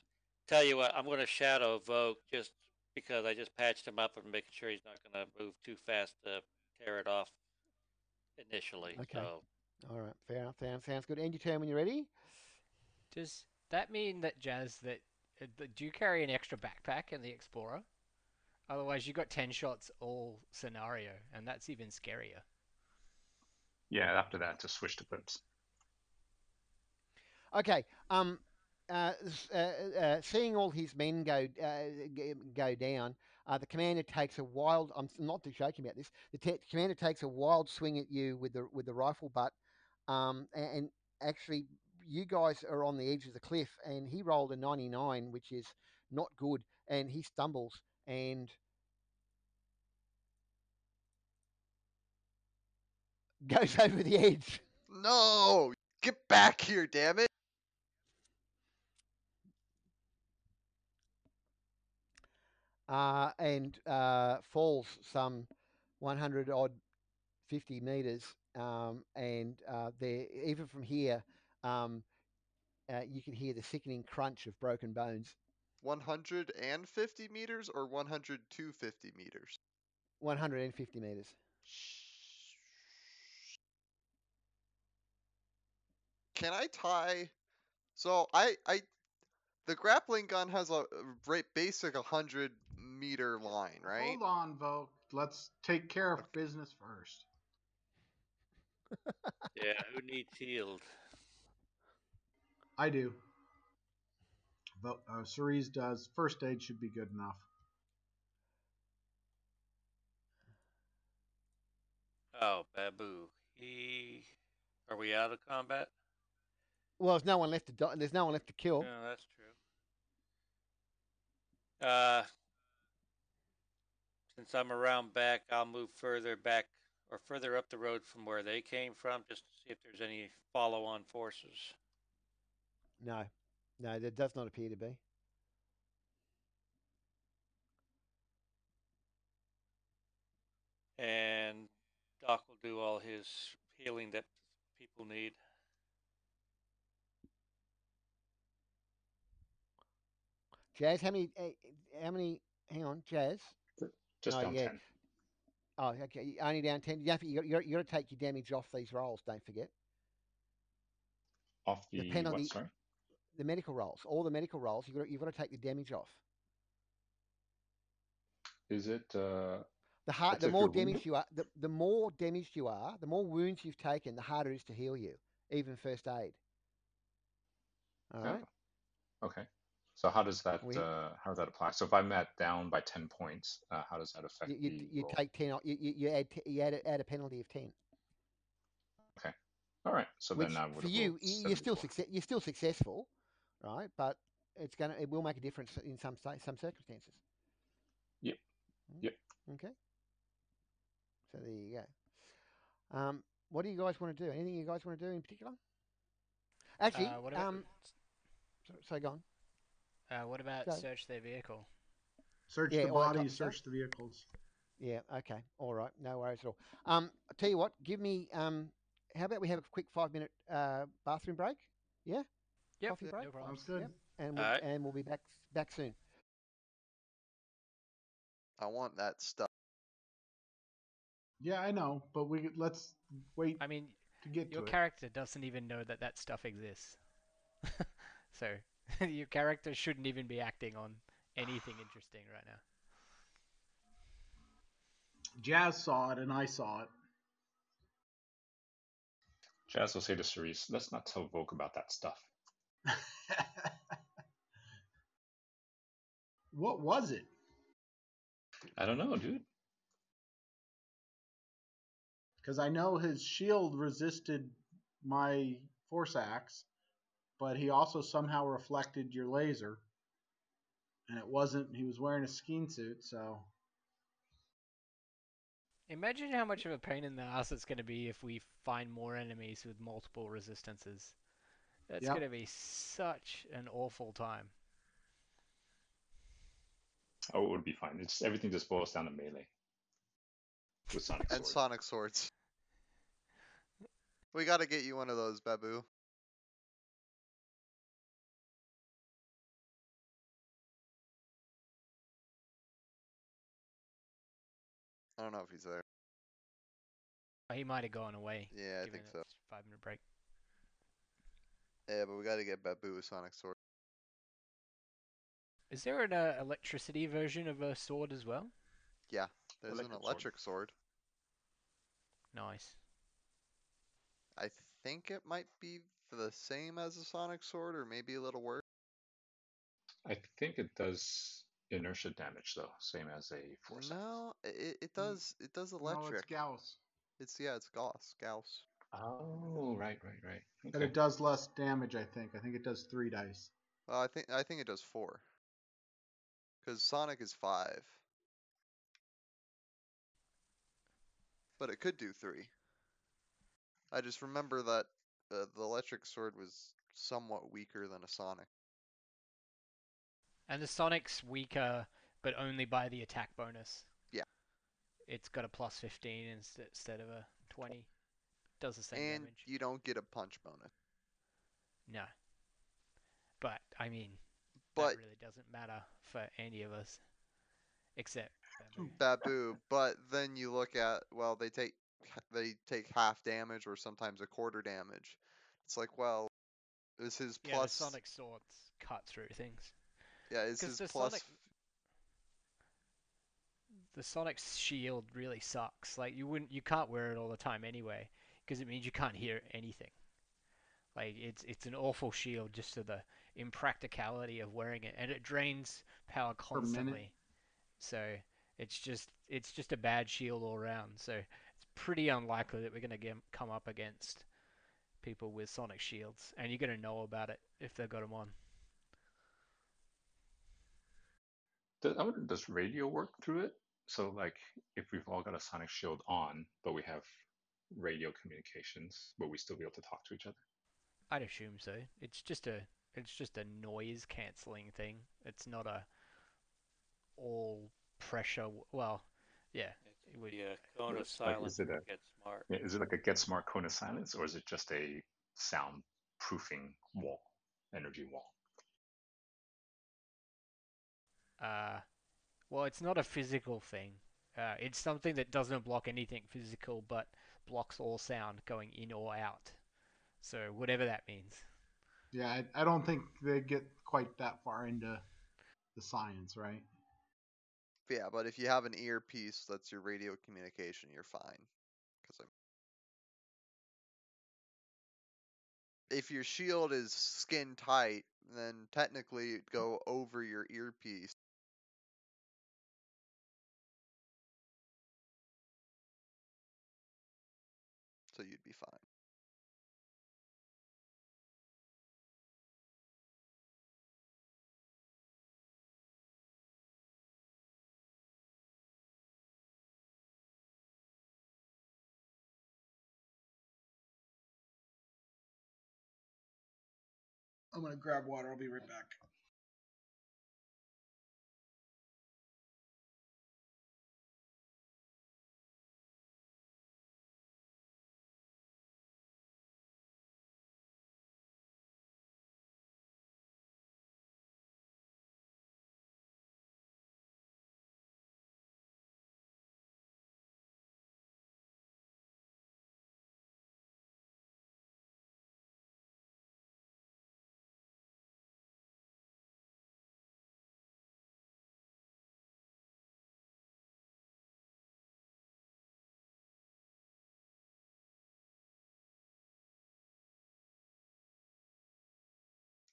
tell you what, I'm going to shadow Voke just because I just patched him up and making sure he's not going to move too fast to tear it off initially. Okay. So All right. Fair enough. Sounds, sounds good. End your turn when you're ready. Does that mean that Jazz that uh, do you carry an extra backpack in the Explorer? Otherwise, you got ten shots all scenario, and that's even scarier. Yeah, after that, just switch to clips. Okay. Um. Uh, uh, uh, seeing all his men go uh, go down, uh, the commander takes a wild. I'm not joking about this. The te- commander takes a wild swing at you with the with the rifle butt, um, a- and, actually, you guys are on the edge of the cliff, and he rolled a 99, which is not good. and he stumbles and goes over the edge. No! Get back here, damn it! Uh, and uh, falls some 100 odd 50 meters. Um, and uh, there, even from here, um, uh, you can hear the sickening crunch of broken bones. 150 meters or 100 to 50 meters? 150 meters. Can I tie? So I I the grappling gun has a right basic 100 meter line, right? Hold on, Voke. Let's take care of business first. Yeah, who needs healed? I do. But uh, Cerise does. First aid should be good enough. Oh, Babu. He. Are we out of combat? Well, there's no one left to do- there's no one left to kill. No, that's true. Uh, since I'm around back, I'll move further back or further up the road from where they came from, just to see if there's any follow-on forces. No, no, there does not appear to be. And Doc will do all his healing that people need. Jazz, how many? eh, How many? Hang on, Jazz. Just Oh, down yeah. 10. Oh, okay. Only down ten. You have to, you, got, you got to take your damage off these rolls. Don't forget Off The the, penalty- what, the medical rolls. All the medical rolls. You got you've got to take the damage off. Is it, uh, The hard, the more damaged you are, the, the more damaged you are, the more wounds you've taken, the harder it is to heal you, even first aid. All right. oh, okay. So how does that, We- uh, how does that apply? So if I'm at down by 10 points, uh, how does that affect You, you, the you take ten. You, you, you add t- you add, a- add a penalty of ten. Okay, All right. So which then I would for you, you're still success, You're still successful, right? But it's gonna. It will make a difference in some sta- some circumstances. Yep. Mm, Yep. Okay. So there you go. Um, what do you guys want to do? Anything you guys want to do in particular? Actually, uh, what um, so, so go on. Uh, what about go. search their vehicle? Search Yeah, the all that type bodies, search the vehicles. Yeah. Okay. All right. No worries at all. Um, I tell you what. Give me. Um, how about we have a quick five minute uh, bathroom break? Yeah. Yep, Coffee no break? problem. Sounds good. Yep. And we'll, Alright. and we'll be back back soon. I want that stuff. Yeah, I know, but we let's wait I mean, to get your to it. character doesn't even know that that stuff exists. so your character shouldn't even be acting on anything interesting right now. Jazz saw it and I saw it. Jazz will say to Cerise, let's not tell Voke about that stuff. what was it? I don't know, dude. Because I know his shield resisted my force axe, but he also somehow reflected your laser. And it wasn't, he was wearing a skiing suit, so. Imagine how much of a pain in the ass it's going to be if we find more enemies with multiple resistances. That's Yep. going to be such an awful time. Oh, it would be fine. It's everything just boils down to melee. With Sonic And Sword. sonic swords. We gotta get you one of those, Babu. I don't know if he's there. Oh, He might have gone away. Yeah, I think so. Five minute break. Yeah, but we gotta get Babu a sonic sword. Is there an uh, electricity version of a sword as well? Yeah, there's an Electric sword. electric sword. Nice. I think it might be the same as a sonic sword, or maybe a little worse. I think it does inertia damage though, same as a force. No, it, it Mm, does. It does electric. No, electric. it's Gauss. It's yeah, it's Gauss. Gauss. Oh, right, right, right. But Okay. it does less damage, I think. I think it does three dice. Well, I think I think it does four. Because Sonic is five. But it could do three. I just remember that uh, the electric sword was somewhat weaker than a Sonic. And the Sonic's weaker, but only by the attack bonus. Yeah. It's got a plus 15 instead of a 20. Does the same and damage. you don't get a punch bonus. No. But, I mean, But that really doesn't matter for any of us. Except Babu. Babu, but then you look at well, they take they take half damage or sometimes a quarter damage. It's like, well, this is his Yeah, plus the Sonic swords cut through things. Yeah, is 'cause his the plus Sonic- The Sonic shield really sucks. Like you wouldn't, you can't wear it all the time anyway, because it means you can't hear anything. Like it's it's an awful shield just to the impracticality of wearing it, and it drains power constantly. So it's just it's just a bad shield all around. So it's pretty unlikely that we're gonna get, come up against people with Sonic shields, and you're gonna know about it if they've got them on. Does, I wonder, does radio work through it? So, like, if we've all got a sonic shield on, but we have radio communications, will we still be able to talk to each other? I'd assume so. It's just a it's just a noise cancelling thing. It's not a all pressure. Well, yeah, It's it would- the uh, cone of It's like, silence is it a- get smart. Yeah, Is it like a get smart cone of silence, or is it just a sound proofing wall, energy wall? Uh, well, it's not a physical thing. Uh, it's something that doesn't block anything physical, but blocks all sound going in or out. So whatever that means. Yeah, I, I don't think they get quite that far into the science, right? yeah, but if you have an earpiece that's your radio communication, you're fine. Because if your shield is skin tight, then technically it'd go over your earpiece. I'm gonna grab water. I'll be right back.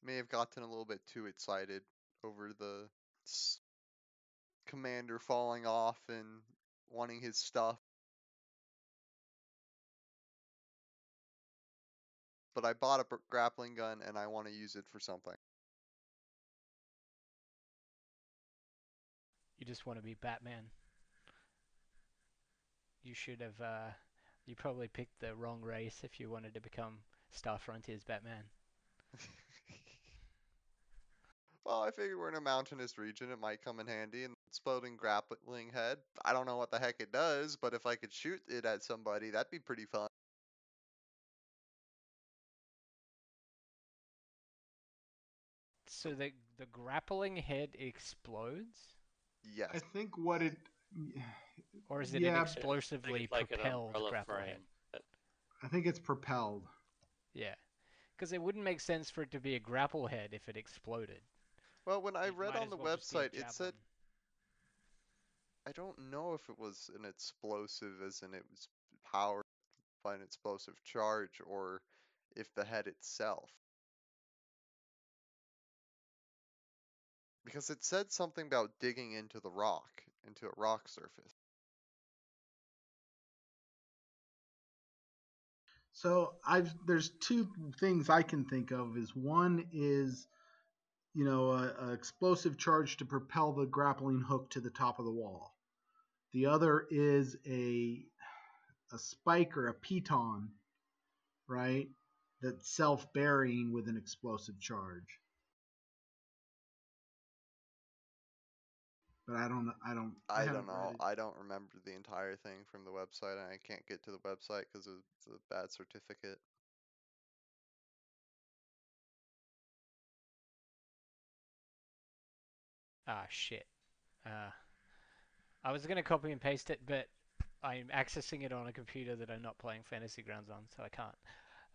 May have gotten a little bit too excited over the commander falling off and wanting his stuff. But I bought a grappling gun and I want to use it for something. You just want to be Batman. You should have. Uh, you probably picked the wrong race if you wanted to become Star Frontier's Batman. Well, I figured we're in a mountainous region. It might come in handy. And exploding grappling head. I don't know what the heck it does, but if I could shoot it at somebody, that'd be pretty fun. So the the grappling head explodes, Yes. I think what it. or is it Yeah, an but- I think explosively like propelled umbrella grappling head? frame. That- I think it's propelled. Yeah, because it wouldn't make sense for it to be a grapple head if it exploded. Well, when I It read on the well just be a website, it said. I don't know if it was an explosive, as in it was powered by an explosive charge, or if the head itself. Because it said something about digging into the rock, into a rock surface. So I've there's two things I can think of. Is one is you know, a, a explosive charge to propel the grappling hook to the top of the wall. The other is a a spike or a piton, right? That's self-burying with an explosive charge. But I don't. I don't. I haven't don't know. I don't remember the entire thing from the website, and I can't get to the website because it's a bad certificate. Ah, shit. Uh, I was going to copy and paste it, but I'm accessing it on a computer that I'm not playing Fantasy Grounds on, so I can't.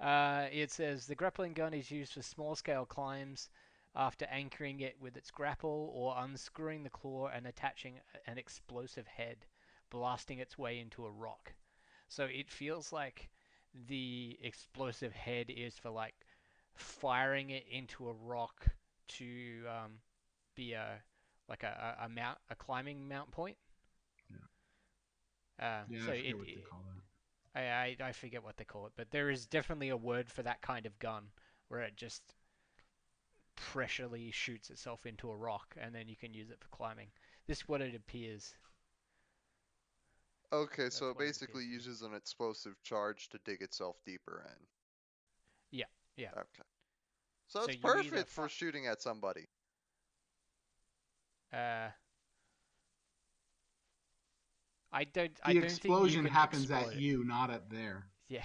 Uh, it says the grappling gun is used for small scale climbs after anchoring it with its grapple or unscrewing the claw and attaching an explosive head, blasting its way into a rock. So it feels like the explosive head is for like firing it into a rock to um, be a like a, a, a mount a climbing mount point. Uh, Yeah, so I forget it, what they call that. I, I I forget what they call it, but there is definitely a word for that kind of gun where it just pressurely shoots itself into a rock, and then you can use it for climbing. This is what it appears. Okay, That's so it what it basically appears to be. uses an explosive charge to dig itself deeper in. Yeah, yeah. Okay. So So it's perfect for fi- shooting at somebody. Uh, I don't. The I don't explosion think you happens explode at you, not at there. Yeah.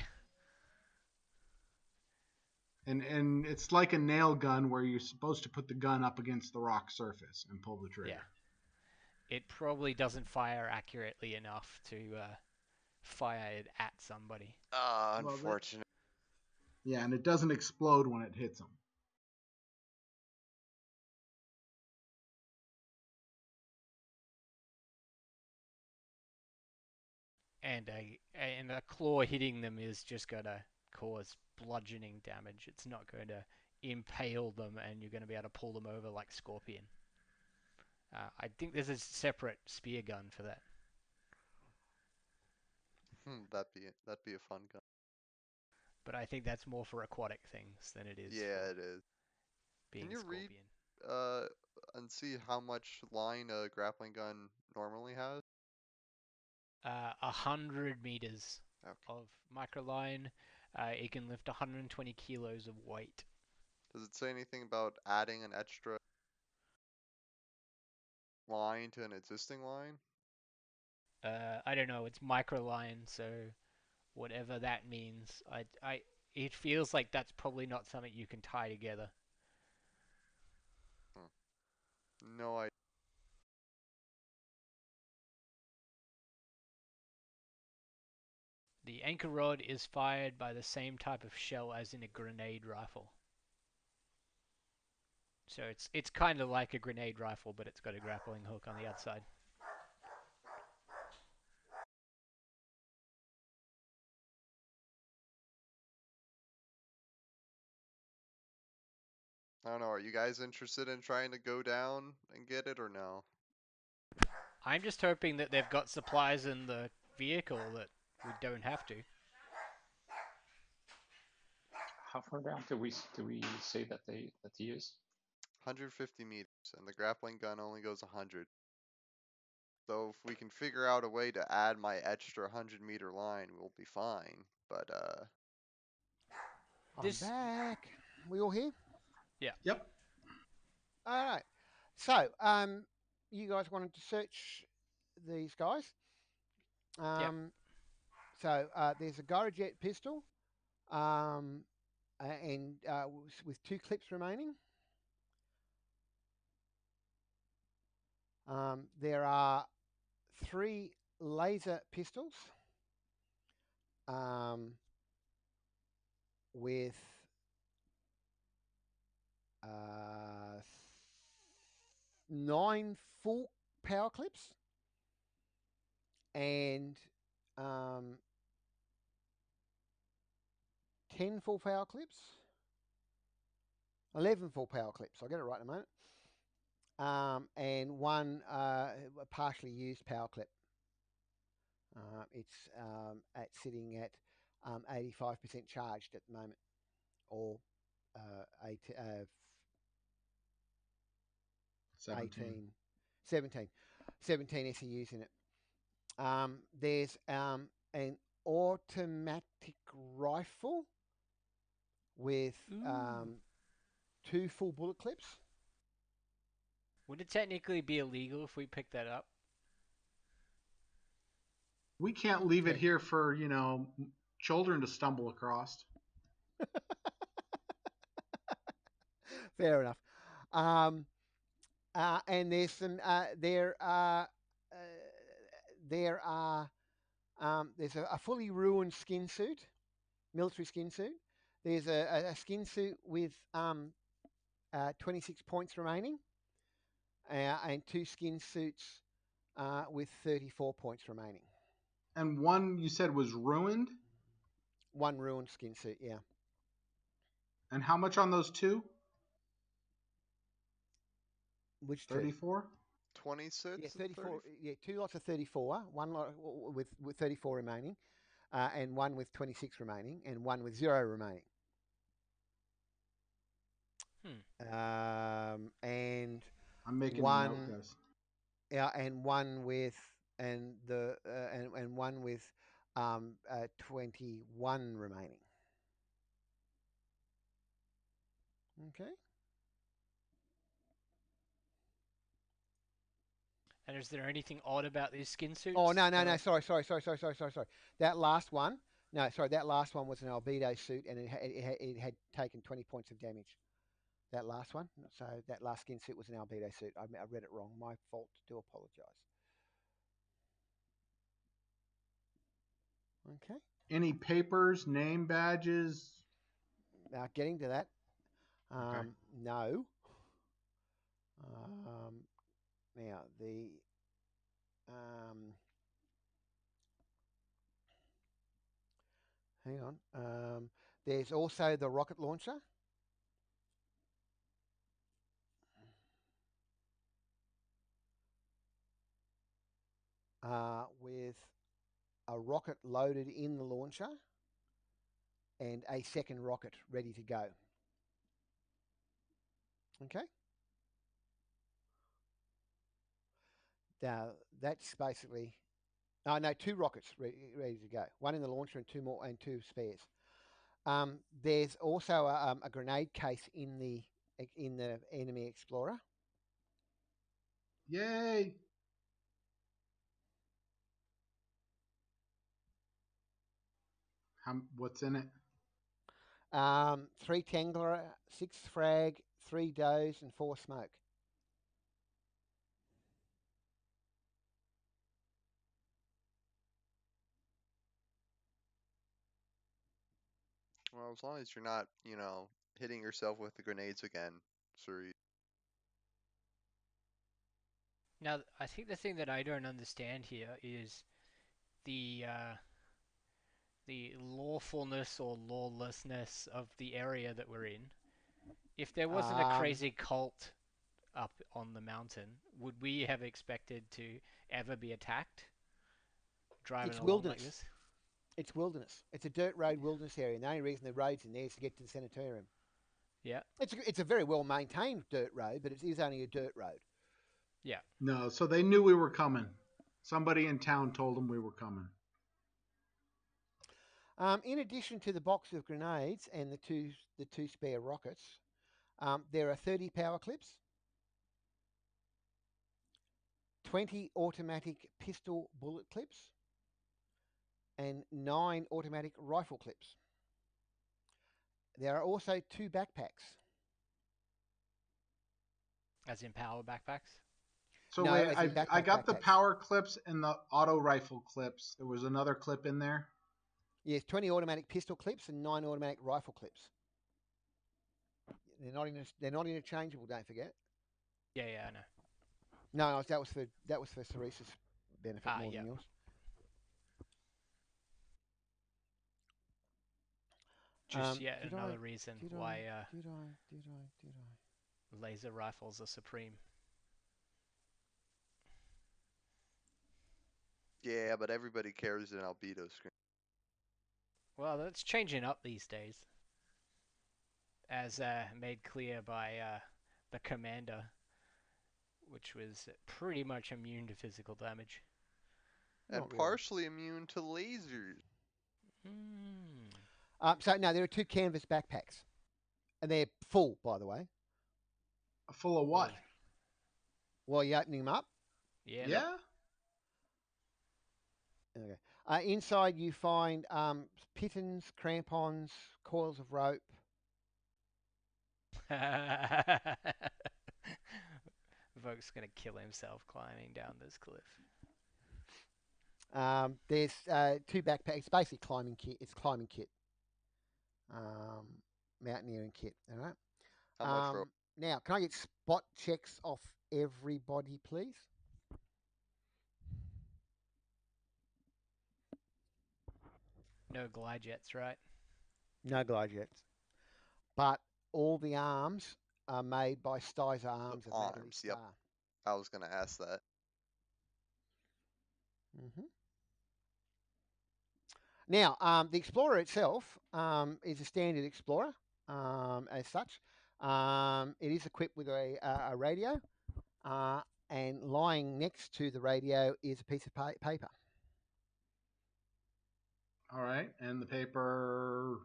And and it's like a nail gun where you're supposed to put the gun up against the rock surface and pull the trigger. Yeah. It probably doesn't fire accurately enough to uh, fire it at somebody. Ah, Well, that- unfortunate. Yeah, and it doesn't explode when it hits them. And a and a claw hitting them is just gonna cause bludgeoning damage. It's not going to impale them, and you're going to be able to pull them over like Scorpion. Uh, I think there's a separate spear gun for that. Hmm, that'd be that'd be a fun gun. But I think that's more for aquatic things than it is Yeah, for it is. being you Scorpion. read- Uh, and see how much line a grappling gun normally has. Uh, a hundred meters Okay. of microline. Uh, it can lift 120 kilos of weight. Does it say anything about adding an extra line to an existing line? Uh, I don't know. It's microline, so whatever that means. I, I, it feels like that's probably not something you can tie together. No, I. The anchor rod is fired by the same type of shell as in a grenade rifle. So it's it's kind of like a grenade rifle, but it's got a grappling hook on the outside. I don't know. Are you guys interested in trying to go down and get it or no? I'm just hoping that they've got supplies in the vehicle that we don't have to. How far down do we do we say that they that they use? 150 meters, and the grappling gun only goes 100. So if we can figure out a way to add my extra 100 meter line, we'll be fine. But uh, I'm back. We all here? Yeah. Yep. All right. So, um, you guys wanted to search these guys. Um, So uh, there's a Gyrojet pistol, um, and uh, with two clips remaining. Um, there are three laser pistols um, with uh, nine full power clips and um, 10 full power clips, 11 full power clips. I'll get it right in a moment. Um, and one uh, partially used power clip. Uh, it's um, at sitting at um, 85% charged at the moment, or uh, eight, uh, 17. 18, 17, 17 SEUs in it. Um, there's um, an automatic rifle with um, two full bullet clips. Would it technically be illegal if we picked that up? We can't leave it here for, you know, children to stumble across. Fair enough. Um, uh, and there's some. Uh, there are. Uh, there are. Um, there's a, a fully ruined skin suit, military skin suit. There's a, a, a skin suit with um, uh, 26 points remaining, uh, and two skin suits uh, with 34 points remaining. And one you said was ruined. One ruined skin suit, yeah. And how much on those two? Which two? 34? 26? Yeah, 34. 30? Yeah, two lots of 34. One lot w- w- with, with 34 remaining, uh, and one with 26 remaining, and one with zero remaining. Um, and I'm making One- note, guys. yeah, and one with and the uh, and and one with um, uh, 21 remaining. Okay. And is there anything odd about these skin suits? Oh no no no! Sorry sorry sorry sorry sorry sorry sorry. That last one, no sorry, that last one was an albedo suit, and it it, it had taken twenty points of damage. That last one, so that last skin suit was an albedo suit. I, I read it wrong. My fault. Do apologise. Okay. Any papers, name badges? Now getting to that. Um, Okay. No. Um, now the um, hang on. Um, there's also the rocket launcher. Uh, with a rocket loaded in the launcher and a second rocket ready to go. Okay. Now that's basically, oh no, two rockets ready, ready to go. One in the launcher and two more and two spares. Um, there's also a, um, a grenade case in the in the enemy explorer. Yay! How, what's in it? Um, three Tangler, six frag, three doze, and four smoke. Well, as long as you're not, you know, hitting yourself with the grenades again, Suri. Now, I think the thing that I don't understand here is the uh, the lawfulness or lawlessness of the area that we're in. If there wasn't a Um, crazy cult up on the mountain, would we have expected to ever be attacked? Driving It's along wilderness. like this? It's wilderness. It's a dirt road wilderness area, and the only reason the road's in there is to get to the sanitarium. Yeah. It's a, it's a very well maintained dirt road, but it is only a dirt road. Yeah. No, so they knew we were coming. Somebody in town told them we were coming. Um, in addition to the box of grenades and the two the two spare rockets, um, there are 30 power clips, 20 automatic pistol bullet clips, and nine automatic rifle clips. There are also two backpacks. As in power backpacks? So No, wait, I, backpack- I got the power clips and the auto rifle clips. There was another clip in there. Yes, 20 automatic pistol clips and nine automatic rifle clips. They're not in, they're not interchangeable. Don't forget. Yeah, yeah, I know. No, no, that was for that was for Cerise's benefit Ah, more yeah. than yours. Just Um, yet did I- another reason Did why I, uh, did I? Did I? Did I? laser rifles are supreme. Yeah, but everybody carries an albedo screen. Well, that's changing up these days, as uh, made clear by uh, the commander which was pretty much immune to physical damage. and Not really. partially immune to lasers. Hmm. Um, so no, there are two canvas backpacks, and they're full, by the way. Full of what? While you're opening them up, Yeah. Yeah. okay. Uh, inside you find um, pitons, crampons, coils of rope. Voke's gonna kill himself climbing down this cliff. Um, there's uh, two backpacks. It's basically climbing kit. It's climbing kit. Um, mountaineering kit. All right. How much? Um, Now, can I get spot checks off everybody, please? No glide jets, right? No glide jets. But all the arms are made by Styes Arms of Natalie arms, yep. Starr. I was gonna ask that. hmm Now, um, the Explorer itself um, is a standard Explorer um, as such. Um, it is equipped with a, a, radio, uh, and lying next to the radio is a piece of pa- paper. All right. And the paper.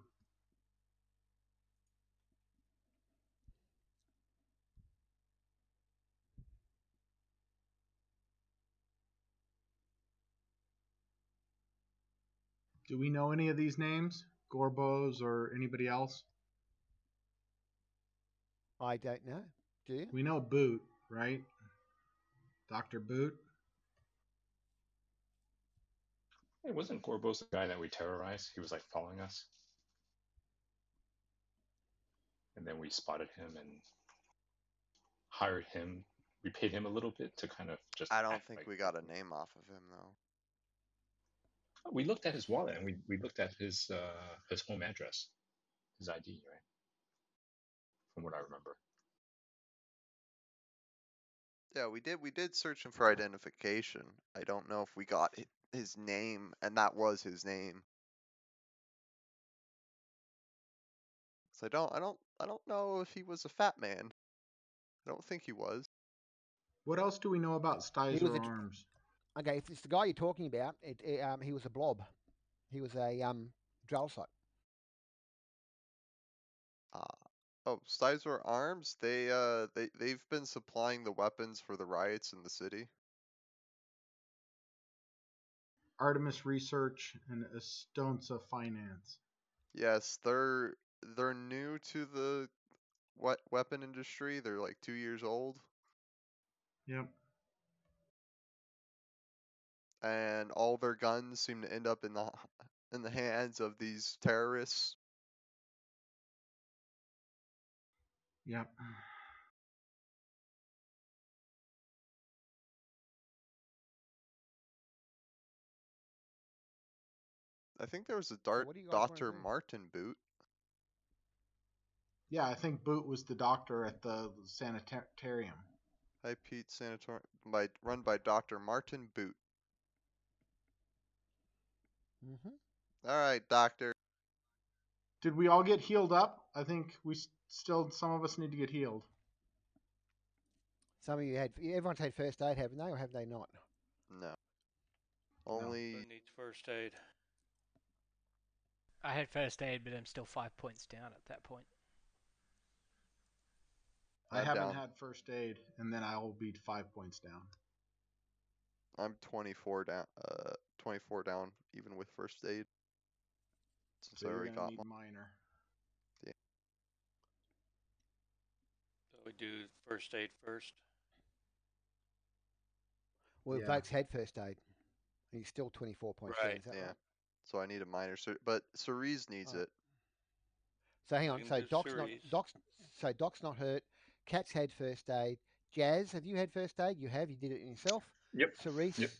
Do we know any of these names? Gorbos or anybody else? I don't know. Do you? We know Boot, right? Dr. Boot. Hey, wasn't Gorbos the guy that we terrorized? He was like following us. And then we spotted him and hired him. We paid him a little bit to kind of just. I don't act think like- we got a name off of him though. We looked at his wallet and we, we looked at his uh, his home address, his ID, right? From what I remember. Yeah, we did. We did search him for identification. I don't know if we got his name, and that was his name. So I don't. I don't. I don't know if he was a fat man. I don't think he was. What else do we know about was Stizer a Arms? Okay, if it's the guy you're talking about, it, it, um, he was a blob. He was a um, drill site. Uh, oh, Stizer Arms. They uh they they've been supplying the weapons for the riots in the city. Artemis Research and Estonza Finance. Yes, they're they're new to the what weapon industry. They're like two years old, Yep. And all their guns seem to end up in the in the hands of these terrorists. Yep. I think there was a Dart do you guys wanna Doctor? Martin boot. Yeah, I think Boot was the doctor at the sanitarium. High Pete Sanatorium by run by Doctor Martin Boot. Hmm All right, Doctor. Did we all get healed up? I think we still some of us need to get healed. Some of you had, everyone's had first aid, haven't they, or have they not? No. Only Who needs first aid? I had first aid, but I'm still five points down at that point. I I'm haven't down. had first aid, and then I will be five points down. I'm 24 down. Uh, 24 down, even with first aid. Since So I already got need one. minor. So we do first aid first. Well, Yeah. Vokes had first aid. He's still 24 points Right, is that yeah. right? So I need a minor. Cer- but Cerise needs Oh. it. So hang on. So do Doc's not. Doc's so Doc's not hurt. Cat's had first aid. Jazz, have you had first aid? You have. You did it yourself. Yep. Cerise, Yep.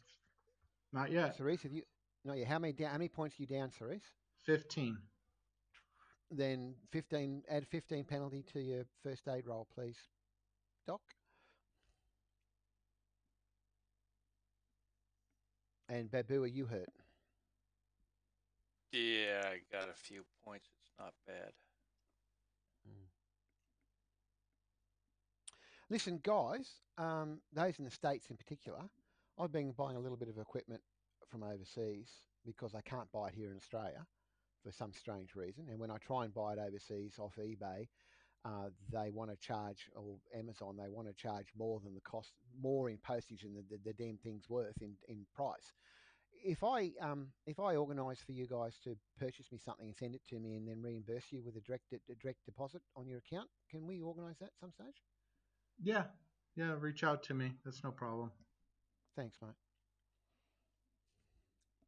Not yet. Cerise, have you? No, yeah. How many down? How many points are you down, Cerise? Fifteen. Then 15. Add 15 penalty to your first aid roll, please, Doc. And Babu, are you hurt? Yeah, I got a few points. It's not bad. Listen, guys, um, those in the States in particular, I've been buying a little bit of equipment from overseas because I can't buy it here in Australia for some strange reason. And when I try and buy it overseas off eBay, uh, they want to charge, or Amazon, they want to charge more than the cost, more in postage than the, the, the damn thing's worth in, in price. If I um, if I organise for you guys to purchase me something and send it to me and then reimburse you with a direct a direct deposit on your account, can we organise that some stage? Yeah, yeah. Reach out to me. That's no problem. Thanks, mate.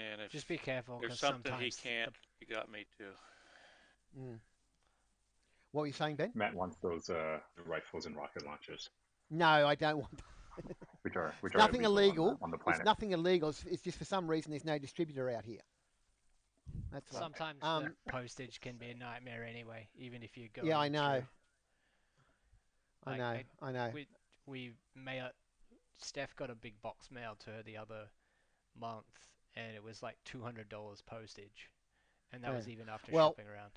And if Just be careful there's because something he can't, He got me too. Mm. What were you saying, Ben? Matt wants those uh, rifles and rocket launchers, No, I don't want. which are which It's are nothing illegal on illegal. the, on the It's planet. nothing illegal. It's, it's just for some reason there's no distributor out here. That's right. sometimes Um, the postage can be a nightmare anyway, even if you go. Yeah, I know. through- I like, know. I- I know. we we mail Steph got a big box mailed to her the other month, and it was like two hundred dollars postage, and that Yeah. was even after Well- shopping around.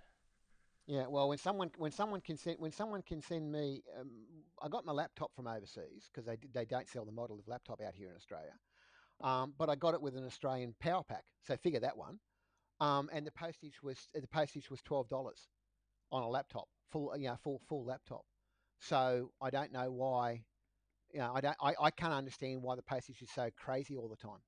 Yeah, well, when someone when someone can send when someone can send me, um, I got my laptop from overseas because they they don't sell the model of laptop out here in Australia, um, but I got it with an Australian power pack. So figure that one, um, and the postage was the postage was twelve dollars on a laptop, full you know full full laptop. So I don't know why, you know, I don't I, I can't understand why the postage is so crazy all the time.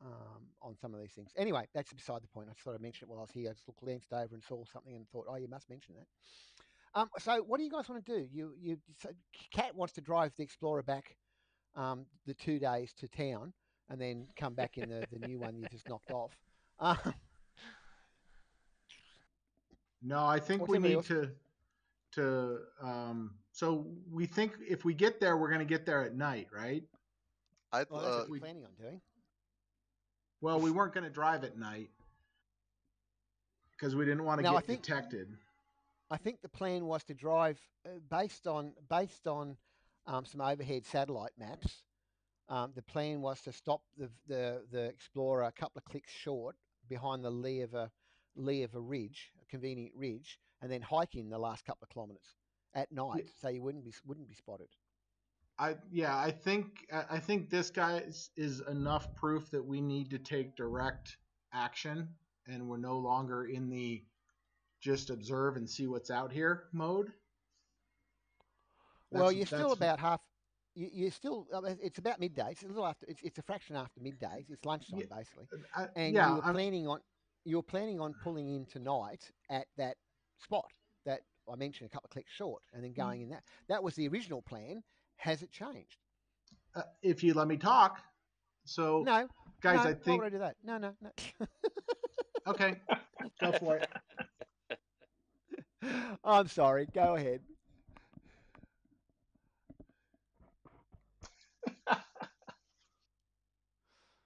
Um, on some of these things. Anyway, that's beside the point. I just thought I'd mention it while I was here. I just looked, glanced over and saw something and thought, oh, you must mention that. Um, so, what do you guys want to do? You, you, so Cat wants to drive the Explorer back um, the two days to town and then come back in the, the new one you just knocked off. Uh, No, I think we need else- to to um so we think if we get there we're going to get there at night, right? I well, that's uh, what we- we're planning on doing. Well, we weren't going to drive at night because we didn't want to No, I get think- detected. I think the plan was to drive uh, based on based on um, some overhead satellite maps. Um, the plan was to stop the, the the Explorer a couple of clicks short behind the lee of a lee of a ridge, a convenient ridge, and then hike in the last couple of kilometres at night, so you wouldn't be wouldn't be spotted. I yeah, I think I think this guy is, is enough proof that we need to take direct action, and we're no longer in the just observe and see what's out here mode. well, you're still about half. You, you're still. It's about midday. It's a little after. It's, it's a fraction after midday. It's lunchtime Yeah, basically. I, and yeah, you were I'm- planning on you were planning on pulling in tonight at that spot that I mentioned a couple of clicks short, and Mm. then going in that. That was the original plan. Has it changed? uh, if you let me talk. So, No, guys, no, I Why think would I do that? No, no, no. okay, go for it. I'm sorry. Go ahead.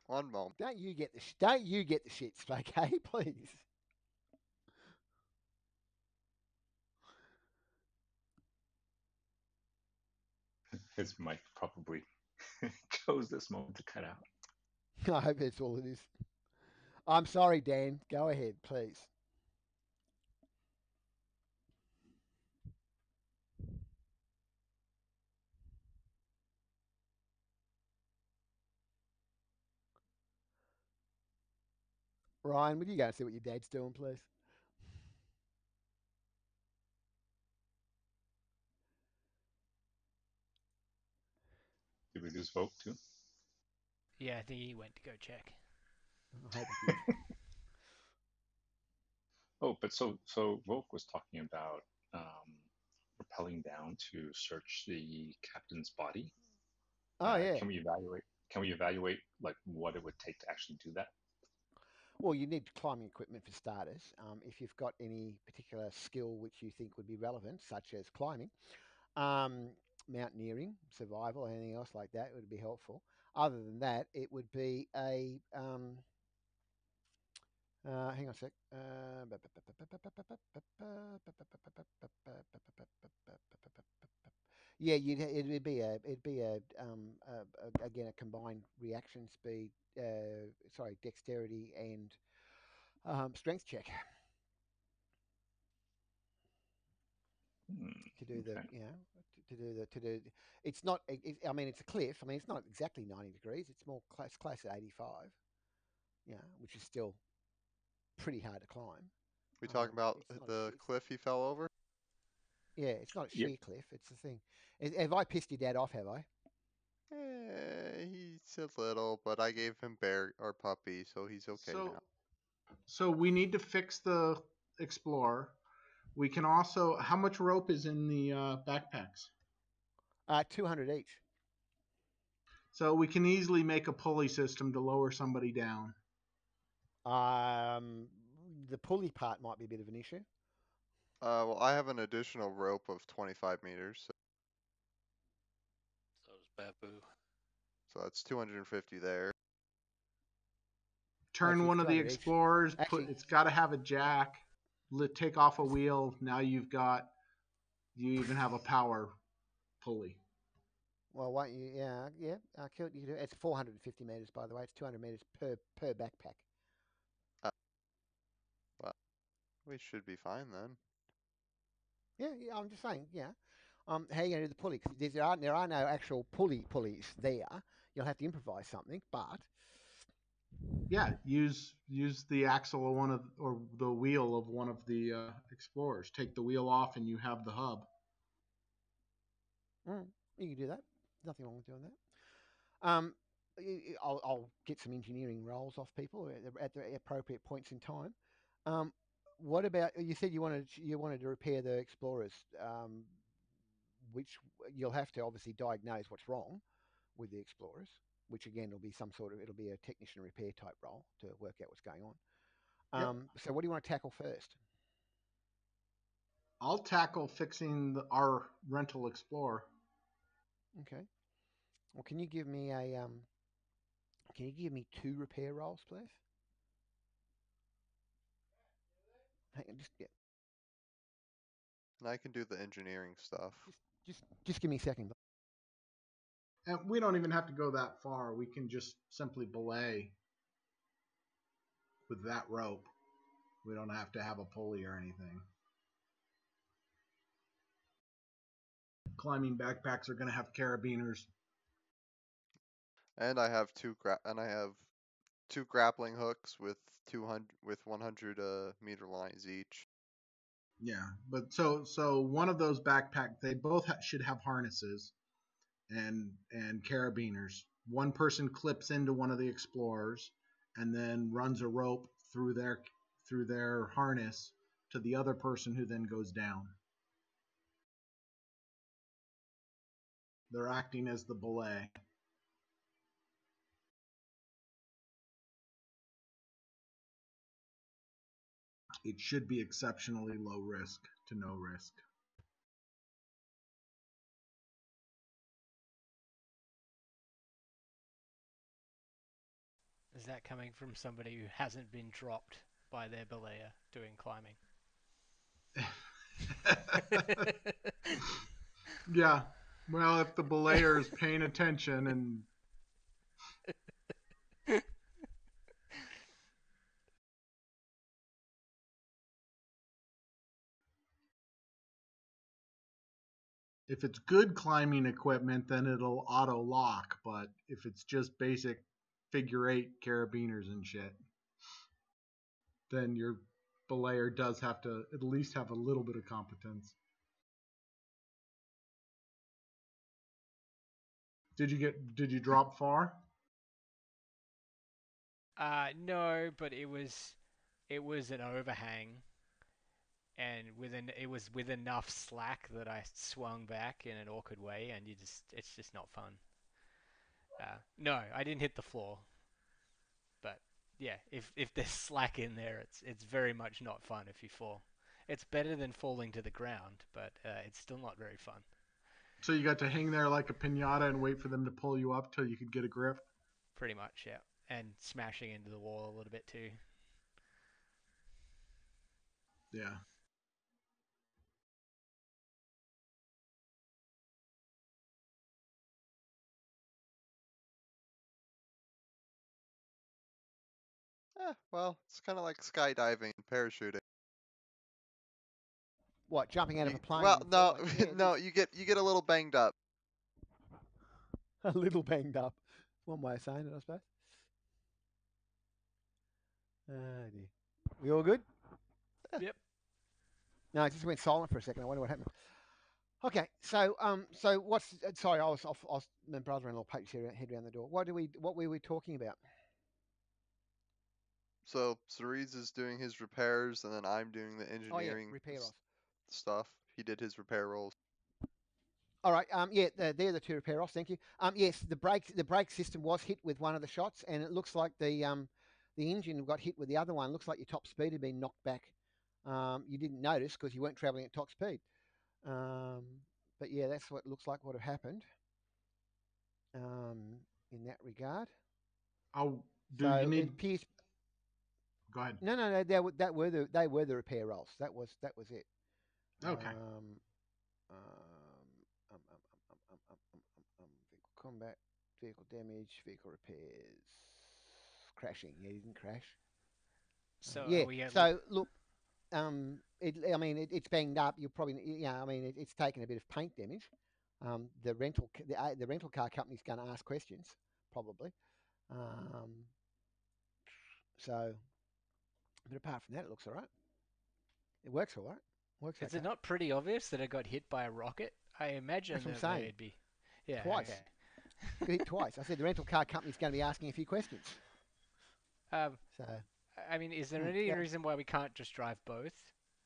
one moment. Don't you get the sh- don't you get the shits, okay? Please. His mic probably chose this moment to cut out. I hope that's all it is. I'm sorry, Dan. Go ahead, please. Ryan, would you go and see what your dad's doing, please? Did we lose Voke too? Yeah, I think he went to go check. I hope he did. Oh, but so so Voke was talking about um, rappelling down to search the captain's body. Oh Uh, yeah. Can we evaluate? Can we evaluate like what it would take to actually do that? Well, you need climbing equipment for starters. Um, if you've got any particular skill which you think would be relevant, such as climbing, um, mountaineering, survival, anything else like that would be helpful. Other than that, it would be a um, uh, hang on a sec. Uh, yeah, you'd, it'd be a it'd be a, um, a, a again a combined reaction speed, uh, sorry, dexterity and um, strength check Hmm. to do the Okay. you know to, to do the to do. It's not. It, it- I mean, it's a cliff. I mean, it's not exactly ninety degrees. It's more close close to eighty five. Yeah, which is still pretty hard to climb. We talking Um, about it's a the cliff he fell over? Yeah, it's not a Yep. sheer cliff. It's the thing. Have I pissed your dad off? Have I? Eh, he's a little, but I gave him bear or puppy, so he's okay so, now. so we need to fix the Explorer. We can also. How much rope is in the uh, backpacks? Uh, two hundred each. So we can easily make a pulley system to lower somebody down. Um, the pulley part might be a bit of an issue. Uh, well, I have an additional rope of 25 meters, so, So does Babu. so that's 250 there. Turn Actually, one of the 200 each. Explorers. Put. It's got to have a jack. Let take off a wheel. Now you've got. You even have a power pulley. Well, won't you? Yeah, yeah. Uh, kill, you can do, it's 450 meters, by the way. It's 200 meters per per backpack. Well we should be fine then. Yeah, yeah. I'm just saying. Yeah. Um, how are you going to do the pulley? 'Cause there are there are no actual pulley pulleys there. You'll have to improvise something. But Yeah, use use the axle of one of or the wheel of one of the uh, Explorers. Take the wheel off, and you have the hub. mm, you can do that. Nothing wrong with doing that. Um, I'll, I'll get some engineering roles off people at the, at the appropriate points in time. Um, what about you said you wanted you wanted to repair the Explorers, um, which you'll have to obviously diagnose what's wrong with the Explorers, which again will be some sort of it'll be a technician repair type role to work out what's going on. Yep. Um, So what do you want to tackle first? I'll tackle fixing the, our rental Explorer. Okay. Well, can you give me a um? Can you give me two repair rolls, please? Hang on, just yeah, And I can do the engineering stuff. just just give me a second. And we don't even have to go that far. We can just simply belay with that rope. We don't have to have a pulley or anything. Climbing backpacks are going to have carabiners. And I have two gra- and I have two grappling hooks with 200 with 100 uh, meter lines each. Yeah, but so so one of those backpack they both ha- should have harnesses and and carabiners. One person clips into one of the explorers and then runs a rope through their through their harness to the other person who then goes down. They're acting as the belay. It should be exceptionally low risk to no risk. Is that coming from somebody who hasn't been dropped by their belayer doing climbing? yeah. Well, if the belayer is paying attention and if it's good climbing equipment, then it'll auto lock. But if it's just basic figure eight carabiners and shit, then your belayer does have to at least have a little bit of competence. Did you get? Did you drop far? Uh, no, but it was it was an overhang, and within it was with enough slack that I swung back in an awkward way, and you just it's just not fun. Uh, no, I didn't hit the floor, but yeah, if if there's slack in there, it's it's very much not fun if you fall. It's better than falling to the ground, but uh, it's still not very fun. So you got to hang there like a pinata and wait for them to pull you up till you could get a grip. Pretty much, yeah, and smashing into the wall a little bit too. Yeah. Eh, well, it's kind of like skydiving and parachuting. What jumping out of a plane? well, no, falling? Yeah, no, you get you get a little banged up. a little banged up. One way of saying it, I suppose. Oh dear. We all good? Yep. No, it just went silent for a second. I wonder what happened. Okay, so um, so what's uh, sorry, I was off. I was, my brother-in-law poked his head around the door. What do we? What were we talking about? So Cerise is doing his repairs, and then I'm doing the Oh yeah, engineering repair off. Stuff. He did his repair rolls. All right. Um, yeah, they're, they're the two repair offs. Thank you. Um, yes, the brake the brake system was hit with one of the shots, and it looks like the um, the engine got hit with the other one. Looks like your top speed had been knocked back. Um, you didn't notice because you weren't travelling at top speed. Um, but yeah, that's what it looks like would have happened. Um, in that regard. Oh, do so you it need? appears. Go ahead. No, no, no. That were, that were the they were the repair rolls. That was that was it. Okay. Um, um, um, um, um, um, um, um, um, um, um, vehicle combat, vehicle damage, vehicle repairs, crashing. Yeah, he didn't crash. So yeah. are we at So look, um, it, I mean, it, it's banged up. You're probably, yeah. I mean, it, it's taken a bit of paint damage. Um, the rental, the, uh, the rental car company's going to ask questions, probably. Um, so, but apart from that, it looks all right. It works all right. Works Is okay. it not pretty obvious that it got hit by a rocket? I imagine That's what I'm that saying. they'd be. Yeah. Twice. okay. Got hit twice. I said the rental car company's going to be asking a few questions. Um, So, I mean, is there Hmm, any yeah. reason why we can't just drive both?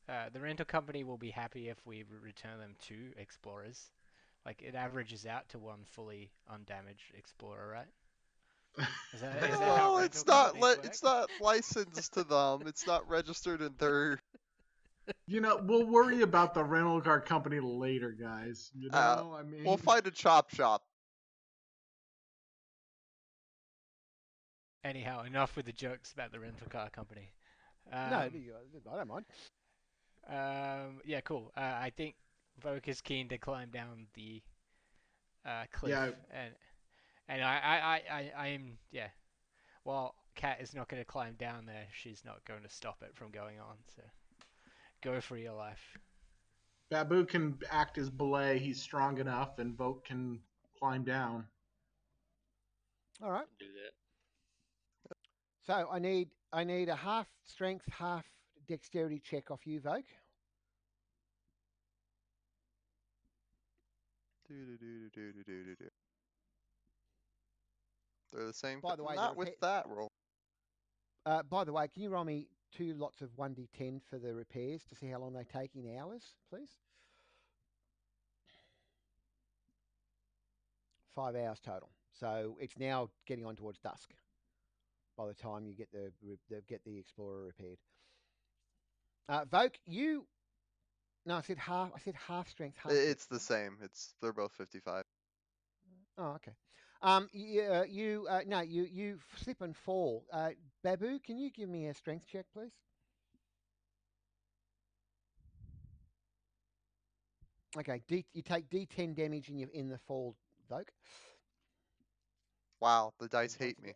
Uh, the rental company will be happy if we return them to Explorers. Like it averages out to one fully undamaged Explorer, right? Is that, is that Well, it's not companies li- it's not licensed to them. It's not registered in their. You know, we'll worry about the rental car company later, guys. You know, Uh, I mean, We'll find a chop shop. Anyhow, enough with the jokes about the rental car company. Um, no, I don't mind. Um, yeah, cool. Uh, I think Voke is keen to climb down the uh, cliff, Yeah. and and I, I, I, I, I am yeah. While Kat is not going to climb down there, she's not going to stop it from going on. So go for your life. Babu can act as belay. He's strong enough, and Voke can climb down. All right. Do that. So I need I need a half strength, half dexterity check off you, Voke. They're the same. By the way, not with repair- that roll. Uh, by the way, can you roll me two lots of 1d10 for the repairs to see how long they take in hours, please? Five hours total. So it's now getting on towards dusk by the time you get the, the get the Explorer repaired. Uh, Voke, you. No, I said half. I said half strength. Half I- strength. It's the same. It's they're both 55. Oh, okay. Um, you, uh, you uh, no, you you slip and fall. Uh, Babu, can you give me a strength check, please? Okay, D, you take D10 damage in your in the fall, Voke. Wow, the dice hate me.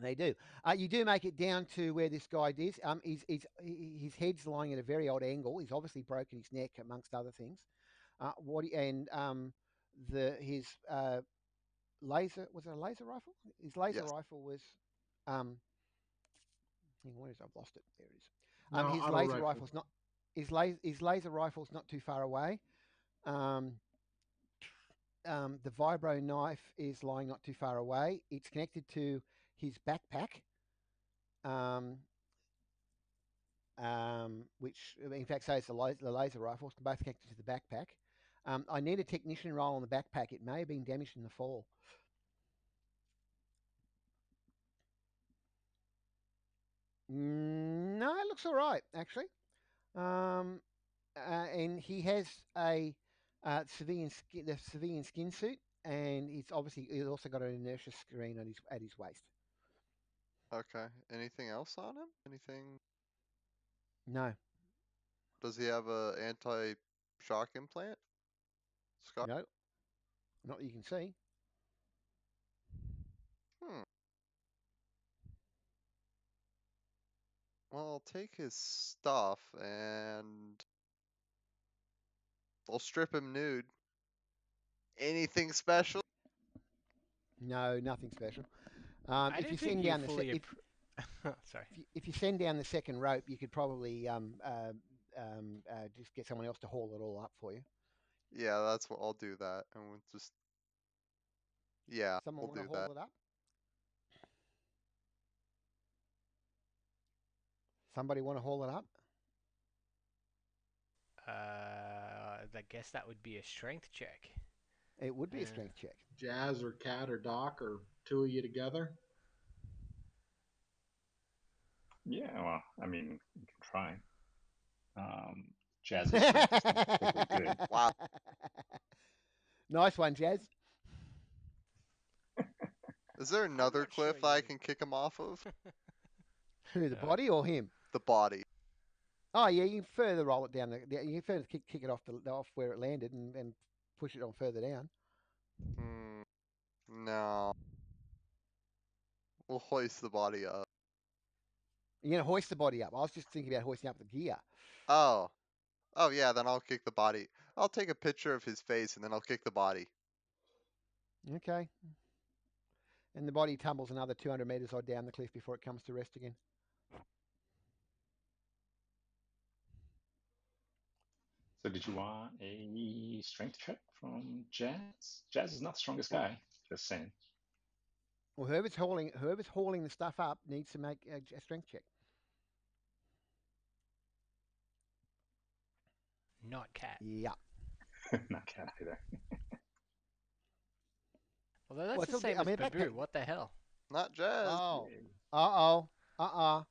They do. Uh, you do make it down to where this guy is. Um, he's, he's, his head's lying at a very odd angle. He's obviously broken his neck, amongst other things. Uh, what he, and um, the his uh, laser was it a laser rifle? His laser Yes. rifle was um. Where is I've lost it? There it is. No, Um, his laser rifle. rifle's not his laser his laser rifle's not too far away. Um, um, the vibro knife is lying not too far away. It's connected to his backpack, um, um, which in fact so the, la- the laser rifle. It's both connected to the backpack. Um, I need a technician roll on the backpack. It may have been damaged in the fall. No, it looks all right actually. Um, uh, and he has a uh, civilian skin, the civilian skin suit, and he's obviously he's also got an inertia screen at his at his waist. Okay. Anything else on him? Anything? No, Does he have a anti-shock implant? Scott. no, not that you can see. Hmm. Well, I'll take his stuff and I'll strip him nude. Anything special? No, nothing special. Um, if you send down the fully se- if, appro- Sorry. if you, if you send down the second rope, you could probably um, uh, um, uh, just get someone else to haul it all up for you. Yeah, that's what I'll do that, and we'll just. Yeah, Someone we'll do to haul that. it up? Somebody want to haul it up? Uh, I guess that would be a strength check. It would be a strength check. Jazz or Cat or Doc or two of you together. Yeah, well, I mean, you can try. Um, Jazz's strength is good. Wow. nice one, Jazz. Is there another not sure cliff I can kick him off of? Who, the Yeah. body or him? The body. Oh yeah, you can further roll it down. The, you can further kick, kick it off the off where it landed and, and push it on further down. Hmm. No. We'll hoist the body up. You're gonna hoist the body up. I was just thinking about hoisting up the gear. Oh. Oh yeah, then I'll kick the body. I'll take a picture of his face and then I'll kick the body. Okay. And the body tumbles another 200 meters odd down the cliff before it comes to rest again. So, did you want a strength check from Jazz? Jazz is not the strongest guy. Just saying. Well, whoever's hauling whoever's hauling the stuff up needs to make a, a strength check. Not cat. Yeah. not cat either. Although that's Well, the same I as mean, Babu. What the hell? Not Jazz. Oh. Uh oh. Uh uh.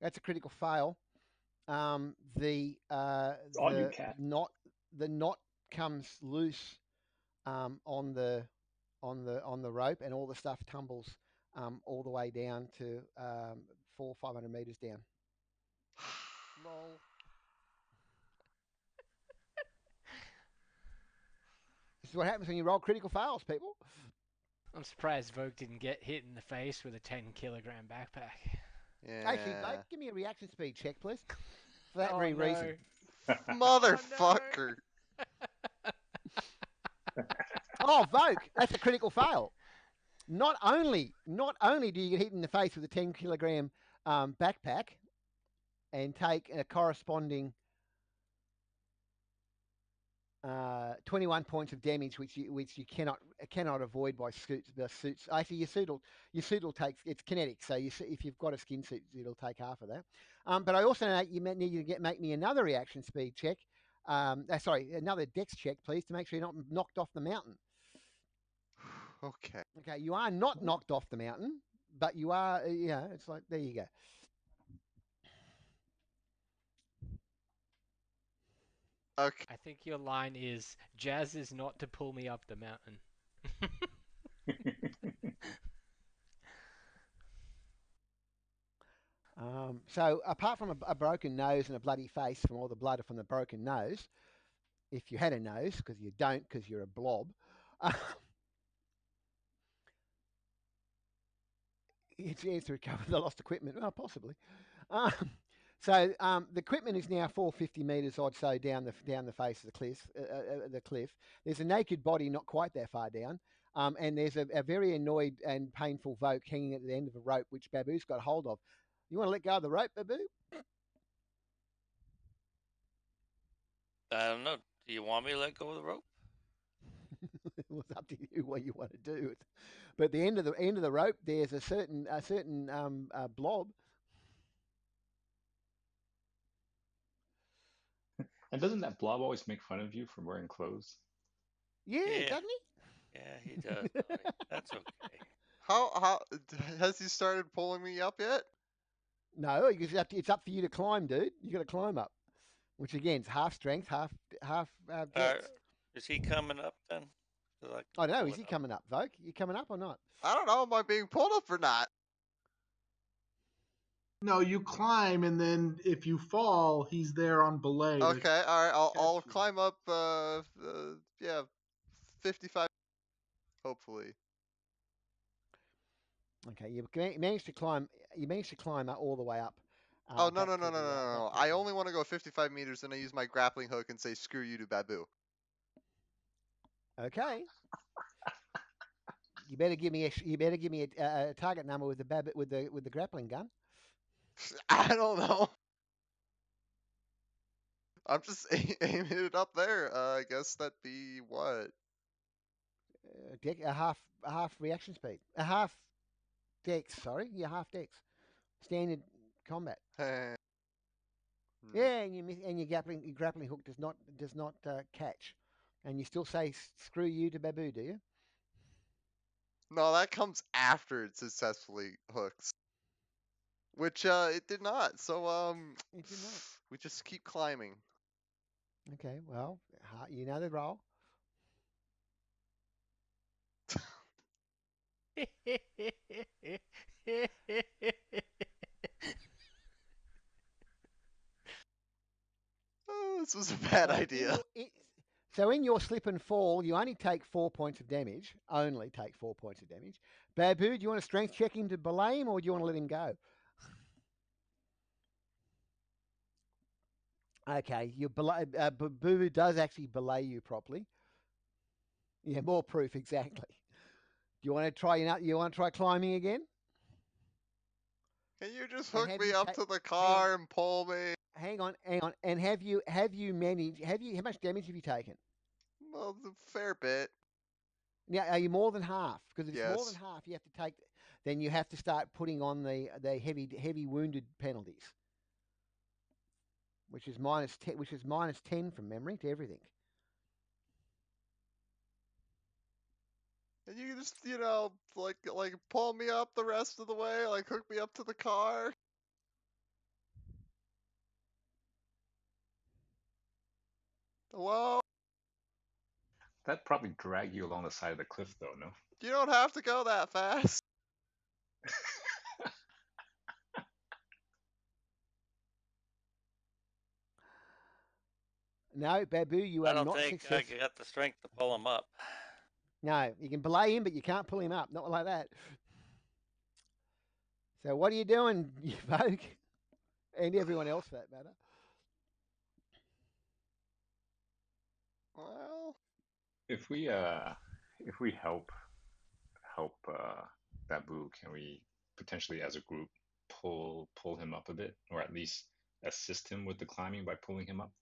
That's a critical fail. Um, the uh, on the knot the knot comes loose um, on the on the on the rope, and all the stuff tumbles um, all the way down to um, four five hundred meters down. Lol. This is what happens when you roll critical fails, people. I'm surprised Voke didn't get hit in the face with a 10 kilogram backpack. Yeah. Actually, Blake, give me a reaction speed check, please. For that Oh, very no. reason. Motherfucker. Oh, Voke, that's a critical fail. Not only, not only do you get hit in the face with a 10 kilogram um, backpack and take a corresponding uh, 21 points of damage, which you which you cannot cannot avoid by suits. The suits actually your suit will your suit will take it's kinetic, so you, if you've got a skin suit, it'll take half of that. Um, but I also know you may need to get make me another reaction speed check. Um, uh, sorry, another dex check, please, to make sure you're not knocked off the mountain. Okay. Okay, you are not knocked off the mountain, but you are. uh, Yeah, it's like there you go. Okay. I think your line is Jazz is not to pull me up the mountain. Um, so apart from a, a broken nose and a bloody face from all the blood from the broken nose, if you had a nose, because you don't, because you're a blob. it's it's to recover the lost equipment. Well, possibly. Um, so um, the equipment is now 450 meters odd so down the down the face of the cliff. Uh, uh, uh, the cliff. There's a naked body not quite that far down, um, and there's a, a very annoyed and painful Voke hanging at the end of a rope, which Babu's got hold of. You want to let go of the rope, Babu? I don't know. Do you want me to let go of the rope? well, it's up to you what you want to do. But at the end of the end of the rope, there's a certain a certain um, uh, blob. And doesn't that blob always make fun of you for wearing clothes? Yeah, Yeah. doesn't he? Yeah, he does. That's okay. How how has he started pulling me up yet? No, it's up, to, it's up for you to climb, dude. You got to climb up, which again is half strength, half half uh, Uh, is he coming up then? I I don't know. Is he up. coming up, Voke? You coming up or not? I don't know. Am I being pulled up or not? No, you climb, and then if you fall, he's there on belay. to- Okay. All right. I'll I'll climb up. Uh, uh yeah, fifty-five. Hopefully. Okay, you managed to climb. You managed to climb up all the way up. uh, oh no no no no no uh, no! no. I only want to go fifty-five meters, and I use my grappling hook and say "screw you" to Babu. Okay. You better give me a you better give me a, a, a target number with the bab- with the with the grappling gun. I don't know. I'm just a- aiming it up there. Uh, I guess that'd be what? Uh, deck, a half a half reaction speed. A half dex, sorry. Yeah, half dex. Standard combat. Hmm. Yeah, and you miss, and your grappling your grappling hook does not does not uh, catch, and you still say screw you to Babu, do you? No, that comes after it successfully hooks. Which uh it did not. So um It did not. we just keep climbing. Okay, well, you know the role. Oh, this was a bad So idea. so in your slip and fall, you only take four points of damage. Only take four points of damage. Babu, do you want to strength check him to belay him, or do you want to let him go? Okay, you belay, uh, Babu does actually belay you properly. Yeah, more proof exactly. Do you want to try? You know, you want to try climbing again? Can you just hook me you up to the car and pull me? Hang on, hang on. And have you have you managed? Have you how much damage have you taken? Well, a fair bit. Yeah, are you more than half? Because if it's more than half, you have to take. Then you have to start putting on the the heavy heavy wounded penalties, which is minus ten, which is minus ten from memory to everything. And you can just, you know, like like pull me up the rest of the way, like hook me up to the car. Hello? That'd probably drag you along the side of the cliff, though, no? You don't have to go that fast. No, Babu, you are not. I are don't not think successful. I got the strength to pull him up. No, you can belay him, but you can't pull him up. Not like that. So what are you doing, you folk? And everyone else, for that matter. Well, if we uh, if we help help uh, Babu, can we potentially, as a group, pull pull him up a bit, or at least assist him with the climbing by pulling him up?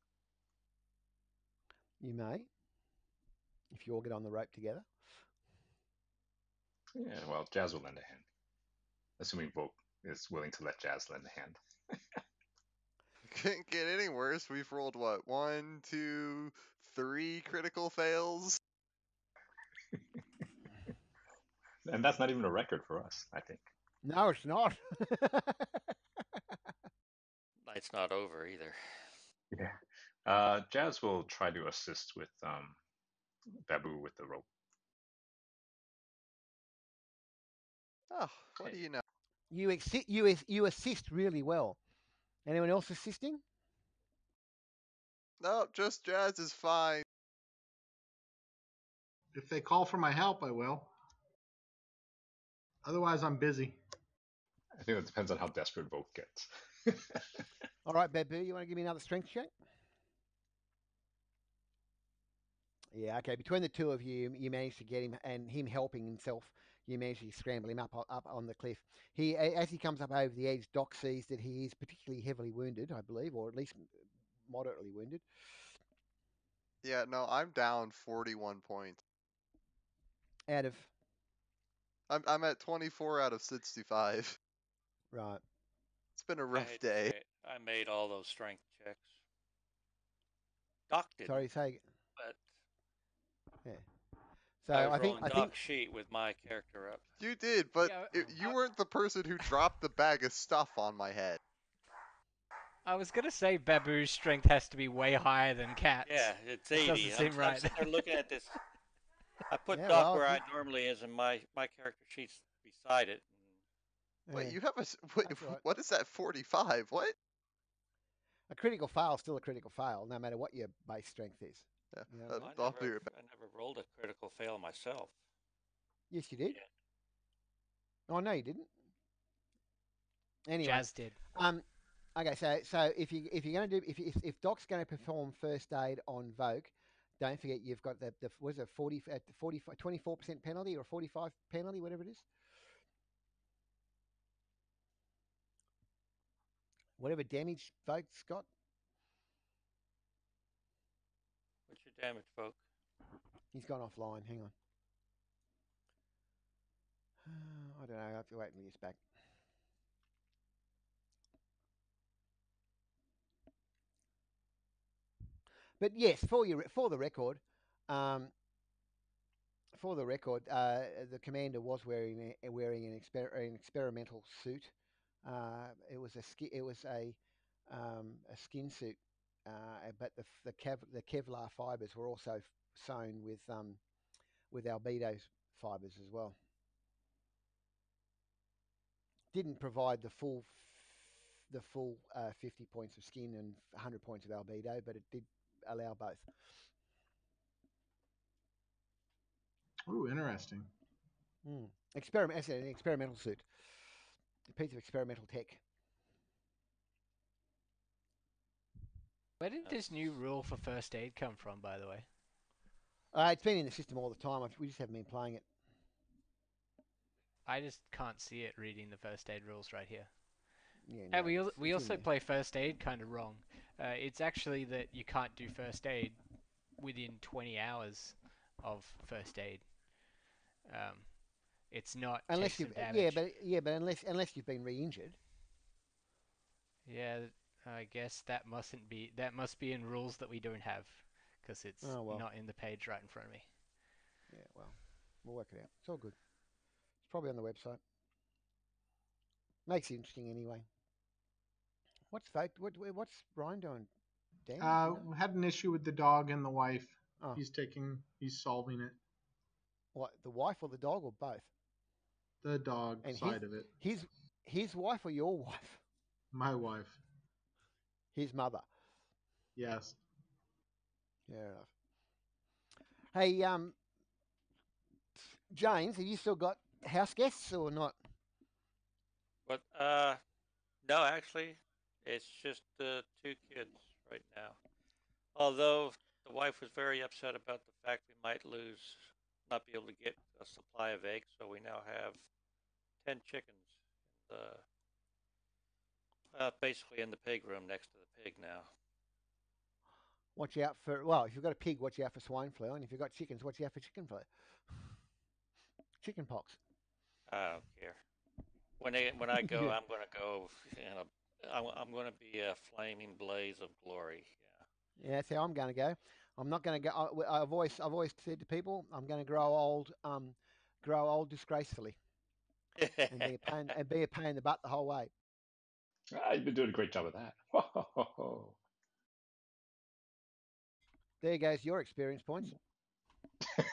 You may, if you all get on the rope together. Yeah, well, Jazz will lend a hand, assuming Voke is willing to let Jazz lend a hand. Can't get any worse. We've rolled what? One, two, three critical fails. And that's not even a record for us, I think. No, it's not. Night's not over either. Yeah. Uh, Jazz will try to assist with um, Babu with the rope. Oh, what do you know? you exi- you as- you assist really well. Anyone else assisting? No, just Jazz is fine. If they call for my help, I will. Otherwise, I'm busy. I think that depends on how desperate Voke gets. All right, Babu, you want to give me another strength check? Yeah, okay. Between the two of you, you managed to get him, and him helping himself, you managed to scramble him up up on the cliff. He, as he comes up over the edge, Doc sees that he is particularly heavily wounded, I believe, or at least moderately wounded. Yeah, no, I'm down 41 points. Out of I'm I'm at 24 out of 65. right, It's been a rough hate to day. say I made all those strength checks. Doc did, sorry, say. But So I was I think I think sheet with my character up. You did, but Yeah, it, you I- weren't the person who dropped the bag of stuff on my head. I was gonna say Babu's strength has to be way higher than Cat's. Yeah, it's This 80. doesn't I'm, seem I'm right. sitting there looking at this. I put Yeah, Doc well, where if I normally is, and my my character sheet's beside it. Wait, yeah. you have a wait, That's all right. what is that 45? What? a critical fail is still a critical fail, no matter what your base strength is. Yeah, Yeah. uh, I I'll never, right. I never rolled a critical fail myself. Yes, you did. Yeah. Oh no, you didn't. Anyway, Jazz did. Um, okay, so so if you if you're going to do if if, if Doc's going to perform first aid on Voke, don't forget you've got the the was it 40 at 40 24 percent penalty or 45 penalty, whatever it is. Whatever damage Voke's got. What's your damage, folk? He's gone offline. Hang on. I don't know. I have to wait until he's back. But yes, for your for the record, um, for the record, uh, the commander was wearing a, wearing an, exper- an experimental suit. Uh, it was a ski, it was a um, a skin suit, uh, but the the, Kev- the Kevlar fibers were also sewn with um, with albedo fibers as well. Didn't provide the full f- the full uh, 50 points of skin and 100 points of albedo, but it did allow both. Ooh, interesting. Mm. Experiment, an experimental suit, a piece of experimental tech. Where did this new rule for first aid come from, by the way? Uh, it's been in the system all the time. We just haven't been playing it. I just can't see it reading the first aid rules right here. Yeah, And we al- we also play first aid kind of wrong. Uh, it's actually that you can't do first aid within 20 hours of first aid. Um, it's not unless you've yeah, but yeah, but unless unless you've been re-injured. yeah, th- I guess that mustn't be that must be in rules that we don't have because it's Oh, well. not in the page right in front of me. Yeah, well, we'll work it out. It's all good. It's probably on the website. Makes it interesting anyway. What's Voke? What, wha- what's Ryan doing? Dan? Do you Uh, know? had an issue with the dog and the wife. Oh. He's taking, he's solving it. What the wife or the dog or both? The dog And side his- of it. His his wife or your wife? My wife. His mother. Yes. Yeah. enough. Hey, um, James, have you still got house guests or not? But uh, no, actually, it's just the two kids right now. Although the wife was very upset about the fact we might lose, not be able to get a supply of eggs, so we now have ten chickens in the, uh, basically in the pig room next to the pig now. Watch out for well, if you've got a pig, watch out for swine flu, and if you've got chickens, watch out for chicken flu. Chicken pox. I don't care. When they when I go, Yeah. I'm going to go in a. I'm, I'm going to be a flaming blaze of glory. Yeah, that's how I'm going to go. I'm not going to go. I, I've always, I've always said to people, I'm going to grow old, um, grow old disgracefully, and be a pain, and be a pain in the butt the whole way. Ah, you've been doing a great job of that. There goes your experience points.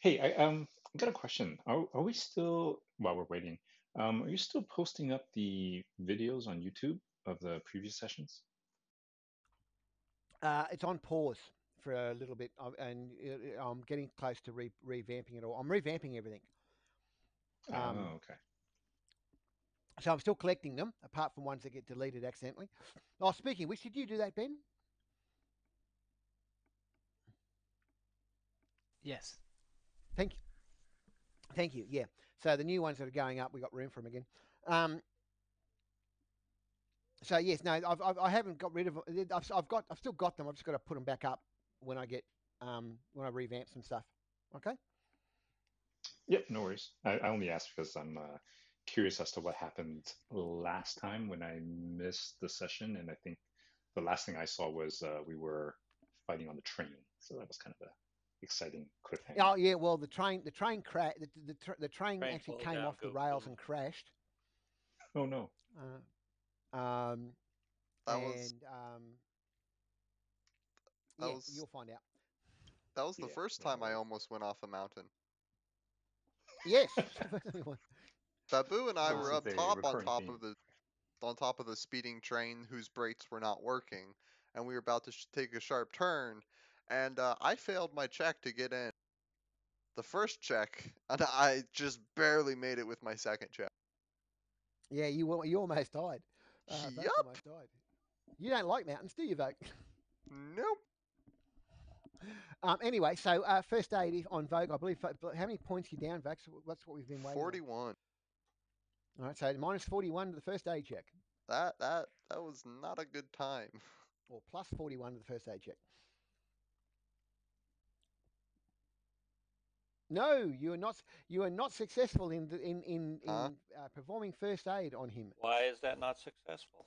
hey, I um I got a question. Are are we still while we're waiting? Um, are you still posting up the videos on YouTube of the previous sessions? Uh, it's on pause for a little bit, uh, and uh, I'm getting close to re- revamping it all. I'm revamping everything. Um, oh, okay. So I'm still collecting them, apart from ones that get deleted accidentally. Oh, speaking of which, did you do that, Ben? Yes. Thank you. Thank you. Yeah. So the new ones that are going up, we got room for them again. Um, so yes, no, I've, I've I haven't got rid of them. I've, I've got I've still got them. I've just got to put them back up when I get um when I revamp some stuff. Okay. Yep, no worries. I, I only asked because I'm uh, curious as to what happened last time when I missed the session, and I think the last thing I saw was uh, we were fighting on the train, so that was kind of a exciting cliffhanger. Oh yeah. Well, the train the train cra- the the, tr- the train Train actually came down, off the rails boom. and crashed. Oh no. Uh, um, That and was um, that yeah, was- you'll find out. that was the Yeah, first no time I almost went off a mountain. Yes. Babu and I were up top on top theme. of the on top of the speeding train whose brakes were not working, and we were about to sh- take a sharp turn, and uh, I failed my check to get in. The first check, and I just barely made it with my second check. yeah, you you almost died. Uh, Voke Yup. almost died. You don't like mountains, do you, Voke? Nope. Um, anyway, so uh, first aid on Voke, I believe. How many points you down, Voke? So That's what we've been waiting. on. 41. All right, so minus 41 to the first aid check, That that that was not a good time. or plus 41 to the first aid check. No, you are not. You are not successful in the, in in, in uh, performing first aid on him. Why is that not successful?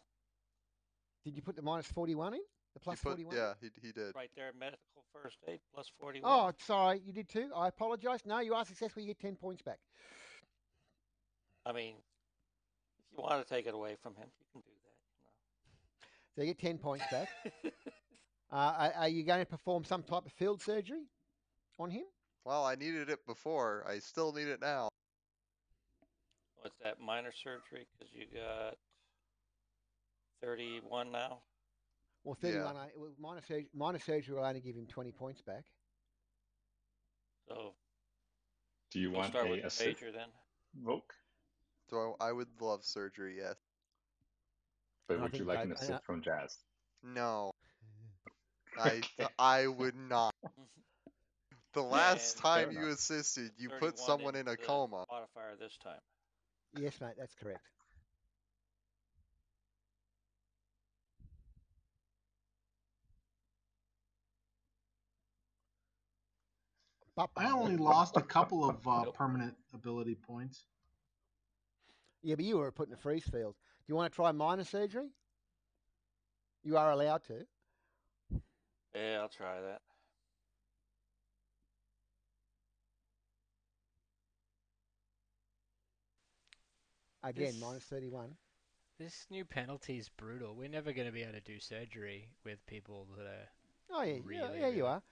Did you put the minus 41 in? The He put- 41? yeah, he he did. Right there, medical first aid plus 41. Oh, sorry, you did too. I apologise. No, you are successful. You get 10 points back. I mean, if you want to take it away from him, you can do that. So you get 10 points back. uh, are, are you going to perform some type of field surgery on him? Well, I needed it before. I still need it now. What's that, minor surgery? Because you got 31 now? Well, Yeah. 31. I- well, minor, surgery, minor surgery will only give him 20 points back. So Do you we'll want start a with the assist pager then. Voke? So I, I would love surgery, yes. But I would you like I- an I- assist from Jazz? No, I I would not. The last And- time you assisted, you put someone in a coma. Modifier this time. Yes, mate, that's correct. But- I only lost a couple of uh, Nope. permanent ability points. Yeah, but you were put in a freeze field. Do you want to try minor surgery? You are allowed to. Yeah, I'll try that. Again, This- minus 31. This new penalty is brutal. We're never going to be able to do surgery with people that are. Oh, yeah, yeah, Really, yeah, you are.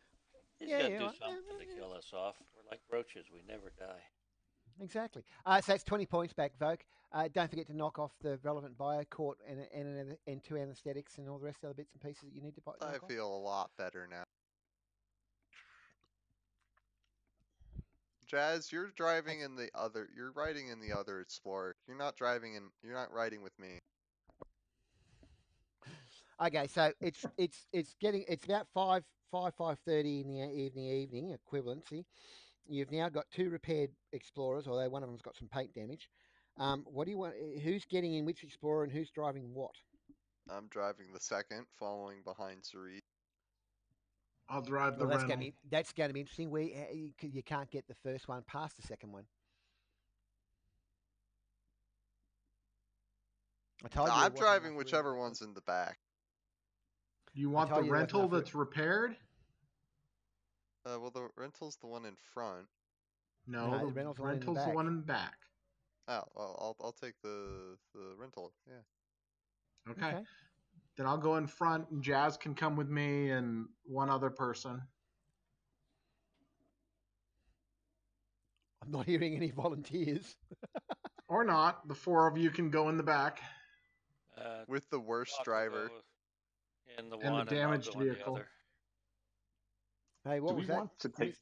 He's Yeah, got to yeah, do well, yeah, something to yeah. kill us off. We're like roaches. We never die. Exactly. Uh, so that's 20 points back, Voke. Uh, don't forget to knock off the relevant biocort and, and, and, and two anesthetics and all the rest of the other bits and pieces that you need to buy. I knock off. feel a lot better now. Jazz, you're driving in the other. You're riding in the other Explorer. You're not driving in. You're not riding with me. Okay, so it's it's it's getting it's about five five five thirty in the evening evening equivalency. You've now got two repaired explorers, although one of them's got some paint damage. Um, what do you want? eh, Who's getting in which explorer and who's driving what? I'm driving the second, following behind Cerise. I'll drive the Well, that's rental. going to be that's going to be interesting. We eh, you can't get the first one past the second one. I told you. I'm driving whichever one's in the back. You want the you there wasn't rental that's repaired? Uh, well, the rental's the one in front. No, No, the the rental's the one in the the back. one in the back. Oh, well, I'll I'll take the the rental. Yeah. Okay. Okay. Then I'll go in front, and Jazz can come with me and one other person. I'm not hearing any volunteers. Or not. The four of you can go in the back. Uh, With the worst driver. go In the the one, and I'll damaged go in the vehicle. Other. Hey, what Do was we that? want to take?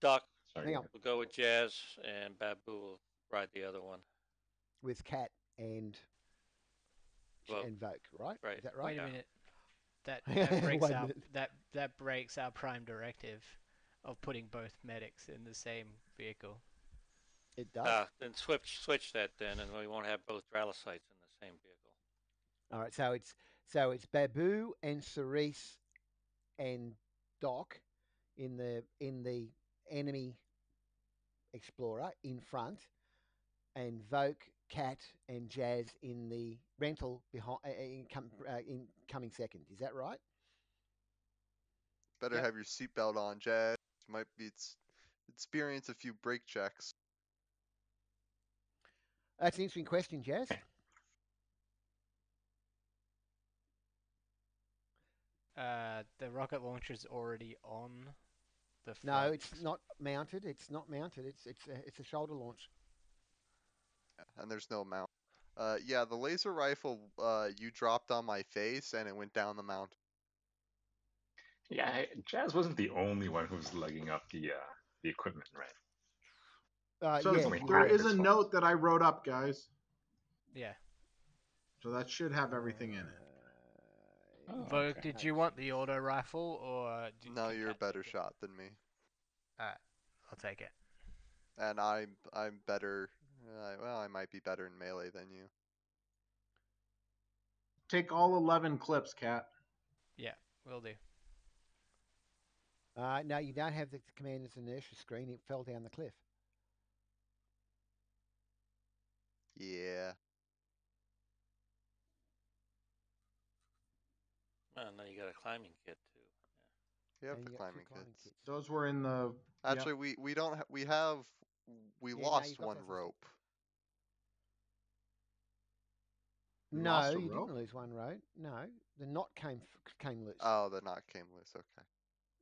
Doc Sorry. Hang go on. ahead. will go with Jazz, and Babu will ride the other one. with Cat and Voke. and Voke, right? Right. Is that right? Wait a minute. That, that breaks Wait a our minute. that that breaks our prime directive of putting both medics in the same vehicle. It does. Ah, then switch switch that then, and we won't have both Dralasites in the same vehicle. All right, so it's so it's Babu and Cerise and Doc in the in the enemy explorer in front, and Voke, Cat, and Jazz in the rental behind uh, in, com, uh, in coming second. Is that right? Better Yep. have your seatbelt on, Jazz. You might be it's, experience a few brake checks. That's an interesting question, Jazz. Uh, the rocket launcher is already on the front. No, it's not mounted. It's not mounted. It's it's a, it's a shoulder launch. and there's no mount. Uh, yeah, the laser rifle uh, you dropped on my face and it went down the mountain. Yeah, Jazz wasn't the only one who was lugging up the uh, the equipment, right? Uh, So yeah, only you- there higher is a as well. note that I wrote up, guys. Yeah. So that should have everything in it. Oh, Voke, okay. did you want the auto rifle or? Did, No, can you're a better it? shot than me, Alright, I'll take it. and I'm I'm better. Uh, well, I might be better in melee than you. Take all 11 clips, Cat. Yeah, will do. Uh, no, you don't have the commander's inertia screen. It fell down the cliff. Yeah. Well, now you got a climbing kit too. You have and the you climbing climbing kits. kits. Those were in the. yeah. Actually, we we don't. Ha- we have. We Yeah, lost one rope. You No, lost you rope? didn't lose one rope. No, the knot came came loose Oh, the knot came loose. Okay.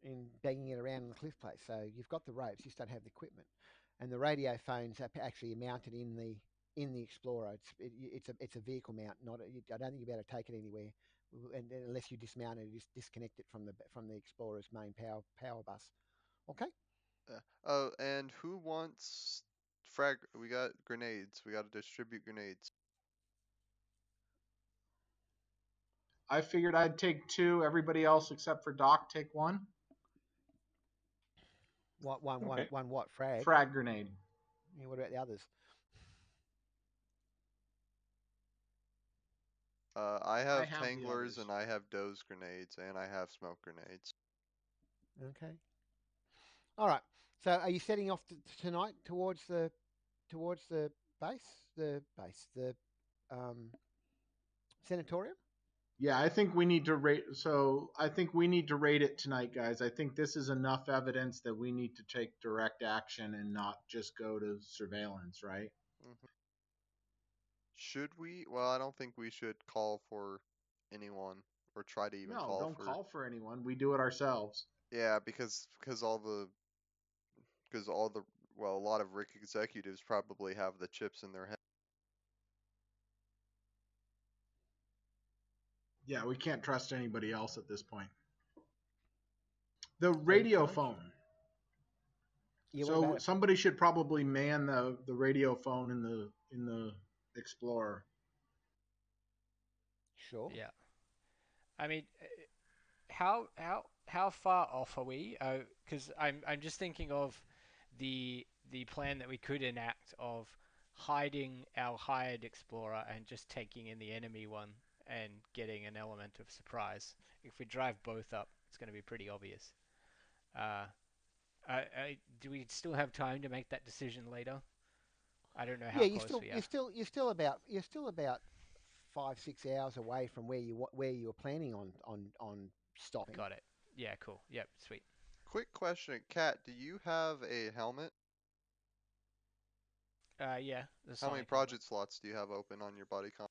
in banging it around on the cliff place. So you've got the ropes, you just don't have the equipment. And the radio phones are actually mounted in the in the Explorer. It's it, it's a it's a vehicle mount. Not a, I don't think you'll be able to take it anywhere, w- and, and unless you dismount it, just disconnect it from the from the Explorer's main power power bus. Okay. Oh, and who wants frag? We got grenades. We got to distribute grenades. I figured I'd take two. Everybody else except for Doc take one. What one one one what frag? Frag grenade. Yeah, what about the others? Uh, I have have tanglers and I have doze grenades and I have smoke grenades. Okay. All right. So are you setting off t- tonight towards the towards the base, the base, the um, sanatorium? Yeah, I think we need to rate. So I think we need to rate it tonight, guys. I think this is enough evidence that we need to take direct action and not just go to surveillance, right? Should we? Well, I don't think we should call for anyone or try to even no, call don't for. call for anyone. We do it ourselves. Yeah, because because all the because all the well, a lot of Rick executives probably have the chips in their head. Yeah, we can't trust anybody else at this point. The radio phone. Yeah. so somebody should probably man the, the radio phone in the in the Explorer. Sure. Yeah. I mean, uh, how how how far off are we? Because I'm I'm just thinking of the the plan that we could enact of hiding our hired explorer and just taking in the enemy one and getting an element of surprise. If we drive both up, it's going to be pretty obvious. Uh, I, I, do we still have time to make that decision later? I don't know how yeah, you're close still we you're still you're still about you're still about five six hours away from where you where you were planning on on on stopping. Got it. Yeah, cool. Yep, sweet. Quick question, Kat, do you have a helmet? Uh, yeah. the How many Sonic helmet. project slots do you have open on your body comp?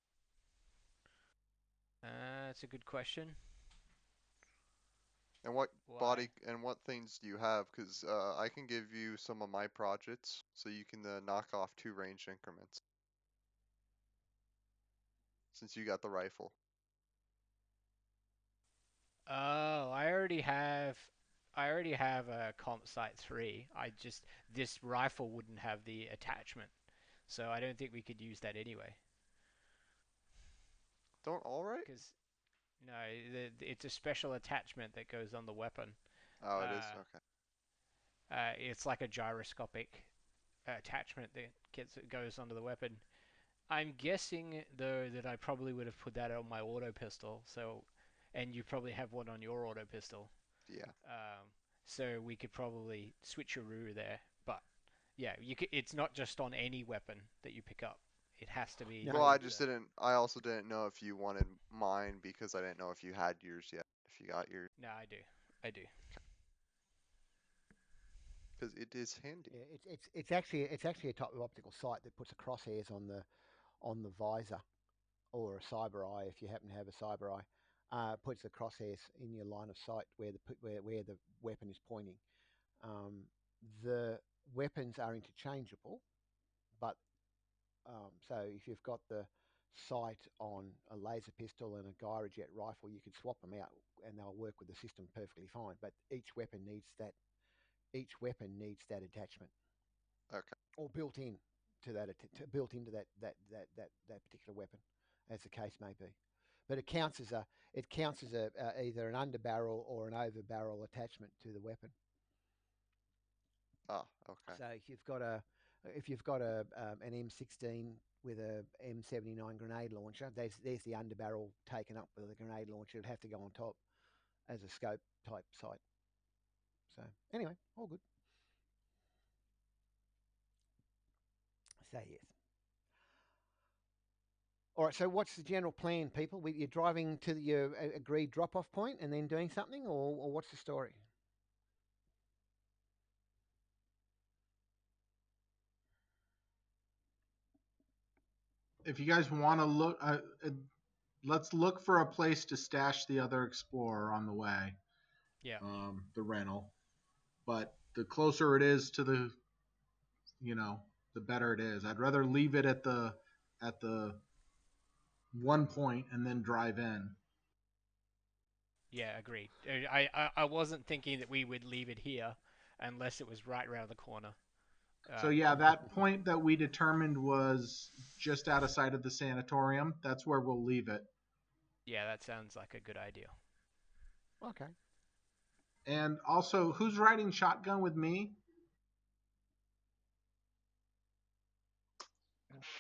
Uh, that's a good question. And what Why? body and what things do you have? Because uh, I can give you some of my projects, so you can uh, knock off two range increments. Since you got the rifle. Oh, I already have. I already have a comp site three. I just this rifle wouldn't have the attachment, so I don't think we could use that anyway. Don't all right? Because no, it's a special attachment that goes on the weapon. Oh, it is uh, okay. Uh, it's like a gyroscopic attachment that gets goes onto the weapon. I'm guessing though that I probably would have put that on my auto pistol. So, and you probably have one on your auto pistol. Yeah. Um, so we could probably switcheroo there. But yeah, you could, it's not just on any weapon that you pick up. It has to be. No, Well, I the- just didn't. I also didn't know if you wanted mine because I didn't know if you had yours yet. If you got yours, No, I do. I do. because it is handy. Yeah, it's it's it's actually it's actually a type of optical sight that puts a crosshairs on the on the visor or a cyber eye if you happen to have a cyber eye. Uh, puts the crosshairs in your line of sight where the pu- where where the weapon is pointing. Um, the weapons are interchangeable, but um, so if you've got the sight on a laser pistol and a Gyrojet rifle, you can swap them out and they'll work with the system perfectly fine. But each weapon needs that each weapon needs that attachment. Okay. Or built in to that, to, built into that, that, that, that, that particular weapon, as the case may be. but it counts as a it counts as a, a either an under barrel or an over barrel attachment to the weapon. Oh, okay. So if you've got a if you've got a um, an M16 with a M79 grenade launcher, there's there's the under barrel taken up with a grenade launcher. It'd have to go on top as a scope type sight. So anyway, all good. So yes. All right. So what's the general plan, people? You're driving to the, your uh, agreed drop-off point and then doing something, or, or what's the story? If you guys want to look, uh, uh, let's look for a place to stash the other Explorer on the way. Yeah. Um, the rental, but the closer it is to the, you know, the better it is. I'd rather leave it at the at the one point and then drive in. Yeah, agreed. I, I, I wasn't thinking that we would leave it here unless it was right around the corner. Uh, So yeah, that point that we determined was just out of sight of the sanatorium. That's where we'll leave it. yeah, that sounds like a good idea. Okay. And also, who's riding shotgun with me?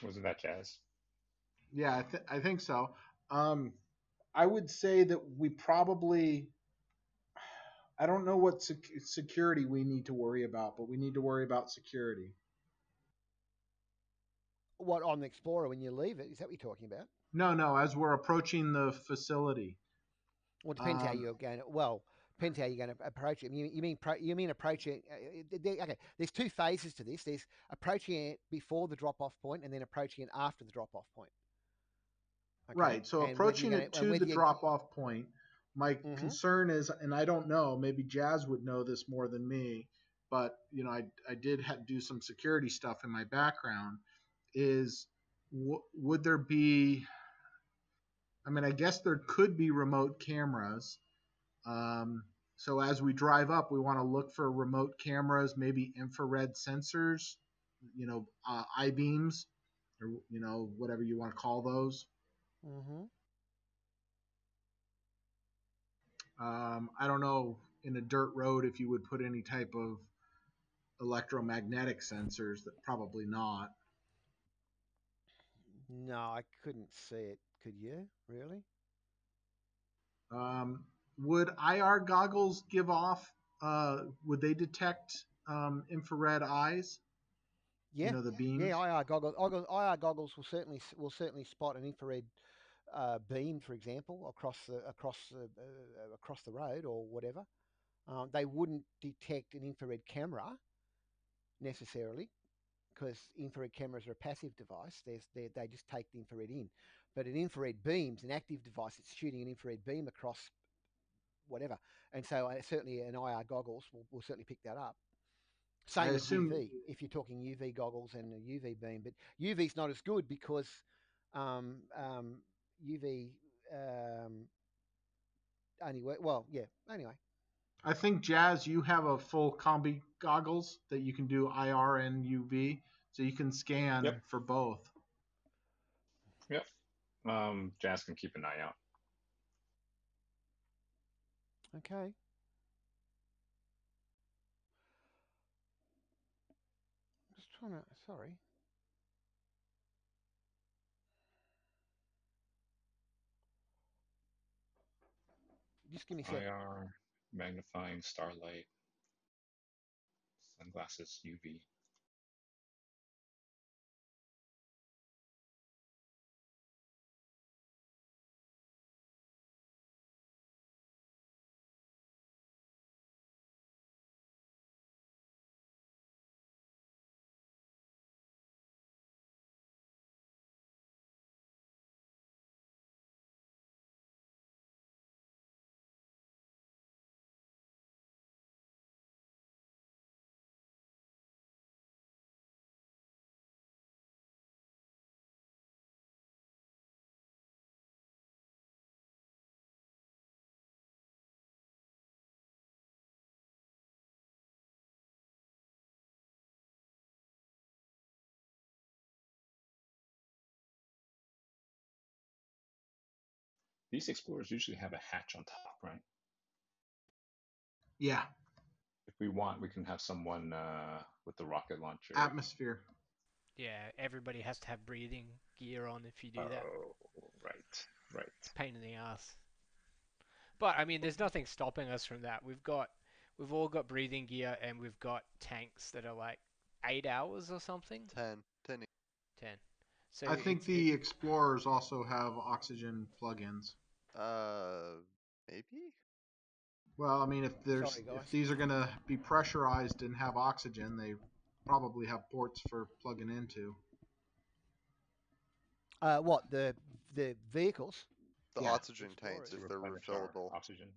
Wasn't that Jazz? Yeah, I, th- I think so. Um, I would say that we probably. I don't know what sec- security we need to worry about, but we need to worry about security. What on the Explorer when you leave it? Is that what you're talking about? No, no, as we're approaching the facility. Well, it depends how Um, you're going. To, well, depends how you're going to approach it. You, you mean pro, you mean approaching? Uh, there- okay, there's two phases to this. There's approaching it before the drop-off point, and then approaching it after the drop-off point. Okay? Right. So And approaching it gonna- and to the drop off point, my Mhm. concern is, and I don't know, maybe Jazz would know this more than me, but you know, I I did ha- do some security stuff in my background. Is w- would there be? I mean, I guess there could be remote cameras. Um, so as we drive up, we want to look for remote cameras, maybe infrared sensors, you know, uh, I beams, or you know, whatever you want to call those. Mhm. Um, I don't know in a dirt road if you would put any type of electromagnetic sensors. That probably not. No, I couldn't see it. Could you really? Um, would IR goggles give off? Uh, would they detect um, infrared eyes? Yeah. You know the beams. Yeah, IR goggles. IR IR goggles will certainly will certainly spot an infrared uh, beam, for example, across the across the uh, across the road or whatever. Um, they wouldn't detect an infrared camera necessarily, because infrared cameras are a passive device. There's, they they just take the infrared in, but an infrared beam's an active device. It's shooting an infrared beam across whatever, and so uh, certainly an IR goggles will, will certainly pick that up. Same as assume- UV, if you're talking UV goggles and a UV beam, but UV's not as good because um, um, UV um, only work. Well, yeah. Anyway, I think Jazz, you have a full combi goggles that you can do IR and UV, so you can scan Yep. for both. Yep. Um, Jazz can keep an eye out. okay. I'm Just trying to. Sorry. Just give me. IR, magnifying, starlight, sunglasses, UV. These explorers usually have a hatch on top, right? Yeah, If we want, we can have someone uh, with the rocket launcher. atmosphere. Yeah, everybody has to have breathing gear on if you do that. Oh, right, right. Pain in the ass. But I mean, there's nothing stopping us from that. We've got, we've all got breathing gear, and we've got tanks that are like eight hours or something. 10. 10. e- Ten. So I think the it- explorers also have oxygen plugins. Uh, maybe? Well, I mean, if there's Sorry, if these are gonna be pressurized and have oxygen, they probably have ports for plugging into. Uh, what the the vehicles? The Yeah. oxygen tanks, if they're refillable. Oxygen.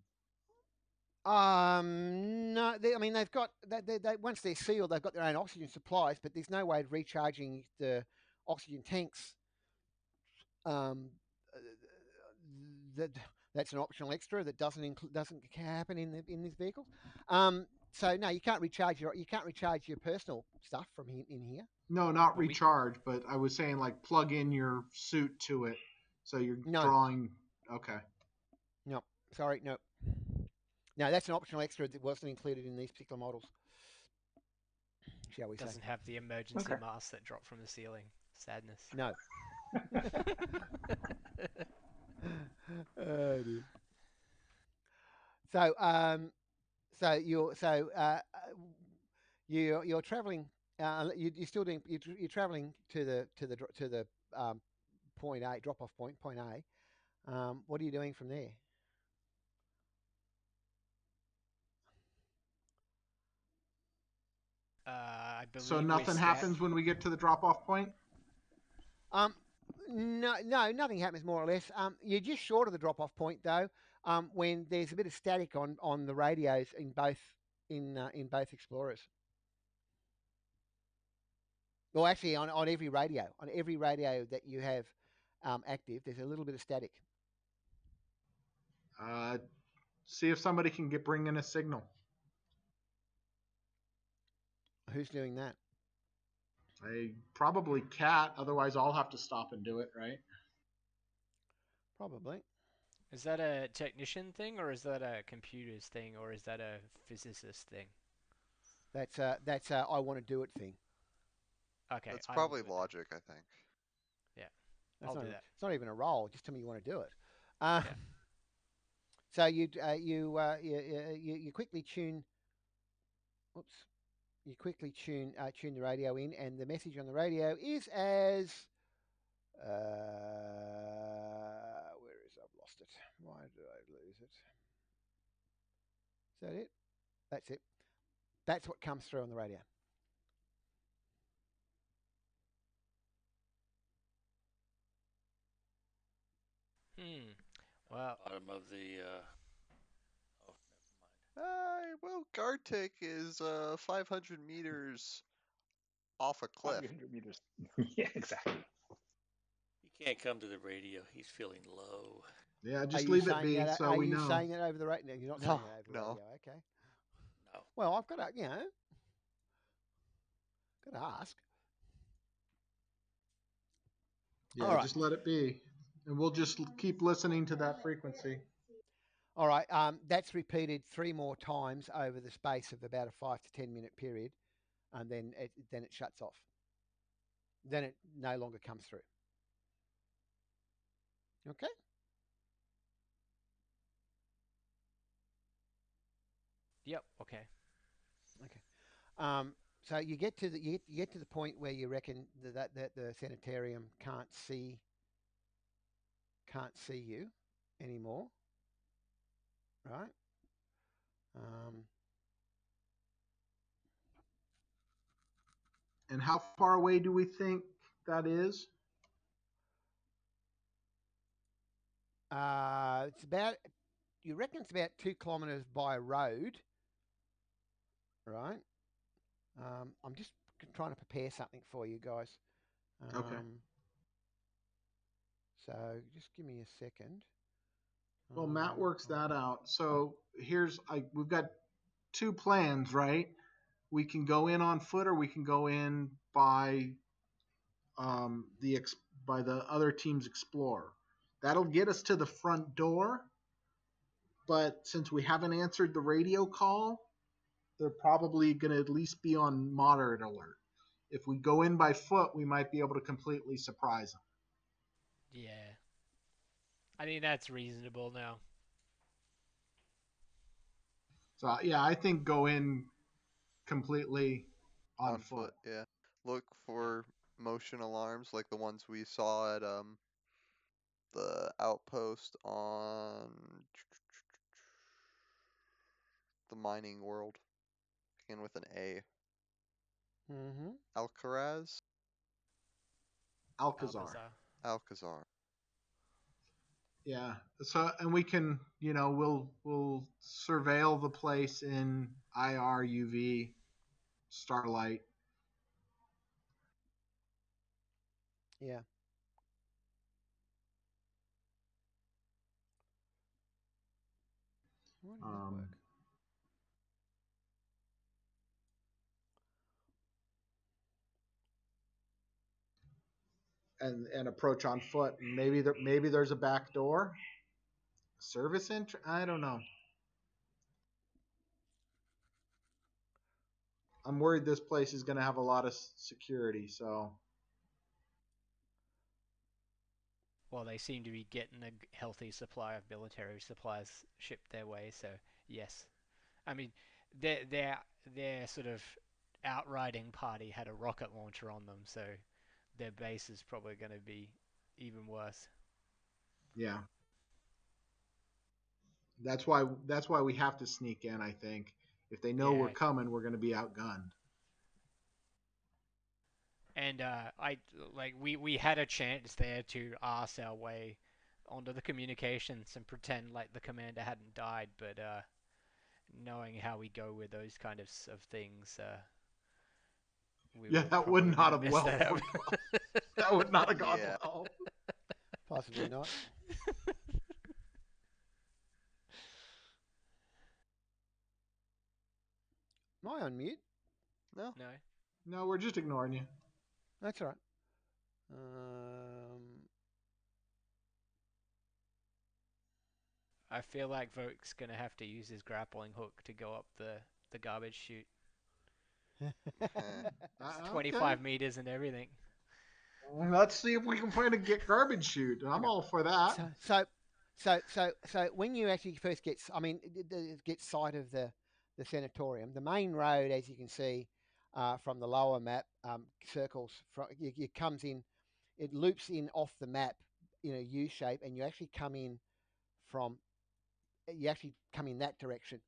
Um, no, they, I mean they've got they, they, they, once they're sealed, they've got their own oxygen supplies, but there's no way of recharging the oxygen tanks. Um, that that's an optional extra that doesn't include doesn't happen in the, in these vehicles. Um, so no, you can't recharge your you can't recharge your personal stuff from in, in here. No, not recharge, but I was saying like plug in your suit to it, so you're No. drawing. Okay. No, sorry, no, no, that's an optional extra that wasn't included in these particular models. Shall we say? doesn't have the emergency Okay. mask that dropped from the ceiling. Sadness. No. oh. So, um, so you're so uh, uh, you you're traveling. Uh, you, you're still doing. You're, you're traveling to the to the to the um, point A drop off point point A. Um, what are you doing from there? Uh, I believe So nothing happens when we get to the drop off point. Um, no, no, nothing happens more or less. Um, you're just short of the drop-off point though. Um, when there's a bit of static on, on the radios in both in uh, in both explorers. Well, actually, on, on every radio, on every radio that you have um, active, there's a little bit of static. Uh, see if somebody can get bring in a signal. Who's doing that? I probably cat. Otherwise, I'll have to stop and do it. Right. Probably. Is that a technician thing, or is that a computers thing, or is that a physicist thing? That's a that's a I want to do it thing. Okay. That's I will probably do it logic, I think. That's I'll not do that. It's not even a roll. Just tell me you want to do it. Uh, Yeah. So you uh, you, uh, you you you quickly tune. Whoops. You quickly tune uh, tune the radio in, and the message on the radio is as. Uh, where is I've lost it? Why did I lose it? Is that it? That's it. That's what comes through on the radio. Hmm. Well, Bottom of the. Uh... Never mind. Uh, well, Gartic is uh 500 meters off a cliff. 500 meters. yeah, exactly. He can't come to the radio. He's feeling low. Yeah, just leave it be that- so are we you know. saying it over the radio? You're not saying No, it over the no. radio. Okay. No. Well, I've got to, you know, got to ask. Yeah, All right. just let it be, and we'll just keep listening to that frequency. All right. Um, that's repeated three more times over the space of about a five to ten minute period, and then it then it shuts off. Then it no longer comes through. Okay. yep. Okay. Okay. Um, so you get to the you get, you get to the point where you reckon that, that that the sanitarium can't see can't see you anymore, right? Um, And how far away do we think that is? uh, it's about you reckon it's about two kilometres by road, right? Um, I'm just trying to prepare something for you guys. Um, Okay. So just give me a second. Well, Matt Um, works that out. So here's I we've got two plans, right? We can go in on foot, or we can go in by um, the ex, by the other team's explorer. That'll get us to the front door. But since we haven't answered the radio call, they're probably going to at least be on moderate alert. If we go in by foot, we might be able to completely surprise them. Yeah. I mean, that's reasonable now. So yeah, I think go in completely on, foot. Yeah. Look for motion alarms like the ones we saw at um the outpost on the mining world. Begin with an A. Mm-hmm. Alcaraz? Alcazar. Alcazar. Alcazar. Yeah. So and we can, you know, we'll we'll surveil the place in IR, UV, starlight. Yeah. Why didn't Um, and and approach on foot. Maybe there maybe there's a back door. Service entry. I don't know. I'm worried this place is going to have a lot of security. So Well, they seem to be getting a healthy supply of military supplies shipped their way, so yes. I mean, their their their sort of outriding party had a rocket launcher on them, so their base is probably going to be even worse. yeah, that's why that's why we have to sneak in. I think if they know we're coming, we're going to be outgunned. And uh, I like we we had a chance there to arse our way onto the communications and pretend like the commander hadn't died, but uh, knowing how we go with those kind of of things, uh, we Yeah, that would not have messed well that up. That would not have gone Yeah. well. Possibly not. Am I on mute? No? no. No, we're just ignoring you. That's all right. Um, I feel like Voke's gonna have to use his grappling hook to go up the, the garbage chute. Uh, It's okay. 25 meters and everything. Let's see if we can find a get garbage chute. I'm all for that. so, so, so, so, so when you actually first get, s- I mean, d- d- get sight of the the sanatorium, the main road, as you can see uh, from the lower map, um, circles. From, it, it comes in, it loops in off the map in a U shape, and you actually come in from, you actually come in that direction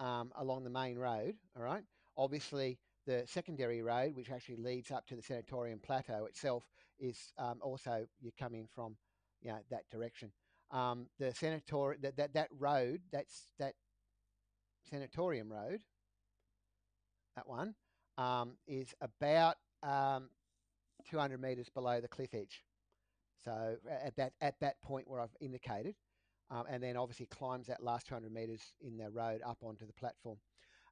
um, along the main road. All right. Obviously, the secondary road, which actually leads up to the sanatorium plateau itself, is um, also you come in from you know, that direction. Um, the sanatorium, that, that, that road, that's that sanatorium road, that one, um, is about um, 200 metres below the cliff edge. So at that at that point where I've indicated, um, and then obviously climbs that last 200 metres in the road up onto the platform.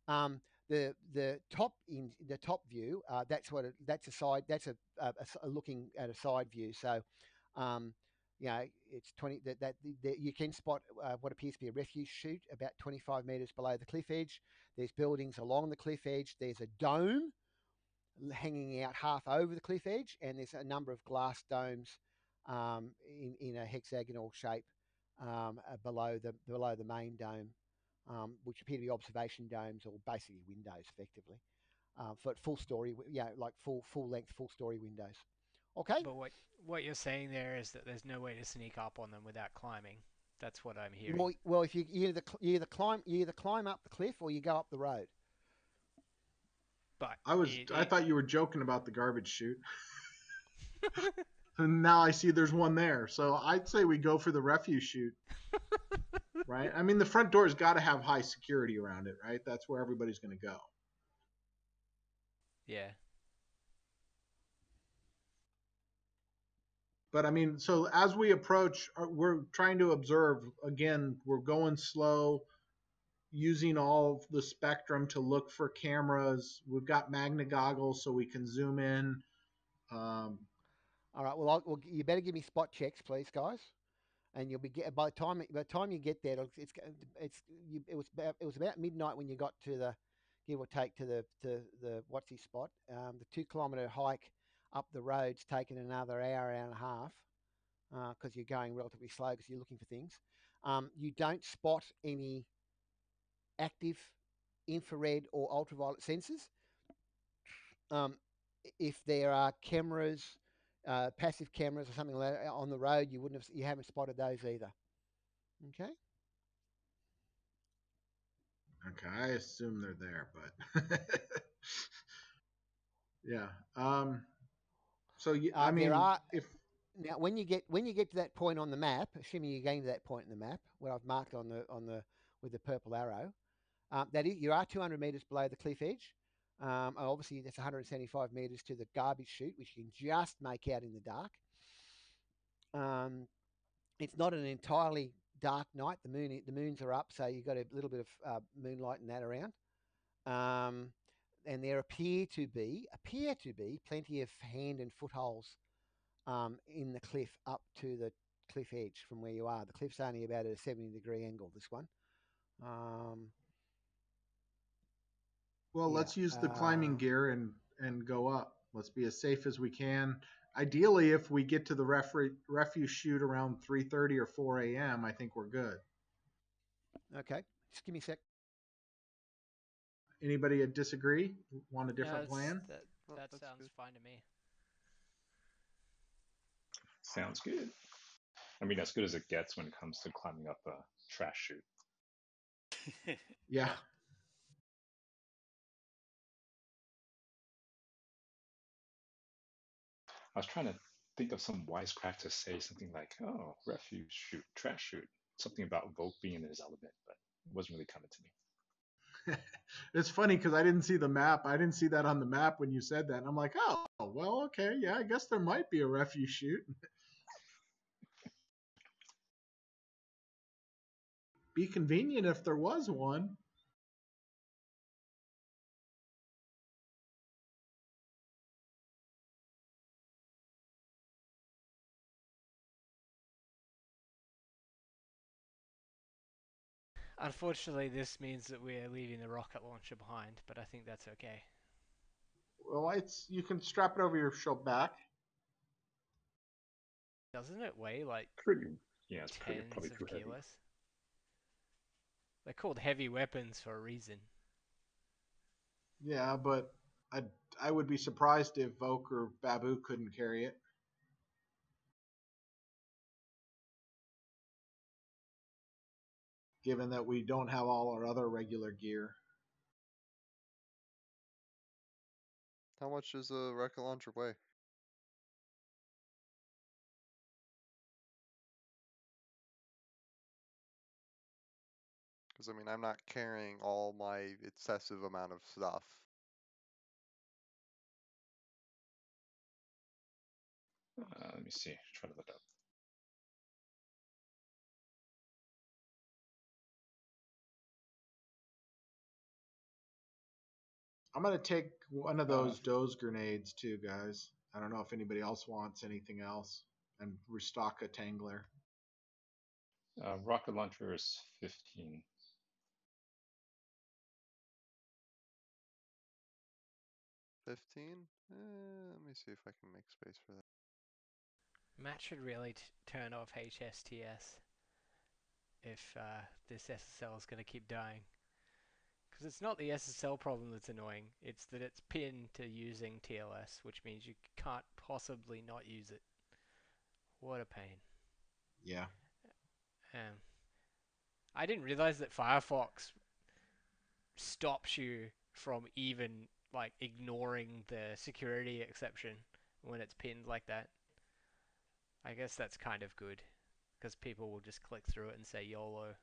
Um, the the top in the top view, uh, that's what it, that's a side that's a, a, a looking at a side view. So um, you know, it's 20 that, that, that you can spot uh, what appears to be a refuge chute about 25 meters below the cliff edge. There's buildings along the cliff edge. There's a dome hanging out half over the cliff edge, and there's a number of glass domes um, in, in a hexagonal shape um, uh, below the below the main dome, um, which appear to be observation domes or basically windows, effectively, uh, for full story, yeah, like full full length, full story windows. Okay. But what what you're saying there is that there's no way to sneak up on them without climbing. That's what I'm hearing. Well, well, if you, you either cl- you either climb you either climb up the cliff or you go up the road. but I was it- I it- thought you were joking about the garbage chute. and now I see there's one there. So I'd say we go for the refuse chute. right? I mean the front door's got to have high security around it, right? That's where everybody's going to go. yeah. But I mean, so as we approach, uh, we're trying to observe. Again, we're going slow, using all the spectrum to look for cameras. We've got Magna goggles so we can zoom in. Um, All right. Well, I'll, well, you better give me spot checks, please, guys. And you'll be get by the time by the time you get there, it's it's, you, it was about it was about midnight when you got to the give or take to the to the what's his spot. Um, the two kilometre hike up the road's taken another hour, hour and a half because uh, you're going relatively slow because you're looking for things. Um, you don't spot any active infrared or ultraviolet sensors. Um, if there are cameras, uh, passive cameras or something like that on the road, you wouldn't have, you haven't spotted those either. Okay. Okay, I assume they're there, but yeah. Um. So you, I Uh, mean, there are if now when you get when you get to that point on the map, assuming you're getting to that point in the map where I've marked on the on the with the purple arrow, um, that is, you are 200 meters below the cliff edge. Um, obviously, that's 175 meters to the garbage chute, which you can just make out in the dark. Um, it's not an entirely dark night. The moon the moons are up, so you've got a little bit of uh, moonlight and that around. Um, and there appear to be appear to be plenty of hand and footholds um, in the cliff up to the cliff edge from where you are. The cliff's only about at a 70 degree angle. This one. Um, well, yeah, let's use the climbing uh, gear and and go up. Let's be as safe as we can. Ideally, if we get to the refre- refuse chute around 3:30 or 4 a.m., I think we're good. okay, just give me a sec. Anybody disagree? Want a different it's- plan? That, that that's sounds good. fine to me. Sounds good. I mean, as good as it gets when it comes to climbing up a trash chute. Yeah. I was trying to think of some wisecrack to say something like, "Oh, refuse chute, trash chute," something about Voke being in his element, but it wasn't really coming to me. It's funny because I didn't see the map. I didn't see that on the map when you said that. And I'm like, oh, well, okay, yeah, I guess there might be a refuse chute. be convenient if there was one. Unfortunately, this means that we're leaving the rocket launcher behind, but I think that's okay. Well, it's you can strap it over your shoulder back. Doesn't it weigh like Pretty, yeah, it's pretty, probably of too heavy. They're called heavy weapons for a reason. Yeah, but I I would be surprised if Voke or Babu couldn't carry it. Given that we don't have all our other regular gear. How much does a rocket launcher weigh? Because I mean, I'm not carrying all my excessive amount of stuff. Uh, let me see. Try to look up. I'm gonna take one of Uh, those Doze grenades too, guys. I don't know if anybody else wants anything else, and restock a Tangler. Uh, rocket launcher is 15. Fifteen? Eh, let me see if I can make space for that. Matt should really t- turn off HSTS if uh, this SSL is going to keep dying. Because it's not the SSL problem that's annoying, it's that it's pinned to using TLS, which means you can't possibly not use it. What a pain. Yeah. Um, I didn't realize that Firefox stops you from even like ignoring the security exception when it's pinned like that. I guess that's kind of good because people will just click through it and say YOLO.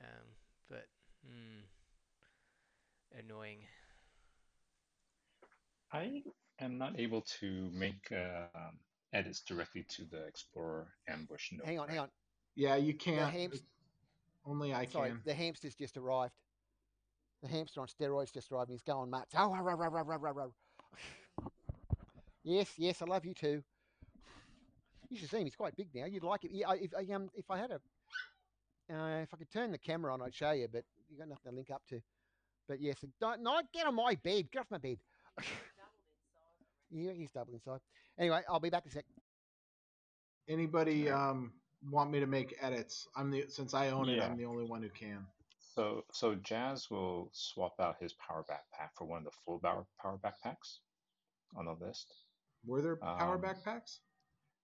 Um, but hmm, annoying. I am not able to make um, edits directly to the Explorer ambush node. Hang on, hang on. Yeah, you can't. hamst- Only I sorry, can. the hamster's just arrived. The hamster on steroids just arrived. and He's going nuts. Oh, row, row, row, row, row, row. Yes, yes, I love you too. You should see him. He's quite big now. You'd like it. Yeah, if I um if I had a uh, if I could turn the camera on, I'd show you, but you got nothing to link up to. But yes, don't not get on my bed. Get off my bed. yeah, he's double inside. Anyway, I'll be back in a sec. Anybody um, want me to make edits? I'm the since I own it, Yeah. I'm the only one who can. So so Jazz will swap out his power backpack for one of the full power power backpacks on the list. Were there power Um, backpacks?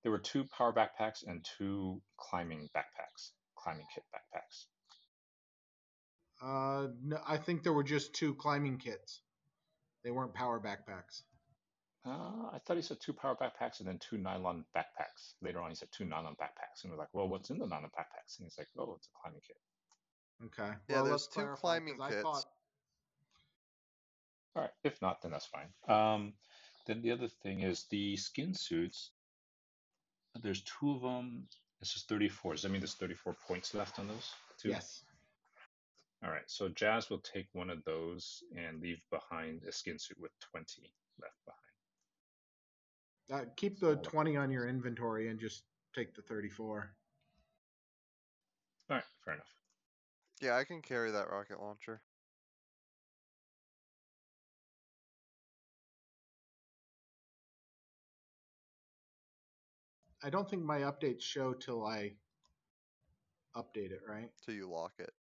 There were two power backpacks and two climbing backpacks, climbing kit backpacks. Uh, no, I think there were just two climbing kits. They weren't power backpacks. Uh, I thought he said two power backpacks and then two nylon backpacks. Later on, he said two nylon backpacks, and we're like, "Well, what's in the nylon backpacks?" And he's like, "Oh, it's a climbing kit." Okay. Yeah, well, there's two clarify, climbing 'cause I kits. thought- All right. If not, then that's fine. Um, then the other thing is the skin suits. There's two of them. It's just 34. Does that mean there's 34 points left on those? Two? Yes. All right. So Jazz will take one of those and leave behind a skin suit with 20 left behind. Uh, keep the 20 on your inventory and just take the 34. All right. Fair enough. Yeah, I can carry that rocket launcher. I don't think my updates show till I update it, right? till you lock it.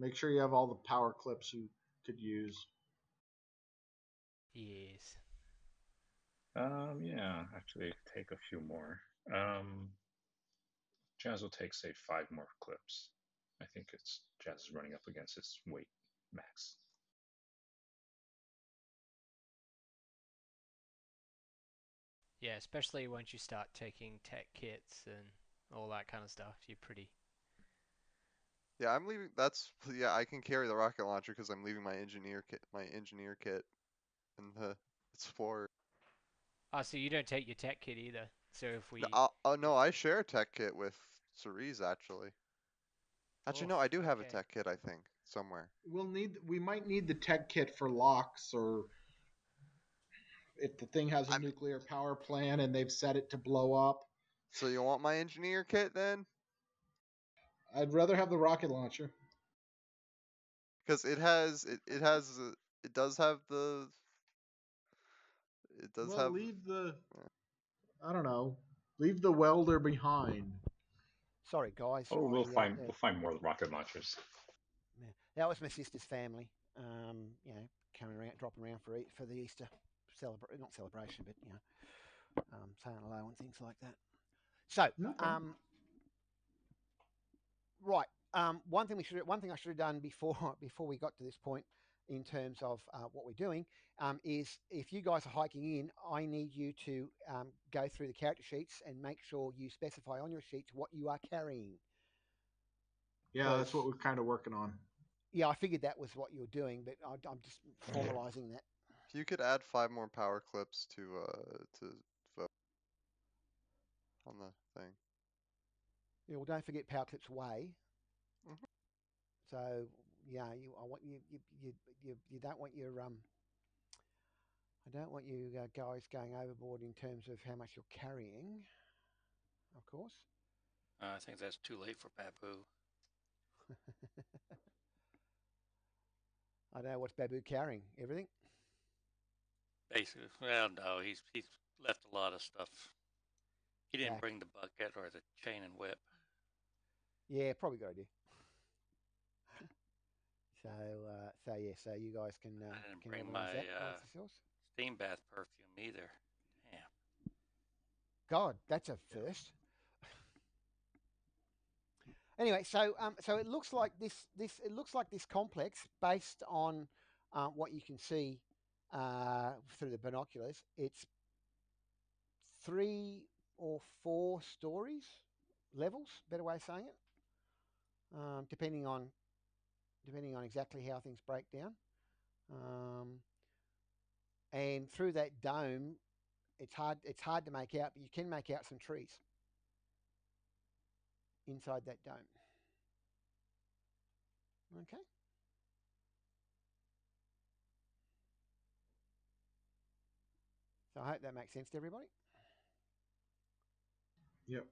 Make sure you have all the power clips you could use. Yes. Um, yeah, actually, take a few more. Um, Jazz will take, say, five more clips. I think it's Jazz is running up against its weight max. Yeah, especially once you start taking tech kits and all that kind of stuff, you're pretty. Yeah, I'm leaving. That's yeah. I can carry the rocket launcher because I'm leaving my engineer kit, my engineer kit, in the explorer. Oh, so you don't take your tech kit either. So if we, No, uh, oh no, I share a tech kit with Cerise actually. Actually, no, I do have okay. a tech kit. I think somewhere. We'll need we might need the tech kit for locks or if the thing has a I'm- nuclear power plant and they've set it to blow up. So you want my engineer kit then? I'd rather have the rocket launcher. Because it has it, it has uh, it does have the it does well, have leave the I don't know. Leave the welder behind. Sorry, guys. Oh, we'll I, uh, find uh, we'll find more rocket launchers. Yeah. That was my sister's family. Um, you know, coming around, dropping around for for the Easter celebration, not celebration, but you know, um, saying hello and things like that. So, No um, right. Um, one thing we should, one thing I should have done before before we got to this point, in terms of uh, what we're doing, um, is if you guys are hiking in, I need you to um, go through the character sheets and make sure you specify on your sheets what you are carrying. Yeah, that's what we're kind of working on. Yeah, I figured that was what you were doing, but I, I'm just formalising that. You could add five more power clips to uh to vote on the thing. Yeah, well, don't forget power clips weigh. Mhm. So yeah, you I want you you you you, you don't want your um. I don't want you uh, guys going overboard in terms of how much you're carrying. Of course. Uh, I think that's too late for Babu. I don't know what's Babu carrying. Everything. Basically, well, no, he's he's left a lot of stuff. He didn't Back. bring the bucket or the chain and whip. Yeah, probably good idea. so uh, so yeah, so you guys can uh, I didn't can bring my, that uh. Steam bath perfume either. Damn. God, that's a first. anyway, so um, so it looks like this this it looks like this complex based on uh, what you can see uh, through the binoculars. It's three or four stories, levels, better way of saying it, um, depending on depending on exactly how things break down. Um, and through that dome, it's hard it's hard to make out, but you can make out some trees inside that dome. Okay. So I hope that makes sense to everybody. Yep.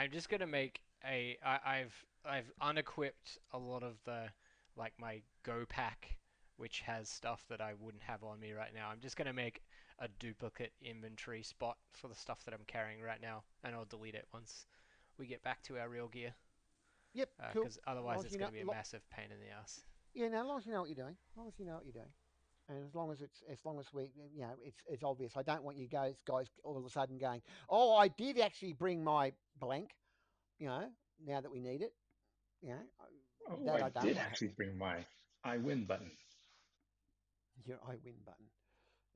I'm just gonna make a. I, I've I've unequipped a lot of the like my Go pack, which has stuff that I wouldn't have on me right now. I'm just gonna make a duplicate inventory spot for the stuff that I'm carrying right now, and I'll delete it once we get back to our real gear. Yep. Uh, cool. Because otherwise, long as it's gonna know- be a lo- massive pain in the ass. Yeah, now as long as you know what you're doing, as long as you know what you're doing, and as long as it's as long as we, you know, it's it's obvious. I don't want you guys guys all of a sudden going, oh, I did actually bring my blank, you know, now that we need it, you know, Oh, That I I, don't did want. actually bring my I win button. your I win button.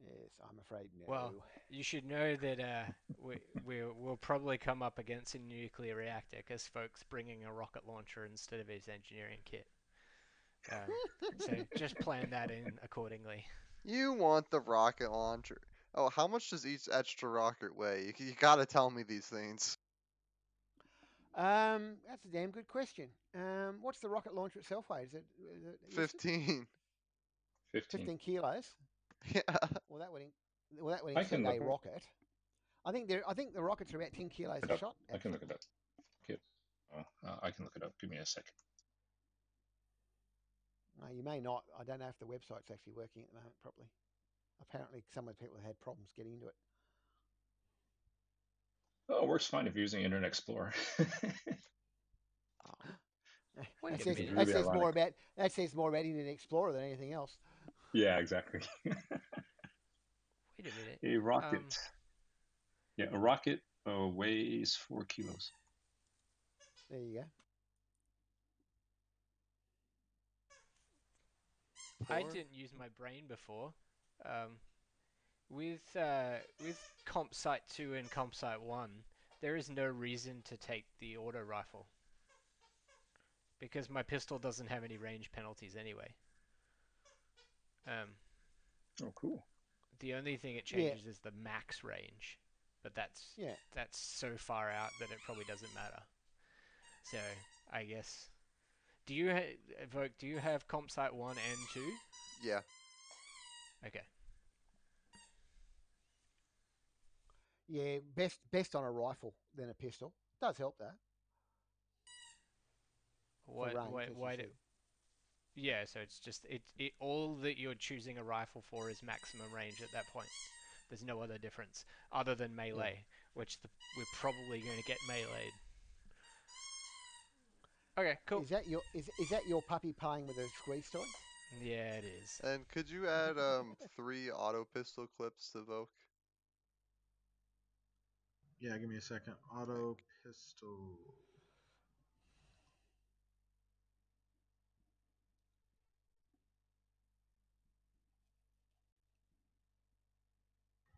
Yes, I'm afraid no. Well, You should know that uh, we we will probably come up against a nuclear reactor because folks bringing a rocket launcher instead of his engineering kit. Um, so just plan that in accordingly. You want the rocket launcher. Oh, how much does each extra rocket weigh? You, you gotta tell me these things. um, that's a damn good question. Um, what's the rocket launcher itself weigh? Is it, is it listed? 15. 15. 15 kilos? Yeah. Well, that would in, well that would I include a look rocket. I think there. I think the rockets are about 10 kilos Look a it up. shot. I can look it up. Kid. Oh, uh, I can look it up. Give me a second. No, you may not. I don't know if the website's actually working at the moment properly. Apparently, some of the people have had problems getting into it. Oh, it works fine if you're using Internet Explorer. Wait that a says, that says more ironic. about that says more about Internet Explorer than anything else. yeah, exactly. Wait a minute. a rocket. Um, yeah, a rocket uh, weighs four kilos. There you go. I didn't use my brain before. Um, with uh, with Comp Site 2 and Comp Site 1, there is no reason to take the auto rifle. Because my pistol doesn't have any range penalties anyway. Um, Oh, cool. the only thing it Yeah. changes is the max range. But that's Yeah. that's so far out that it probably doesn't matter. So, I guess. Do you ha- Evoke, do you have Comp Site 1 and 2? Yeah. Okay. Yeah, best best on a rifle than a pistol. Does help though. for What, range, what, as why do, yeah, so it's just it, it all that you're choosing a rifle for is maximum range at that point. There's no other difference other than melee, which the, we're probably going to get meleeed. Okay, cool. Is that your is, is that your puppy playing with a squeeze toy? Yeah, it is. And could you add um three auto pistol clips to Voke? Yeah, give me a second. Auto pistol.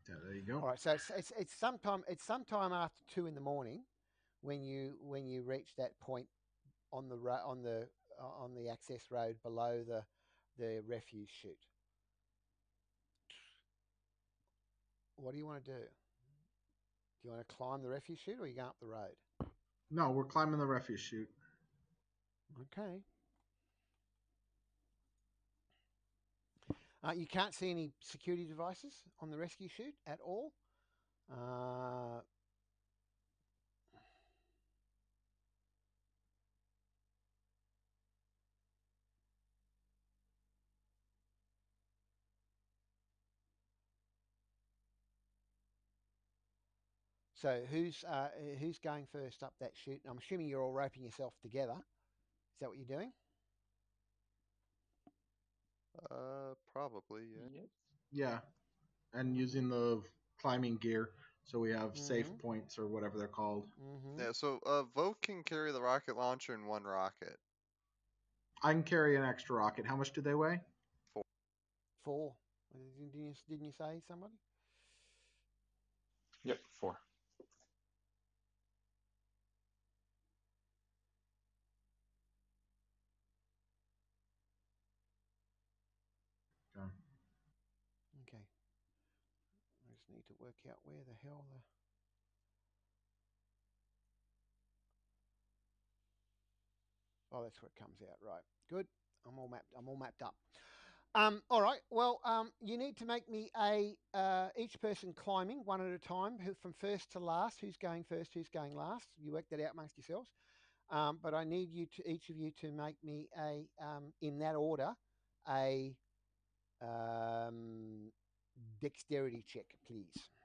Yeah, there you go. All right, so it's it's, it's sometime it's sometime after two in the morning when you when you reach that point on the on the uh, on the access road below the the refuse chute. What do you want to do? Do you want to climb the refuse chute or you go up the road? No, we're climbing the refuse chute. Okay. Uh, you can't see any security devices on the rescue chute at all. Uh, so who's uh, who's going first up that chute? I'm assuming you're all roping yourself together. Is that what you're doing? Uh, probably. Yeah. Yeah, and using the climbing gear, so we have safe Mhm. points or whatever they're called. Mm-hmm. Yeah. So uh, Voke can carry the rocket launcher in one rocket. I can carry an extra rocket. How much do they weigh? Four. Four. Didn't you, didn't you say somebody? Yep, four. Okay. Okay. I just need to work out where the hell the. Oh, that's where it comes out. Right. Good. I'm all mapped. I'm all mapped up. Um, all right. Well, um, you need to make me a uh, each person climbing one at a time, who, from first to last. Who's going first? Who's going last? You work that out amongst yourselves. Um, but I need you to each of you to make me a um, in that order a um, dexterity check, please.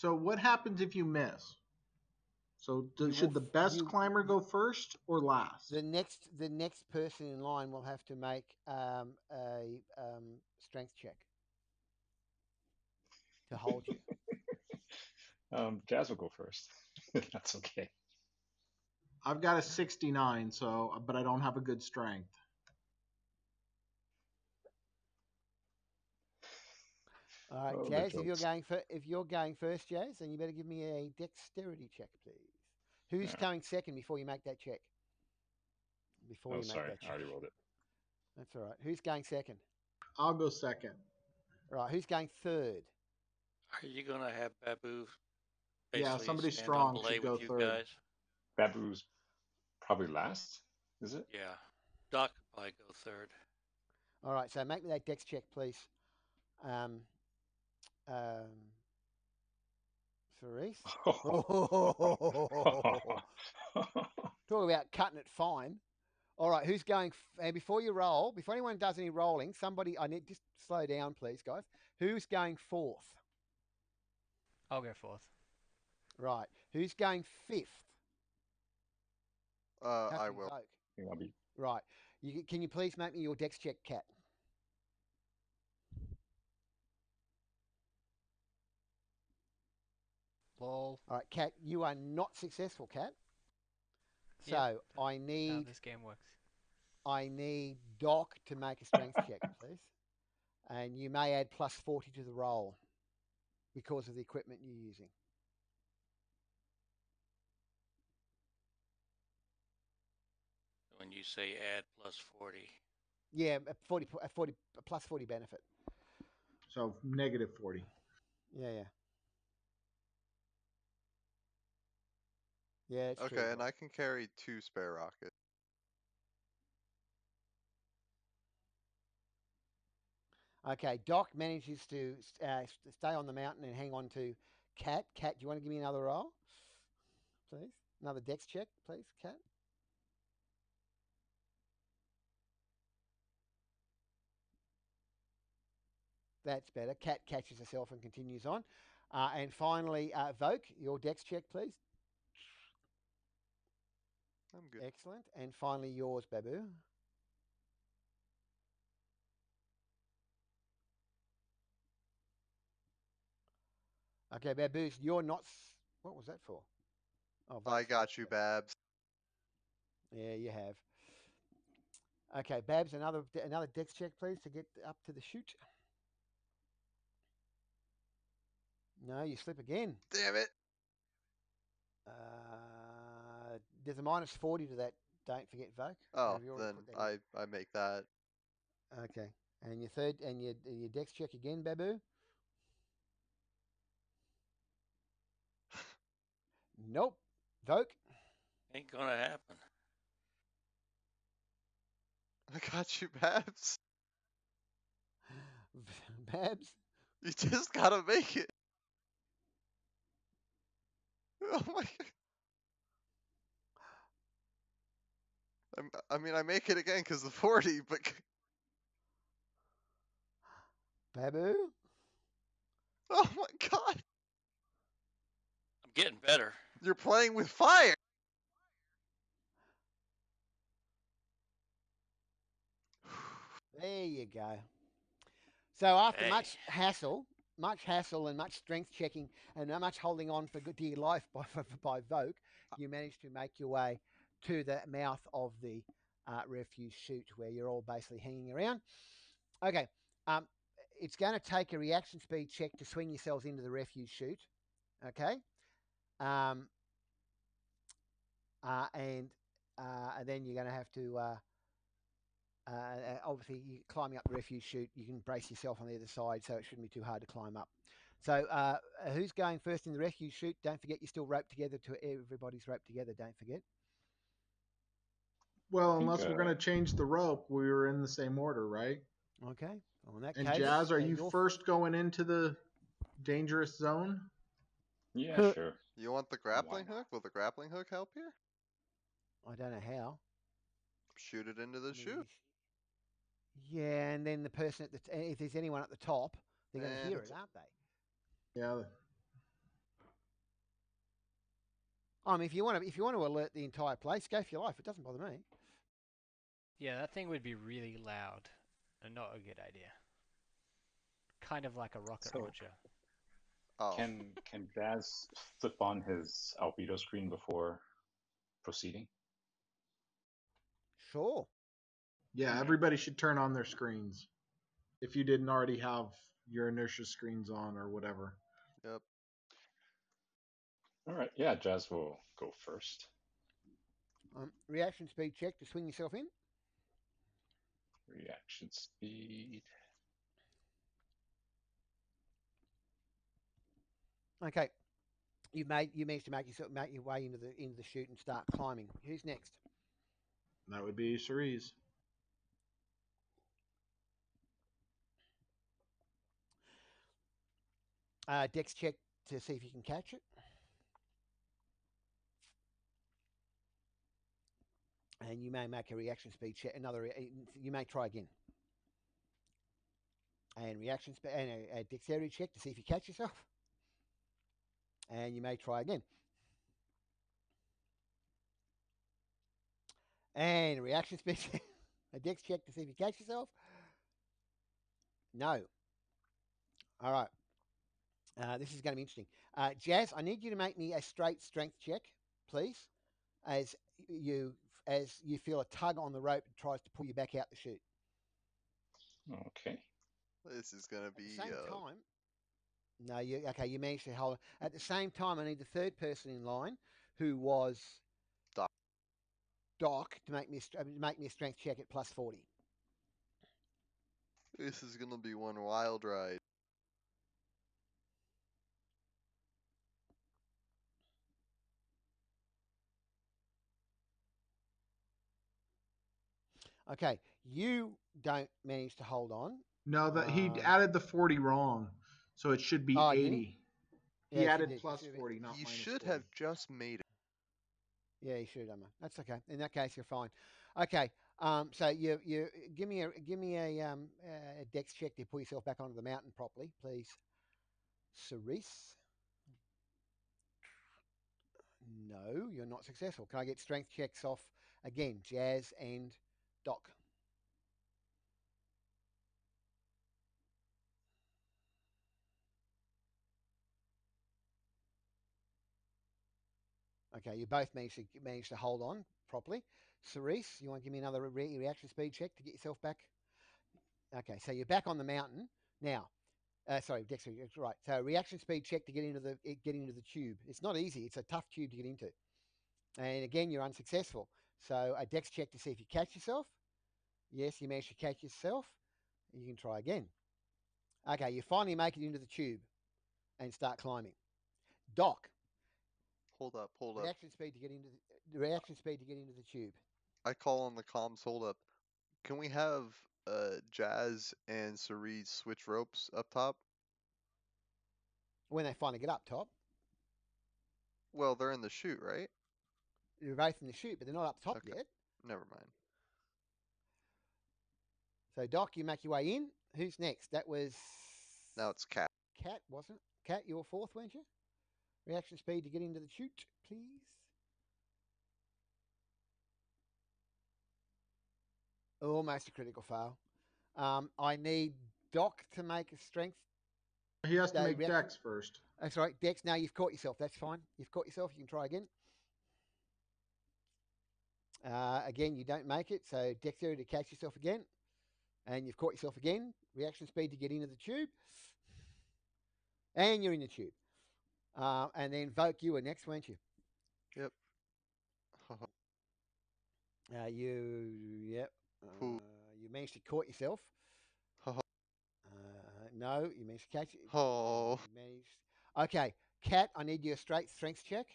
So what happens if you miss? So do, You should will the best you- climber go first or last? The next the next person in line will have to make um, a um, strength check to hold you. Um, Jazz will go first. That's okay. I've got a 69, so but I don't have a good strength. All right, Oh, the Jazz. If you're going for if you're going first, Jazz, then you better give me a dexterity check, please. Who's Yeah. going second before you make that check? Before Oh, you make sorry, that I check. already rolled it. That's all right. Who's going second? I'll go second. Right. Who's going third? Are you gonna have Babu? Yeah, somebody stand strong on should go third. guys? Babu's probably last, is it? Yeah, Doc could probably go third. All right. So make me that dex check, please. Um. Um. Cerise. Talk about cutting it fine. All right, who's going? F- and before you roll, before anyone does any rolling, somebody, I need just slow down, please, guys. Who's going fourth? I'll go fourth. Right. Who's going fifth? Uh, Has I will. Voke. I'll be Right. You, can you please make me your dex check, cat? Lol. All right, cat. You are not successful, cat. So Yep, I How need this game works. I need Doc to make a strength check, please. And you may add plus forty to the roll because of the equipment you're using. When you say add plus 40, Yeah, a forty, p- a forty, a plus forty benefit. So negative 40. Yeah, yeah. Yeah, it's Okay, true. and I can carry two spare rockets. Okay, Doc manages to uh, stay on the mountain and hang on to Cat. Cat, do you want to give me another roll, please? Another dex check, please, Cat. That's better. Cat catches herself and continues on. Uh, and finally, uh, Voke, your dex check, please. I'm good. Excellent. And finally, yours, Babu. Okay, Babu, you're not. What was that for? Oh, I got you. Babs. Yeah, you have. Okay, Babs, another another dex check, please, to get up to the chute. No, you slip again. Damn it! Uh, there's a minus forty to that. Don't forget, Voke. Oh, Have you already then put in? I I make that. Okay, and your third and your your dex check again, Babu. Nope. Voke. ain't gonna happen. I got you, Babs. Babs. You just gotta make it. Oh my god. I mean, I make it again because the 40, but Babu. oh my god, I'm getting better. you're playing with fire. There you go. So after Hey. much hassle, much hassle and much strength checking and much holding on for dear life by by Voke, uh you managed to make your way to the mouth of the uh, refuse chute where you're all basically hanging around. Okay, um, it's going to take a reaction speed check to swing yourselves into the refuse chute. Okay, um, uh, and uh, and then you're going to have to. Uh, uh, uh, obviously, you climbing up the refuge chute, you can brace yourself on the other side, so it shouldn't be too hard to climb up. So, uh, who's going first in the refuge chute? Don't forget, you're still roped together. To everybody's roped together. Don't forget. Well, think, unless we're going to change the rope, we were in the same order, right? Okay. Well, in that And case, Jazz, are you you're- first going into the dangerous zone? Yeah, sure. You want the grappling not? hook? Will the grappling hook help here? I don't know how. Shoot it into the I chute. Yeah, and then the person at the t- if there's anyone at the top, they're going to hear And- it, aren't they? Yeah. I mean, if you want to, if you want to alert the entire place, go for your life. It doesn't bother me. Yeah, that thing would be really loud and not a good idea. Kind of like a rocket So- launcher. Oh, Can can Jazz flip on his albedo screen before proceeding? Sure. Yeah, everybody should turn on their screens. If you didn't already have your inertia screens on or whatever. yep. All right. Yeah, Jazz will go first. Um, reaction speed check to swing yourself in. Reaction speed. Okay. You made you managed to make yourself make your way into the into the chute and start climbing. Who's next? That would be Cerise. Uh, Dex check to see if you can catch it. And you may make a reaction speed check. Another, you may try again. And reaction speed and a, a dexterity check to see if you catch yourself. And you may try again. And reaction speed a dex check to see if you catch yourself. No. All right. Uh, this is going to be interesting. Uh, Jazz, I need you to make me a straight strength check, please, as you as you feel a tug on the rope and tries to pull you back out the chute. Okay. This is gonna At be. the same uh, time, no, you okay? You managed to hold. At the same time, I need the third person in line, who was Doc. Doc, to make me a, str- uh, make me a strength check at plus forty. This is gonna be one wild ride. Okay, you don't manage to hold on. No, that he Uh, added the 40 wrong. So it should be Oh, did he? 80. He added did. You plus should have- 40, not He minus should 40. have just made it. Yeah, you should Emma. That's okay. In that case, you're fine. Okay. Um, so you you give me a give me a um a dex check to pull yourself back onto the mountain properly, please. Cerise. No, you're not successful. Can I get strength checks off again? Jazz and Doc. Okay, you both managed to managed to hold on properly. Cerise, you want to give me another re- reaction speed check to get yourself back? Okay, so you're back on the mountain now. Uh, sorry, Dexter, right. So reaction speed check to get into the get into the tube. It's not easy. It's a tough tube to get into. And again, you're unsuccessful. So a dex check to see if you catch yourself. Yes, you managed to catch yourself. You can try again. Okay, you finally make it into the tube and start climbing. Doc, Hold up, hold up. reaction speed to get into the, reaction speed to get into the tube. I call on the comms. Hold up. Can we have uh Jazz and Cerise switch ropes up top? When they finally get up top, Well, they're in the chute, right? They're both in the chute, but they're not up top Okay. yet. Never mind. So Doc, you make your way in. Who's next? That was No, it's Cat. Cat, wasn't? Cat, you were fourth, weren't you? Reaction speed to get into the chute, please. Almost a critical fail. Um, I need Doc to make a strength. He has to make reaction- dex first. That's right, Dex. Now you've caught yourself. That's fine. You've caught yourself. You can try again. Uh, again, you don't make it, so dexterity to catch yourself again, and you've caught yourself again. Reaction speed to get into the tube, and you're in the tube. Uh, and then Voke, you were next, weren't you? Uh, you, yep. Uh, you managed to caught yourself. Uh, no, you managed to catch it. Oh. Managed. Okay, Cat, I need you a straight strength check.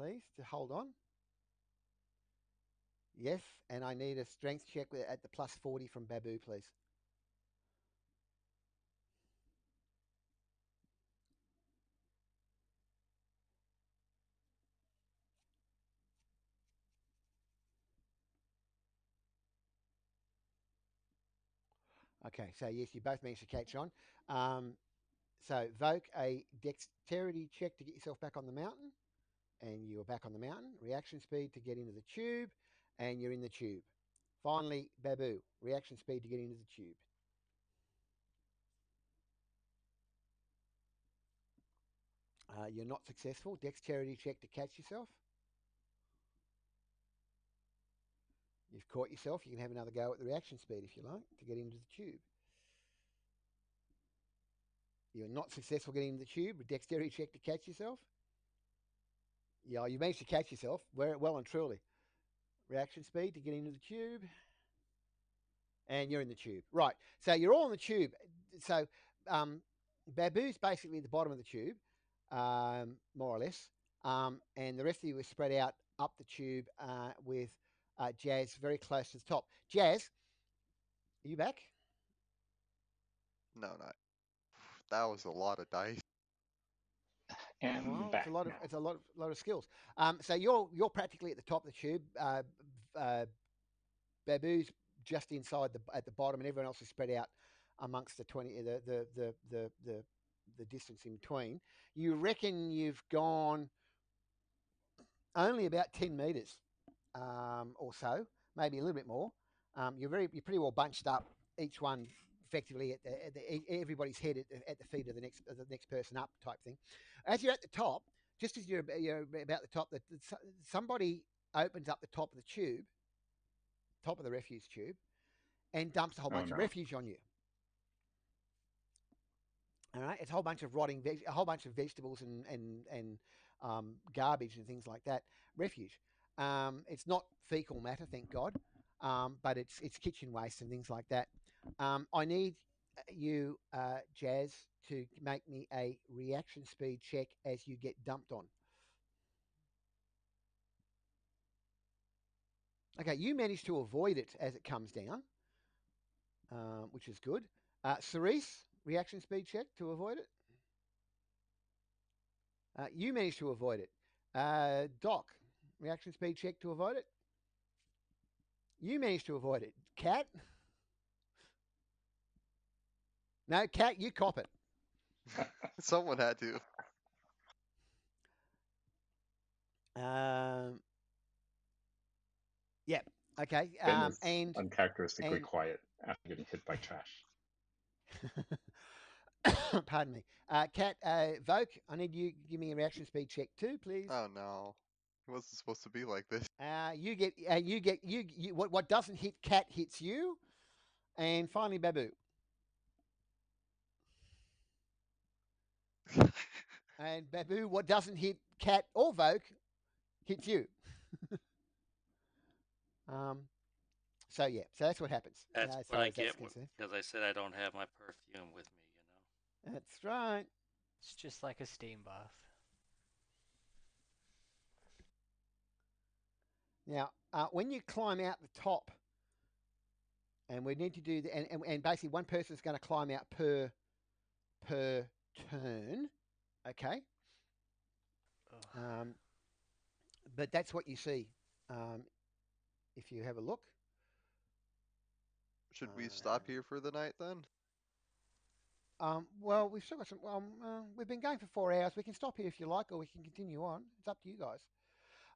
Please, to hold on. Yes, and I need a strength check at the plus 40 from Babu, please. Okay, so yes, you both managed to catch on. Um, so Voke a dexterity check to get yourself back on the mountain, and you're back on the mountain. Reaction speed to get into the tube, and you're in the tube. Finally, Babu, reaction speed to get into the tube. Uh, you're not successful. Dexterity check to catch yourself. You've caught yourself. You can have another go at the reaction speed if you like to get into the tube. You're not successful getting into the tube. Dexterity check to catch yourself. Yeah, you managed to catch yourself. Well, well and truly. Reaction speed to get into the tube. And you're in the tube. Right. So you're all in the tube. So um, Babu's basically at the bottom of the tube, um, more or less. Um, and the rest of you are spread out up the tube uh, with uh, Jazz very close to the top. Jazz, are you back? No, not. That was a lot of dice. And Well, back it's a lot of now. it's a lot of lot of skills. Um, so you're you're practically at the top of the tube. Uh, uh, Babu's just inside the at the bottom, and everyone else is spread out amongst the twenty the the the the the, the distance in between. You reckon you've gone only about ten meters um, or so, maybe a little bit more. Um, you're very you're pretty well bunched up, each one effectively at the, at the everybody's head at the, at the feet of the next of the next person up type thing. As you're at the top, just as you're, you're about the top, that somebody opens up the top of the tube, top of the refuse tube, and dumps a whole Oh, bunch of no. refuge on you. All right, it's a whole bunch of rotting, veg- a whole bunch of vegetables and and and um, garbage and things like that. Refuge. Um, it's not fecal matter, thank God, um, but it's it's kitchen waste and things like that. Um, I need uh, you, uh, Jazz, to make me a reaction speed check as you get dumped on. Okay, you manage to avoid it as it comes down, um, which is good. Uh, Cerise, reaction speed check to avoid it. Uh, you managed to avoid it. Uh, Doc, reaction speed check to avoid it. You managed to avoid it. Cat? No, Cat, you cop it. Someone had to. Um, yep. Okay. Um, and uncharacteristically and- quiet after getting hit by trash. pardon me. Uh, Cat, uh, Voke, I need you to give me a reaction speed check too, please. Oh no. It wasn't supposed to be like this. Uh, you get, uh, you get, you, you what, what doesn't hit Cat hits you, and finally Babu. And Babu, what doesn't hit Cat or Voke hits you. um, so yeah, so that's what happens. That's uh, what I get because I said I don't have my perfume with me. You know. That's right. It's just like a steam bath. Now, uh, when you climb out the top, and we need to do the, and, and, and basically one person's going to climb out per per turn, okay? Ugh. Um, but that's what you see um, if you have a look. Should we stop Uh, here for the night then? Um, well, we've still got some. Um, uh, we've been going for four hours. We can stop here if you like, or we can continue on. It's up to you guys.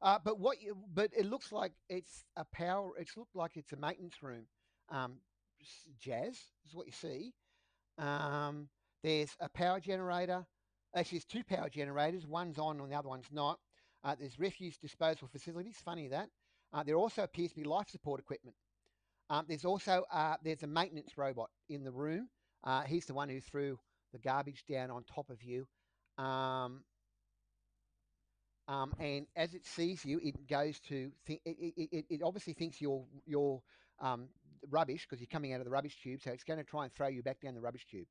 Uh, but what? You, but it looks like it's a power. It's looked like it's a maintenance room. Um, jazz is what you see. Um, there's a power generator. Actually, there's two power generators. One's on, and the other one's not. Uh, there's refuse disposal facilities. Funny that. Uh, there also appears to be life support equipment. Um, there's also uh, there's a maintenance robot in the room. Uh, he's the one who threw the garbage down on top of you. Um, um, and as it sees you, it goes to think. It, it, it, obviously thinks you're you're um, rubbish because you're coming out of the rubbish tube. So it's going to try and throw you back down the rubbish tube.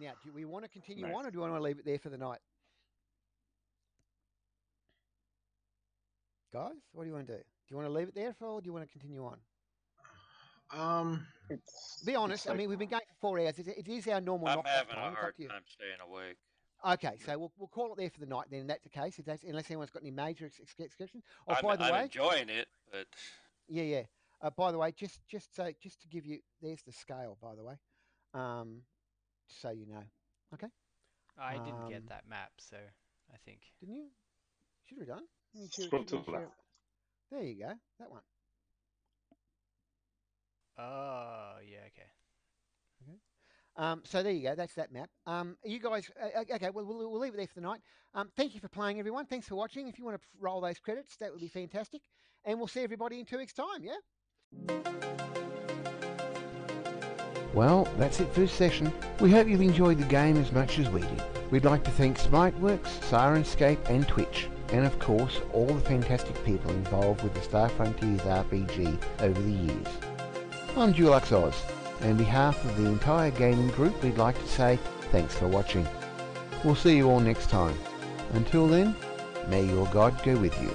Now, do we want to continue Nice. on, or do we want to leave it there for the night, guys? What do you want to do? Do you want to leave it there, for, or do you want to continue on? Um, It's, Be it's honest. I mean, we've been going for four hours. It, it is our normal I'm knock-off having time. a hard time staying awake. Okay, so we'll, we'll call it there for the night then. In that's the case, if that's, unless anyone's got any major ex- ex- exceptions. Oh, I'm, by the I'm way, enjoying it, but yeah, yeah. Uh, by the way, just just so just to give you, there's the scale. By the way, um, so you know, Okay. I didn't Um, get that map, so I think. didn't you? Should have done. Let me share- Scroll let to me the share left. it. There you go. That one. Oh, yeah, okay. Okay. Um, so there you go. That's that map. Um, you guys, uh, uh, okay, well, we'll, we'll leave it there for the night. Um, thank you for playing, everyone. Thanks for watching. If you want to roll those credits, that would be fantastic. And we'll see everybody in two weeks' time, yeah? Well, that's it for this session. We hope you've enjoyed the game as much as we did. We'd like to thank Smiteworks, Syrinscape and Twitch, and of course all the fantastic people involved with the Star Frontiers RPG over the years. I'm Dulux Oz. and On behalf of the entire gaming group, we'd like to say thanks for watching. We'll see you all next time. Until then, may your God go with you.